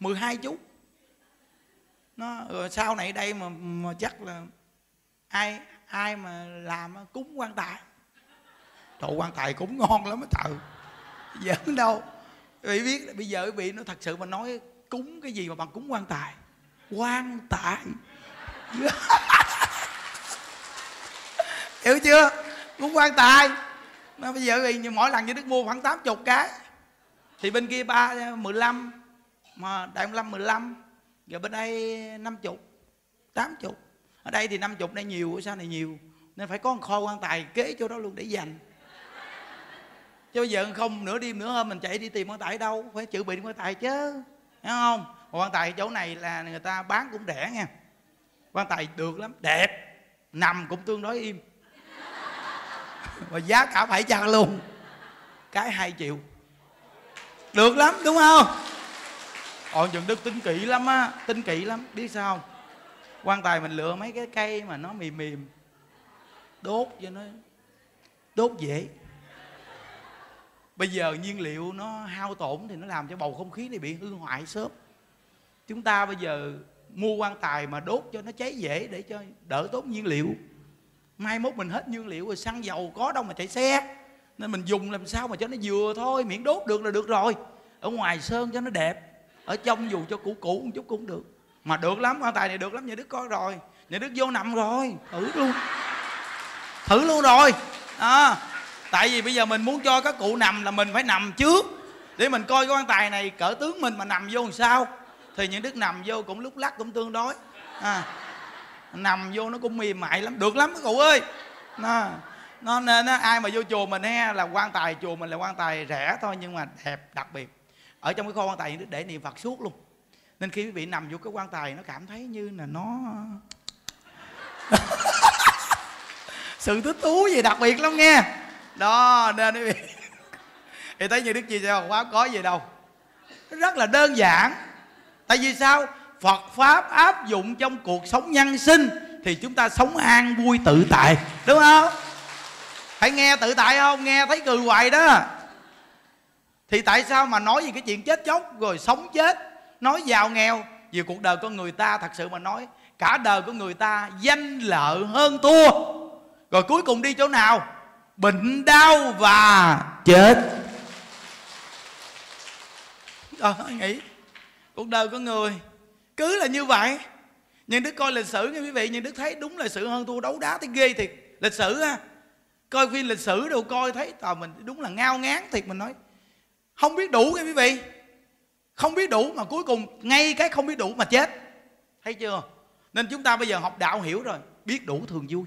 12 chú nó rồi sau này đây mà, mà chắc là ai ai mà làm cúng quan tài. Trời quan tài cúng ngon lắm á trời. Giỡn đâu. Bị biết bây giờ bị nó thật sự mà nói cúng cái gì mà bằng cúng quan tài. Quan tài. Hiểu chưa? Cúng quan tài. Nó bây giờ thì mỗi lần như đức mua khoảng tám chục cái. Thì bên kia ba mười lăm mà đại ông lâm mười lăm rồi bên đây năm chục, tám chục. Ở đây thì năm chục đây nhiều sao này nhiều. Nên phải có một kho quan tài kế chỗ đó luôn để dành. Chứ bây giờ không nửa đêm nửa hôm mình chạy đi tìm quan tài đâu, phải chữ bị quan tài chứ. Hiểu không? Quan tài chỗ này là người ta bán cũng rẻ nha. Quan tài được lắm, đẹp. Nằm cũng tương đối im. Và giá cả phải chăng luôn. Cái hai triệu. Được lắm, đúng không? Ôi trường đức tính kỹ lắm á, tính kỹ lắm, biết sao không? Quan tài mình lựa mấy cái cây mà nó mềm mềm, đốt cho nó, đốt dễ. Bây giờ nhiên liệu nó hao tổn thì nó làm cho bầu không khí này bị hư hoại sớm. Chúng ta bây giờ mua quan tài mà đốt cho nó cháy dễ để cho đỡ tốn nhiên liệu. Mai mốt mình hết nhiên liệu rồi, xăng dầu có đâu mà chạy xe. Nên mình dùng làm sao mà cho nó vừa thôi, miễn đốt được là được rồi. Ở ngoài sơn cho nó đẹp ở trong dù cho cũ cũ một chút cũng được. Mà được lắm quan tài này được lắm nhà đức có rồi. Nhà đức vô nằm rồi. Thử luôn. Thử luôn rồi. À, tại vì bây giờ mình muốn cho các cụ nằm là mình phải nằm trước. Để mình coi cái quan tài này cỡ tướng mình mà nằm vô làm sao. Thì những đức nằm vô cũng lúc lắc cũng tương đối. À, nằm vô nó cũng mềm mại lắm. Được lắm các cụ ơi. À, nó nên ai mà vô chùa mình he là quan tài chùa mình là quan tài rẻ thôi nhưng mà đẹp đặc biệt ở trong cái kho quan tài để niệm phật suốt luôn. Nên khi quý vị nằm vô cái quan tài nó cảm thấy như là nó sự thích thú gì đặc biệt lắm nghe. Đó, nên quý vị thì thấy như đức chia sẻ quá có gì đâu. Rất là đơn giản. Tại vì sao? Phật pháp áp dụng trong cuộc sống nhân sinh thì chúng ta sống an vui tự tại. Đúng không? Hãy nghe tự tại không? Nghe thấy cười hoài đó thì tại sao mà nói về cái chuyện chết chóc rồi sống chết? Nói giàu nghèo về cuộc đời con người ta thật sự mà nói, cả đời của người ta danh lợi hơn thua. Rồi cuối cùng đi chỗ nào? Bệnh đau và chết. Đó nghĩ, cuộc đời của người cứ là như vậy. Nhưng đức coi lịch sử nha quý vị nhưng đức thấy đúng là sự hơn thua, đấu đá thấy ghê thiệt. Lịch sử ha, coi phim lịch sử đâu coi thấy tờ mình đúng là ngao ngán thiệt, mình nói không biết đủ nghe quý vị. Không biết đủ mà cuối cùng ngay cái không biết đủ mà chết. Thấy chưa? Nên chúng ta bây giờ học đạo hiểu rồi. Biết đủ thường vui.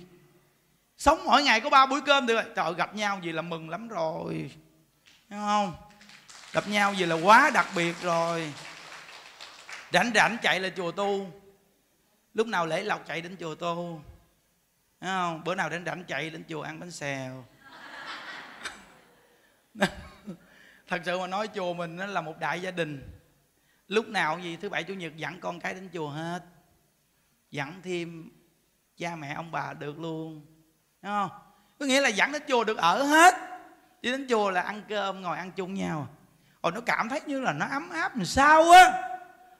Sống mỗi ngày có ba buổi cơm được. Rồi trời gặp nhau gì là mừng lắm rồi. Đúng không? Gặp nhau gì là quá đặc biệt rồi. Rảnh rảnh chạy lên chùa tu. Lúc nào lễ lộc chạy đến chùa tu. Đúng không? Bữa nào rảnh rảnh chạy đến chùa ăn bánh xèo. thật sự mà nói chùa mình nó là một đại gia đình. Lúc nào gì, thứ bảy, chủ nhật dẫn con cái đến chùa hết. Dẫn thêm cha mẹ, ông bà được luôn. Đúng không? Có nghĩa là dẫn đến chùa được ở hết. Đi đến chùa là ăn cơm, ngồi ăn chung nhau. Rồi nó cảm thấy như là nó ấm áp làm sao á.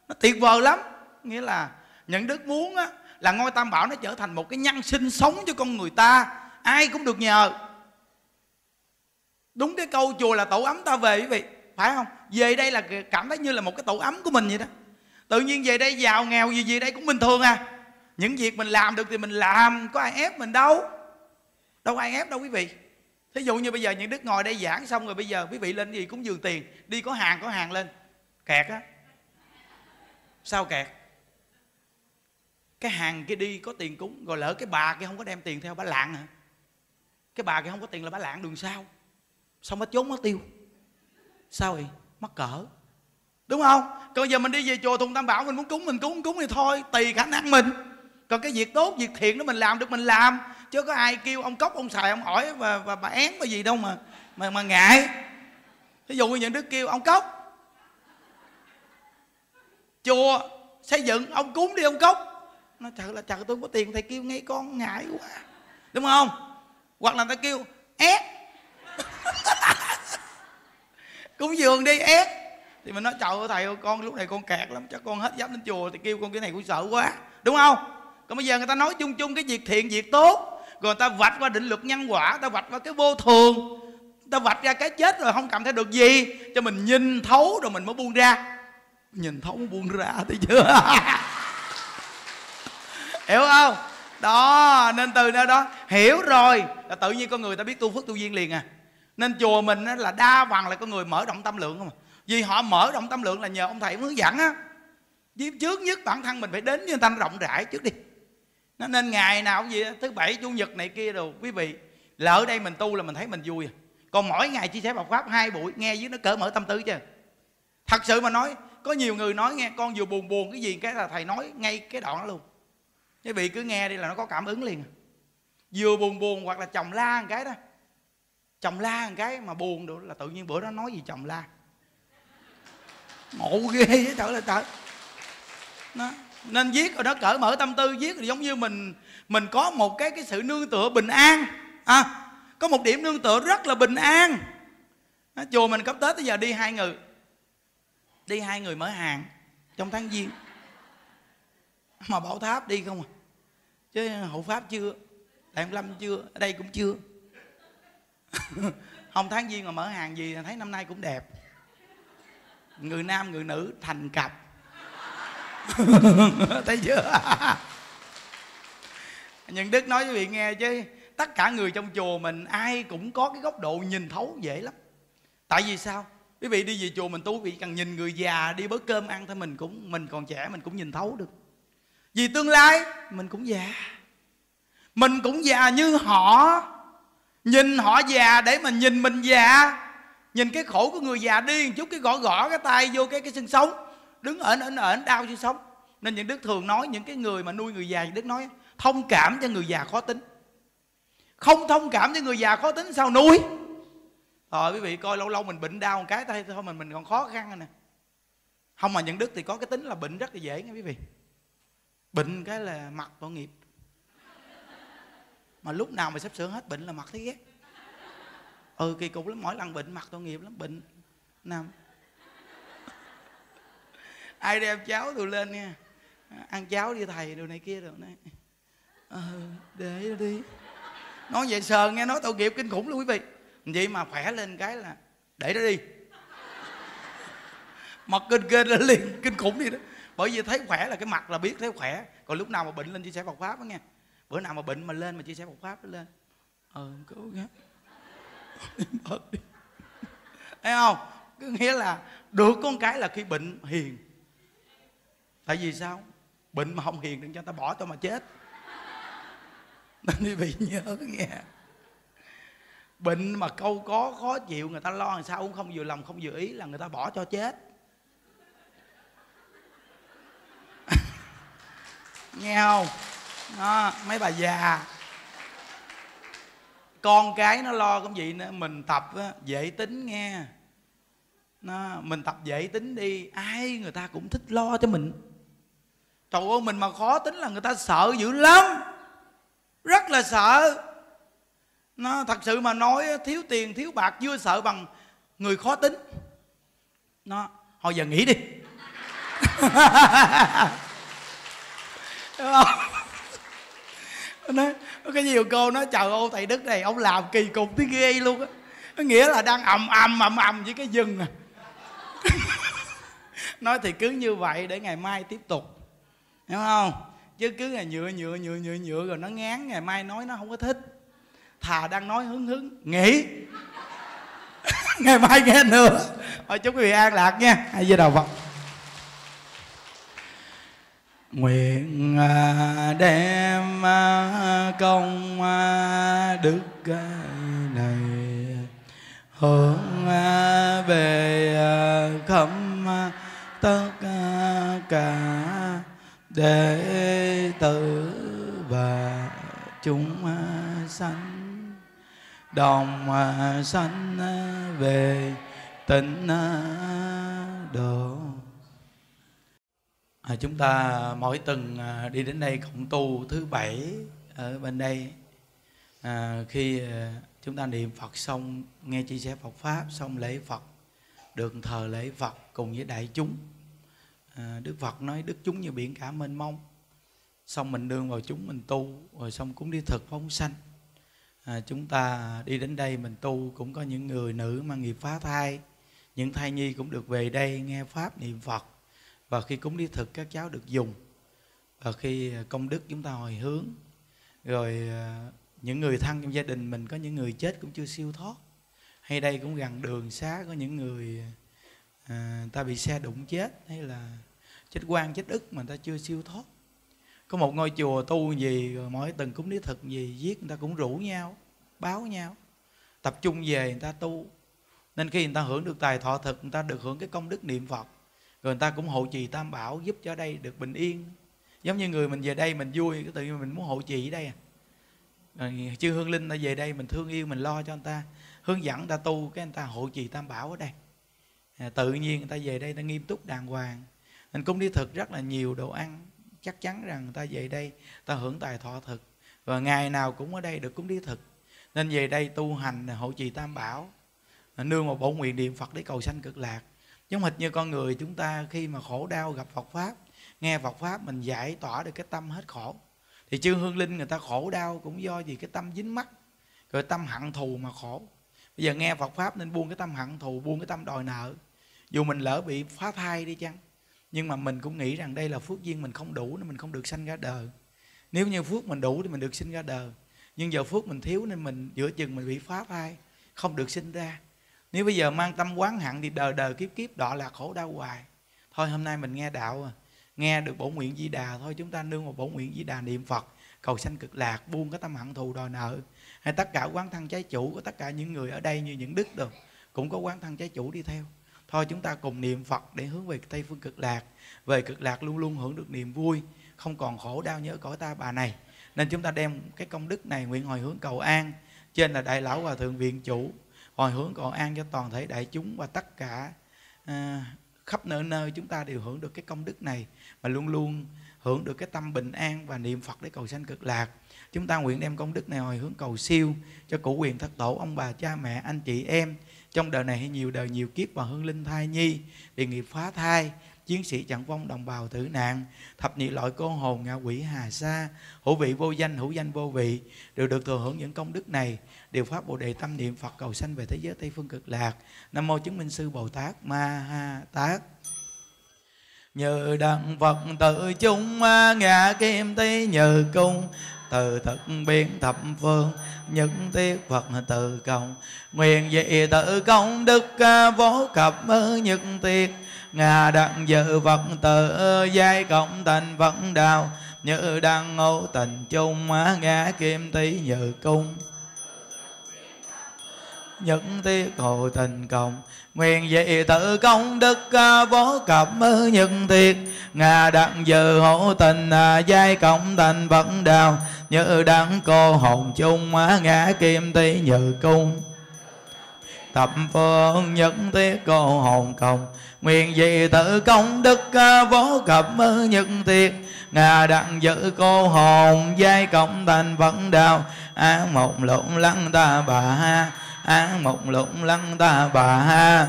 Nó tuyệt vời lắm. Nghĩa là những đức muốn á, là ngôi tam bảo nó trở thành một cái nhân sinh sống cho con người ta. Ai cũng được nhờ đúng cái câu chùa là tổ ấm, ta về quý vị. Phải không? Về đây là cảm thấy như là một cái tổ ấm của mình vậy đó. Tự nhiên về đây giàu nghèo gì gì đây cũng bình thường à. Những việc mình làm được thì mình làm, có ai ép mình đâu. Đâu ai ép đâu quý vị. Thí dụ như bây giờ những đức ngồi đây giảng xong rồi bây giờ quý vị lên gì cũng dường tiền. Đi có hàng có hàng lên. Kẹt á. Sao kẹt? Cái hàng kia đi có tiền cúng, rồi lỡ cái bà kia không có đem tiền theo, bà lạng hả? Cái bà kia không có tiền là bà lạng đường sao xong nó trốn mất tiêu? Sao vậy? Mắc cỡ. Đúng không? Còn giờ mình đi về chùa thùng tam bảo mình muốn cúng mình cúng cúng thì thôi tùy khả năng mình. Còn cái việc tốt việc thiện đó mình làm được mình làm. Chứ có ai kêu ông cốc ông xài ông hỏi và, và bà én cái gì đâu mà mà mà ngại. Ví dụ như những đứa kêu ông cốc chùa xây dựng ông cúng đi ông cốc. Nó trời là trời tôi không có tiền thầy kêu ngay con ngại quá. Đúng không? Hoặc là ta kêu ép cúng dường đi, ép. Thì mình nói, trời ơi, thầy ơi, con, lúc này con kẹt lắm, chắc con hết dám đến chùa thì kêu con cái này cũng sợ quá. Đúng không? Còn bây giờ người ta nói chung chung cái việc thiện, việc tốt. Rồi người ta vạch qua định luật nhân quả ta vạch qua cái vô thường. Ta vạch ra cái chết rồi không cảm thấy được gì. Cho mình nhìn thấu rồi mình mới buông ra. Nhìn thấu buông ra thấy chưa? Hiểu không? Đó, nên từ nơi đó. Hiểu rồi, là tự nhiên con người ta biết tu phước tu duyên liền à nên chùa mình là đa phần là con người mở rộng tâm lượng không à. vì họ mở rộng tâm lượng là nhờ ông thầy hướng dẫn á. Vì trước nhất bản thân mình phải đến với người ta rộng rãi trước đi. Nên ngày nào cũng gì đó, thứ bảy chủ nhật này kia đồ quý vị là ở đây mình tu là mình thấy mình vui à. còn mỗi ngày chia sẻ Phật pháp hai buổi nghe với nó cỡ mở tâm tư chứ. Thật sự mà nói có nhiều người nói nghe con vừa buồn buồn cái gì? Cái là thầy nói ngay cái đoạn đó luôn. Quý vị cứ nghe đi là nó có cảm ứng liền à. vừa buồn buồn hoặc là chồng la một cái đó chồng la một cái mà buồn được là tự nhiên bữa đó nói gì chồng la. Ngộ ghê với trời là trời. Nó nên viết rồi đó cởi mở tâm tư viết rồi giống như mình mình có một cái cái sự nương tựa bình an. À, có một điểm nương tựa rất là bình an. À, chùa mình cấp tết tới giờ đi hai người. Đi hai người mở hàng trong tháng giêng. Mà bảo tháp đi không à? Chứ hộ pháp chưa? Đại lâm chưa? Ở đây cũng chưa. không, tháng giêng mà mở hàng gì thấy năm nay cũng đẹp. Người nam, người nữ, thành cặp. Thấy chưa? Nhân đức nói với vị nghe chứ, tất cả người trong chùa mình ai cũng có cái góc độ nhìn thấu dễ lắm. Tại vì sao? Quý vị đi về chùa mình tu, quý vị cần nhìn người già đi bớt cơm ăn thôi, mình cũng, mình còn trẻ, mình cũng nhìn thấu được. Vì tương lai, mình cũng già. Mình cũng già như họ nhìn họ già để mà nhìn mình già. Nhìn cái khổ của người già đi một chút, cái gõ gõ cái tay vô cái cái xương sống. Đứng ở ẩn ẩn đau xương sống. Nên những đức thường nói, những cái người mà nuôi người già những đức nói, thông cảm cho người già khó tính. Không thông cảm cho người già khó tính sao nuôi? Rồi quý vị coi, lâu lâu mình bệnh đau một cái tay thôi mình mình còn khó khăn rồi nè. Không mà những đức thì có cái tính là bệnh rất là dễ nha quý vị. Bệnh cái là mặt tội nghiệp mà lúc nào mà sắp sửa hết bệnh là mặt thấy ghét. Ừ kỳ cục lắm, mỗi lần bệnh mặt tội nghiệp lắm, bệnh. Nằm ai đem cháo tôi lên nha. Ăn cháo đi thầy, đồ này kia rồi này. Ờ để đi. Nói vậy sờ nghe nói tội nghiệp kinh khủng luôn quý vị. Vậy mà khỏe lên cái là, để nó đi. Mặt kinh kinh lên liền, kinh khủng đi đó. Bởi vì thấy khỏe là cái mặt là biết thấy khỏe. Còn lúc nào mà bệnh lên chia sẻ Phật pháp đó nghe bữa nào mà bệnh mà lên mà chia sẻ Phật pháp nó lên. Ờ cố gắng. Thấy không? Cứ nghĩa là được con cái là khi bệnh hiền. Tại vì sao? Bệnh mà không hiền đừng cho ta bỏ tao mà chết. Nên quý vị nhớ nghe. Bệnh mà câu có khó chịu người ta lo làm sao cũng không vừa lòng không vừa ý là người ta bỏ cho chết. Nghe không đó, mấy bà già. Con cái nó lo cũng vậy nữa mình tập á, dễ tính nghe. Nó, mình tập dễ tính đi ai người ta cũng thích lo cho mình. Trời ơi mình mà khó tính là người ta sợ dữ lắm. Rất là sợ. Nó thật sự mà nói thiếu tiền thiếu bạc chưa sợ bằng người khó tính. Nó hồi giờ nghỉ đi. Đúng không? Nói cái nhiều cô nói, trời ơi, thầy đức này, ông làm kỳ cục tới ghê luôn á. Có nghĩa là đang ầm ầm ầm ầm với cái rừng à. Nói thì cứ như vậy để ngày mai tiếp tục. Hiểu không? Chứ cứ ngày nhựa nhựa nhựa nhựa nhựa rồi nó ngán, ngày mai nói nó không có thích. Thà đang nói hứng hứng, nghỉ. Ngày mai nghe nữa. Thôi, chúc quý vị an lạc nha. Hay với đầu phật nguyện à, đem à, công à, đức này hướng về khắp tất cả đệ tử và chúng sanh. Đồng sanh về tịnh độ à, chúng ta mỗi tuần à, đi đến đây cộng tu thứ bảy ở bên đây. À, khi à, chúng ta niệm Phật xong nghe chia sẻ Phật pháp xong lễ Phật được thờ lễ Phật cùng với đại chúng. À, Đức Phật nói đức chúng như biển cả mênh mông. Xong mình đương vào chúng mình tu rồi xong cũng đi thực phóng sanh. À, chúng ta đi đến đây mình tu cũng có những người nữ mang nghiệp phá thai. Những thai nhi cũng được về đây nghe pháp niệm Phật và khi cúng đi thực các cháu được dùng. Và khi à, công đức chúng ta hồi hướng rồi à, những người thân trong gia đình mình có những người chết cũng chưa siêu thoát. Hay đây cũng gần đường xá có những người à, ta bị xe đụng chết hay là chết quan chết ức mà ta chưa siêu thoát. Có một ngôi chùa tu gì rồi mỗi tuần cúng lý thực gì viết người ta cũng rủ nhau báo nhau. Tập trung về người ta tu. Nên khi người ta hưởng được tài thọ thực người ta được hưởng cái công đức niệm phật rồi người ta cũng hộ trì tam bảo giúp cho đây được bình yên. Giống như người mình về đây mình vui cái tự nhiên mình muốn hộ trì ở đây à. Rồi chư hương linh ta về đây mình thương yêu mình lo cho người ta hướng dẫn người ta tu cái người ta hộ trì tam bảo ở đây. À, tự nhiên người ta về đây ta nghiêm túc đàng hoàng. Mình cúng đi thực rất là nhiều đồ ăn chắc chắn rằng người ta về đây ta hưởng tài thọ thực. Và ngày nào cũng ở đây được cúng đi thực. Nên về đây tu hành hộ trì tam bảo nương một bổn nguyện niệm phật để cầu sanh cực lạc giống hệt như con người chúng ta khi mà khổ đau gặp phật pháp, nghe phật pháp mình giải tỏa được cái tâm hết khổ. Thì chư hương linh người ta khổ đau cũng do gì cái tâm dính mắc, rồi tâm hận thù mà khổ. Bây giờ nghe phật pháp nên buông cái tâm hận thù, buông cái tâm đòi nợ. Dù mình lỡ bị phá thai đi chăng, nhưng mà mình cũng nghĩ rằng đây là phước duyên mình không đủ nên mình không được sanh ra đời. Nếu như phước mình đủ thì mình được sinh ra đời, nhưng giờ phước mình thiếu nên mình giữa chừng mình bị phá thai, không được sinh ra nếu bây giờ mang tâm quán hận thì đời đời kiếp kiếp, đọa là khổ đau hoài. Thôi, hôm nay mình nghe đạo à. Nghe được bổ nguyện di đà thôi, chúng ta nương vào bổ nguyện di đà niệm phật. Cầu sanh cực lạc, buông cái tâm hận thù đòi nợ. Hay tất cả quán thân trái chủ của tất cả những người ở đây như những đức được, cũng có quán thân trái chủ đi theo. Thôi, chúng ta cùng niệm phật để hướng về tây phương cực lạc. Về cực lạc luôn luôn hưởng được niềm vui, không còn khổ đau nhớ cõi ta bà này. Nên chúng ta đem cái công đức này nguyện hồi hướng cầu an. Trên là đại lão hòa thượng viện chủ hồi hướng cầu an cho toàn thể đại chúng và tất cả à, khắp nơi nơi chúng ta đều hưởng được cái công đức này mà luôn luôn hưởng được cái tâm bình an và niệm Phật để cầu sanh cực lạc. Chúng ta nguyện đem công đức này hồi hướng cầu siêu cho cụ quyền thất tổ, ông bà, cha mẹ, anh chị em trong đời này hay nhiều đời nhiều kiếp và hương linh thai nhi, địa nghiệp phá thai, chiến sĩ chẳng vong đồng bào tử nạn thập nhị loại cô hồn ngạ quỷ hà sa hữu vị vô danh hữu danh vô vị đều được thừa hưởng những công đức này điều pháp bồ đề tâm niệm phật cầu sanh về thế giới tây phương cực lạc. Nam mô chứng minh sư bồ tát ma ha tát. Nhờ đặng phật tự chung ngã kim tý nhờ cung. Từ thực biến thập phương những tiết phật từ công. Nguyện dị tự công đức vô cập nhất tiết ngà đặng dự phật tự, giai cộng thành phật đạo như đăng ngô tình chung ngã kim tý nhờ cung những tiết hồ tình công nguyện dị tự công đức à, vô cập nhân thiệt ngà đặng dự hộ tình à, giai cộng thành phật đào. Như đặng cô hồn chung à, ngã kim tí như cung. Tập phương nhất tiết cô hồn công nguyện dị tự công đức vô cập những thiệt ngà đặng giữ cô hồn, giai cộng thành vẫn đào. Á một lộn lăng ta bà a mộng một lụng lăng ta bà. Ha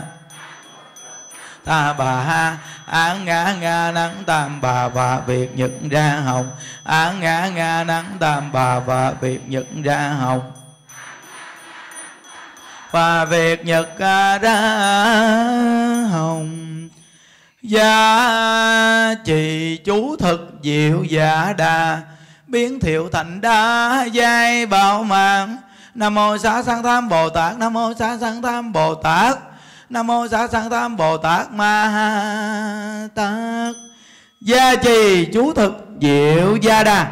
ta bà ha án ngã ngã nắng tam bà và việc nhận ra hồng. Án ngã ngã nắng tam bà và việc nhận ra hồng. Và việc nhật ra hồng. Gia trì chú thực diệu giả đà biến thiệu thành đa giai bảo mạng nam mô xá sanh tam bồ tát. Nam mô xá sanh tam bồ tát. Nam mô xá sanh tam bồ tát. Ma ha tát. Gia trì chú thực diệu gia đà.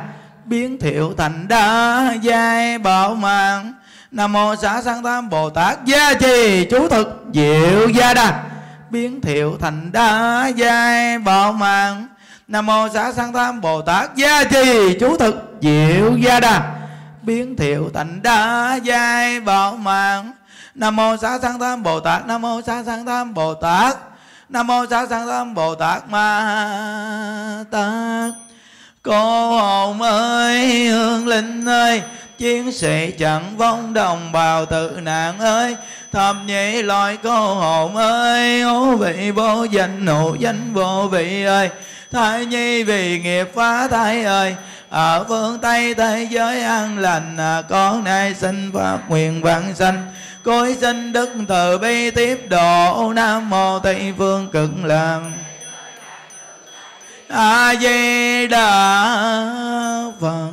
Biến thiệu thành đa giai bảo mạng. Nam mô xá sanh tam bồ tát. Gia trì chú thực diệu gia đà. Biến thiệu thành đa giai bảo mạng. Nam mô xá sanh tam bồ tát. Gia trì chú thực diệu gia đà biến thiệu thành đa giai bảo mạng nam mô xá sanh tam bồ tát, nam mô xá sanh tam bồ tát, nam mô xá sanh tam bồ tát ma tát. Cô hồn ơi, hương linh ơi, chiến sĩ chẳng vong đồng bào tự nạn ơi. Thầm nhị loại cô hồn ơi, ô vị vô danh nụ danh vô vị ơi. Thai nhi vì nghiệp phá thai ơi Ờ, ở phương tây thế giới an lành ờ, con nay xin phát nguyện vạn sanh. Cối xin đức từ bi tiếp độ, nam mô tây phương cực lạc a di đà phật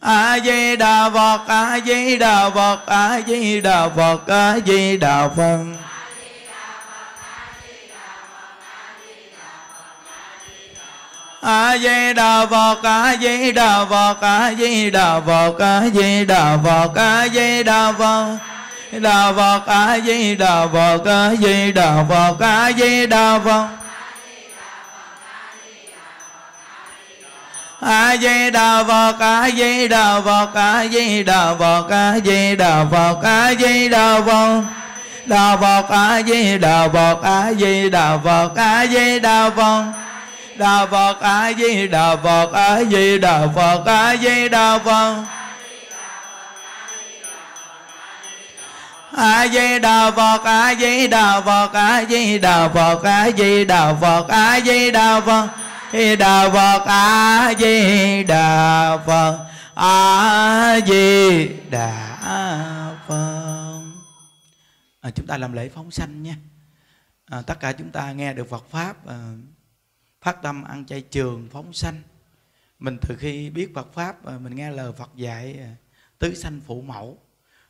a di đà phật a di đà phật a di đà phật a di đà phật.
A di đà phật a di đà phật a di đà phật a di đà phật a di đà phật đà phật a di đà phật a di đà phật a di đà phật a di đà phật a di đà phật a di đà phật a di đà phật a di đà phật đà phật a di đà phật a di đà phật a di đà phật đà phật a di đà phật a di đà phật a di đà phật a di đà phật a di đà phật a di đà phật a di đà phật a di đà phật di đà phật a di đà phật a di đà phật à, chúng ta làm lễ phóng sanh nha à, tất cả chúng ta nghe được Phật pháp à, phát tâm ăn chay trường phóng sanh. Mình từ khi biết Phật pháp à, mình nghe lời Phật dạy à, tứ sanh phụ mẫu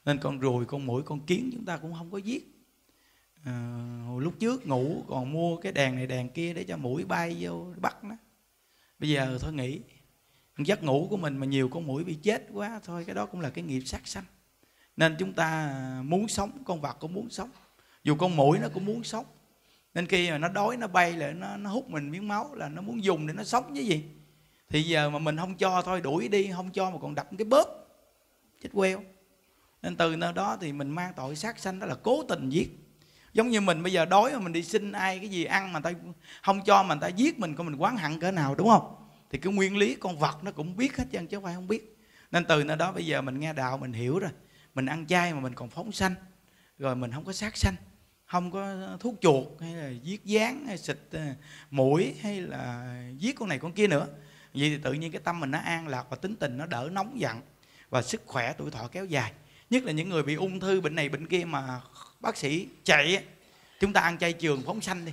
nên con ruồi con mũi con kiến chúng ta cũng không có giết. À, hồi lúc trước ngủ còn mua cái đèn này đèn kia để cho mũi bay vô bắt nó. Bây giờ thôi nghĩ giấc ngủ của mình mà nhiều con mũi bị chết quá thôi cái đó cũng là cái nghiệp sát sanh. Nên chúng ta muốn sống con vật cũng muốn sống. Dù con mũi nó cũng muốn sống nên khi mà nó đói, nó bay là nó nó hút mình miếng máu là nó muốn dùng để nó sống chứ gì. Thì giờ mà mình không cho thôi, đuổi đi, không cho mà còn đập cái bớp chết queo. Nên từ nơi đó thì mình mang tội sát sanh, đó là cố tình giết. Giống như mình bây giờ đói mà mình đi xin ai cái gì ăn mà ta không cho mà ta giết mình coi mình quán hận cỡ nào, đúng không? Thì cái nguyên lý con vật nó cũng biết hết chứ chứ không phải không biết. Nên từ nơi đó bây giờ mình nghe đạo, mình hiểu rồi. Mình ăn chay mà mình còn phóng sanh. Rồi mình không có sát sanh không có thuốc chuột hay là giết dán hay xịt ờ, mũi hay là giết con này con kia nữa. Vậy thì tự nhiên cái tâm mình nó an lạc và tính tình nó đỡ nóng giận và sức khỏe tuổi thọ kéo dài. Nhất là những người bị ung thư bệnh này bệnh kia mà bác sĩ chạy chúng ta ăn chay trường phóng sanh đi.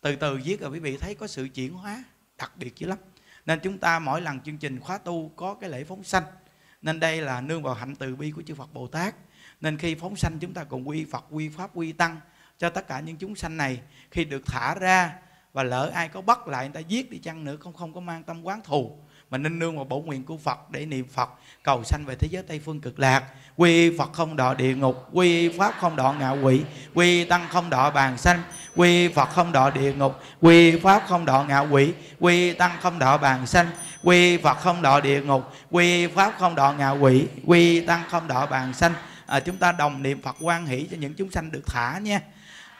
Từ từ giết rồi quý vị thấy có sự chuyển hóa đặc biệt dữ lắm. Nên chúng ta mỗi lần chương trình khóa tu có cái lễ phóng sanh. Nên đây là nương vào hạnh từ bi của chư Phật Bồ Tát. Nên khi phóng sanh chúng ta còn quy Phật, quy Pháp, quy Tăng cho tất cả những chúng sanh này. Khi được thả ra và lỡ ai có bắt lại người ta giết đi chăng nữa không không có mang tâm quán thù. Mà nên nương vào bổ nguyện của Phật để niệm Phật cầu sanh về thế giới Tây phương cực lạc. Quy Phật không đọa địa ngục quy Pháp không đọa ngạ quỷ quy Tăng không đọa bàn sanh quy Phật không đọa địa ngục quy Pháp không đọa ngạ quỷ quy Tăng không đọa bàn sanh quy Phật không đọa địa ngục quy Pháp không đọa ngạ quỷ quy Tăng không đọa bàn sanh. À, chúng ta đồng niệm Phật quan hỷ cho những chúng sanh được thả nha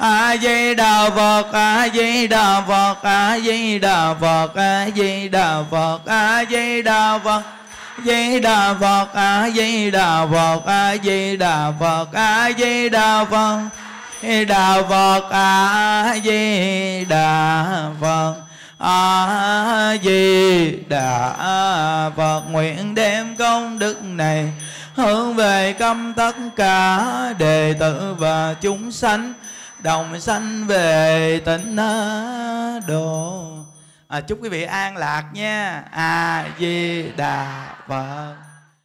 a di đà phật a di đà phật a di đà phật a di đà phật a di đà phật di đà phật a di đà phật a di đà phật a di đà phật đà phật a di đà phật a di đà phật nguyện đem công đức này hướng về công tất cả đệ tử và chúng sanh đồng sanh về tịnh độ à, chúc quý vị an lạc nha. A di đà phật.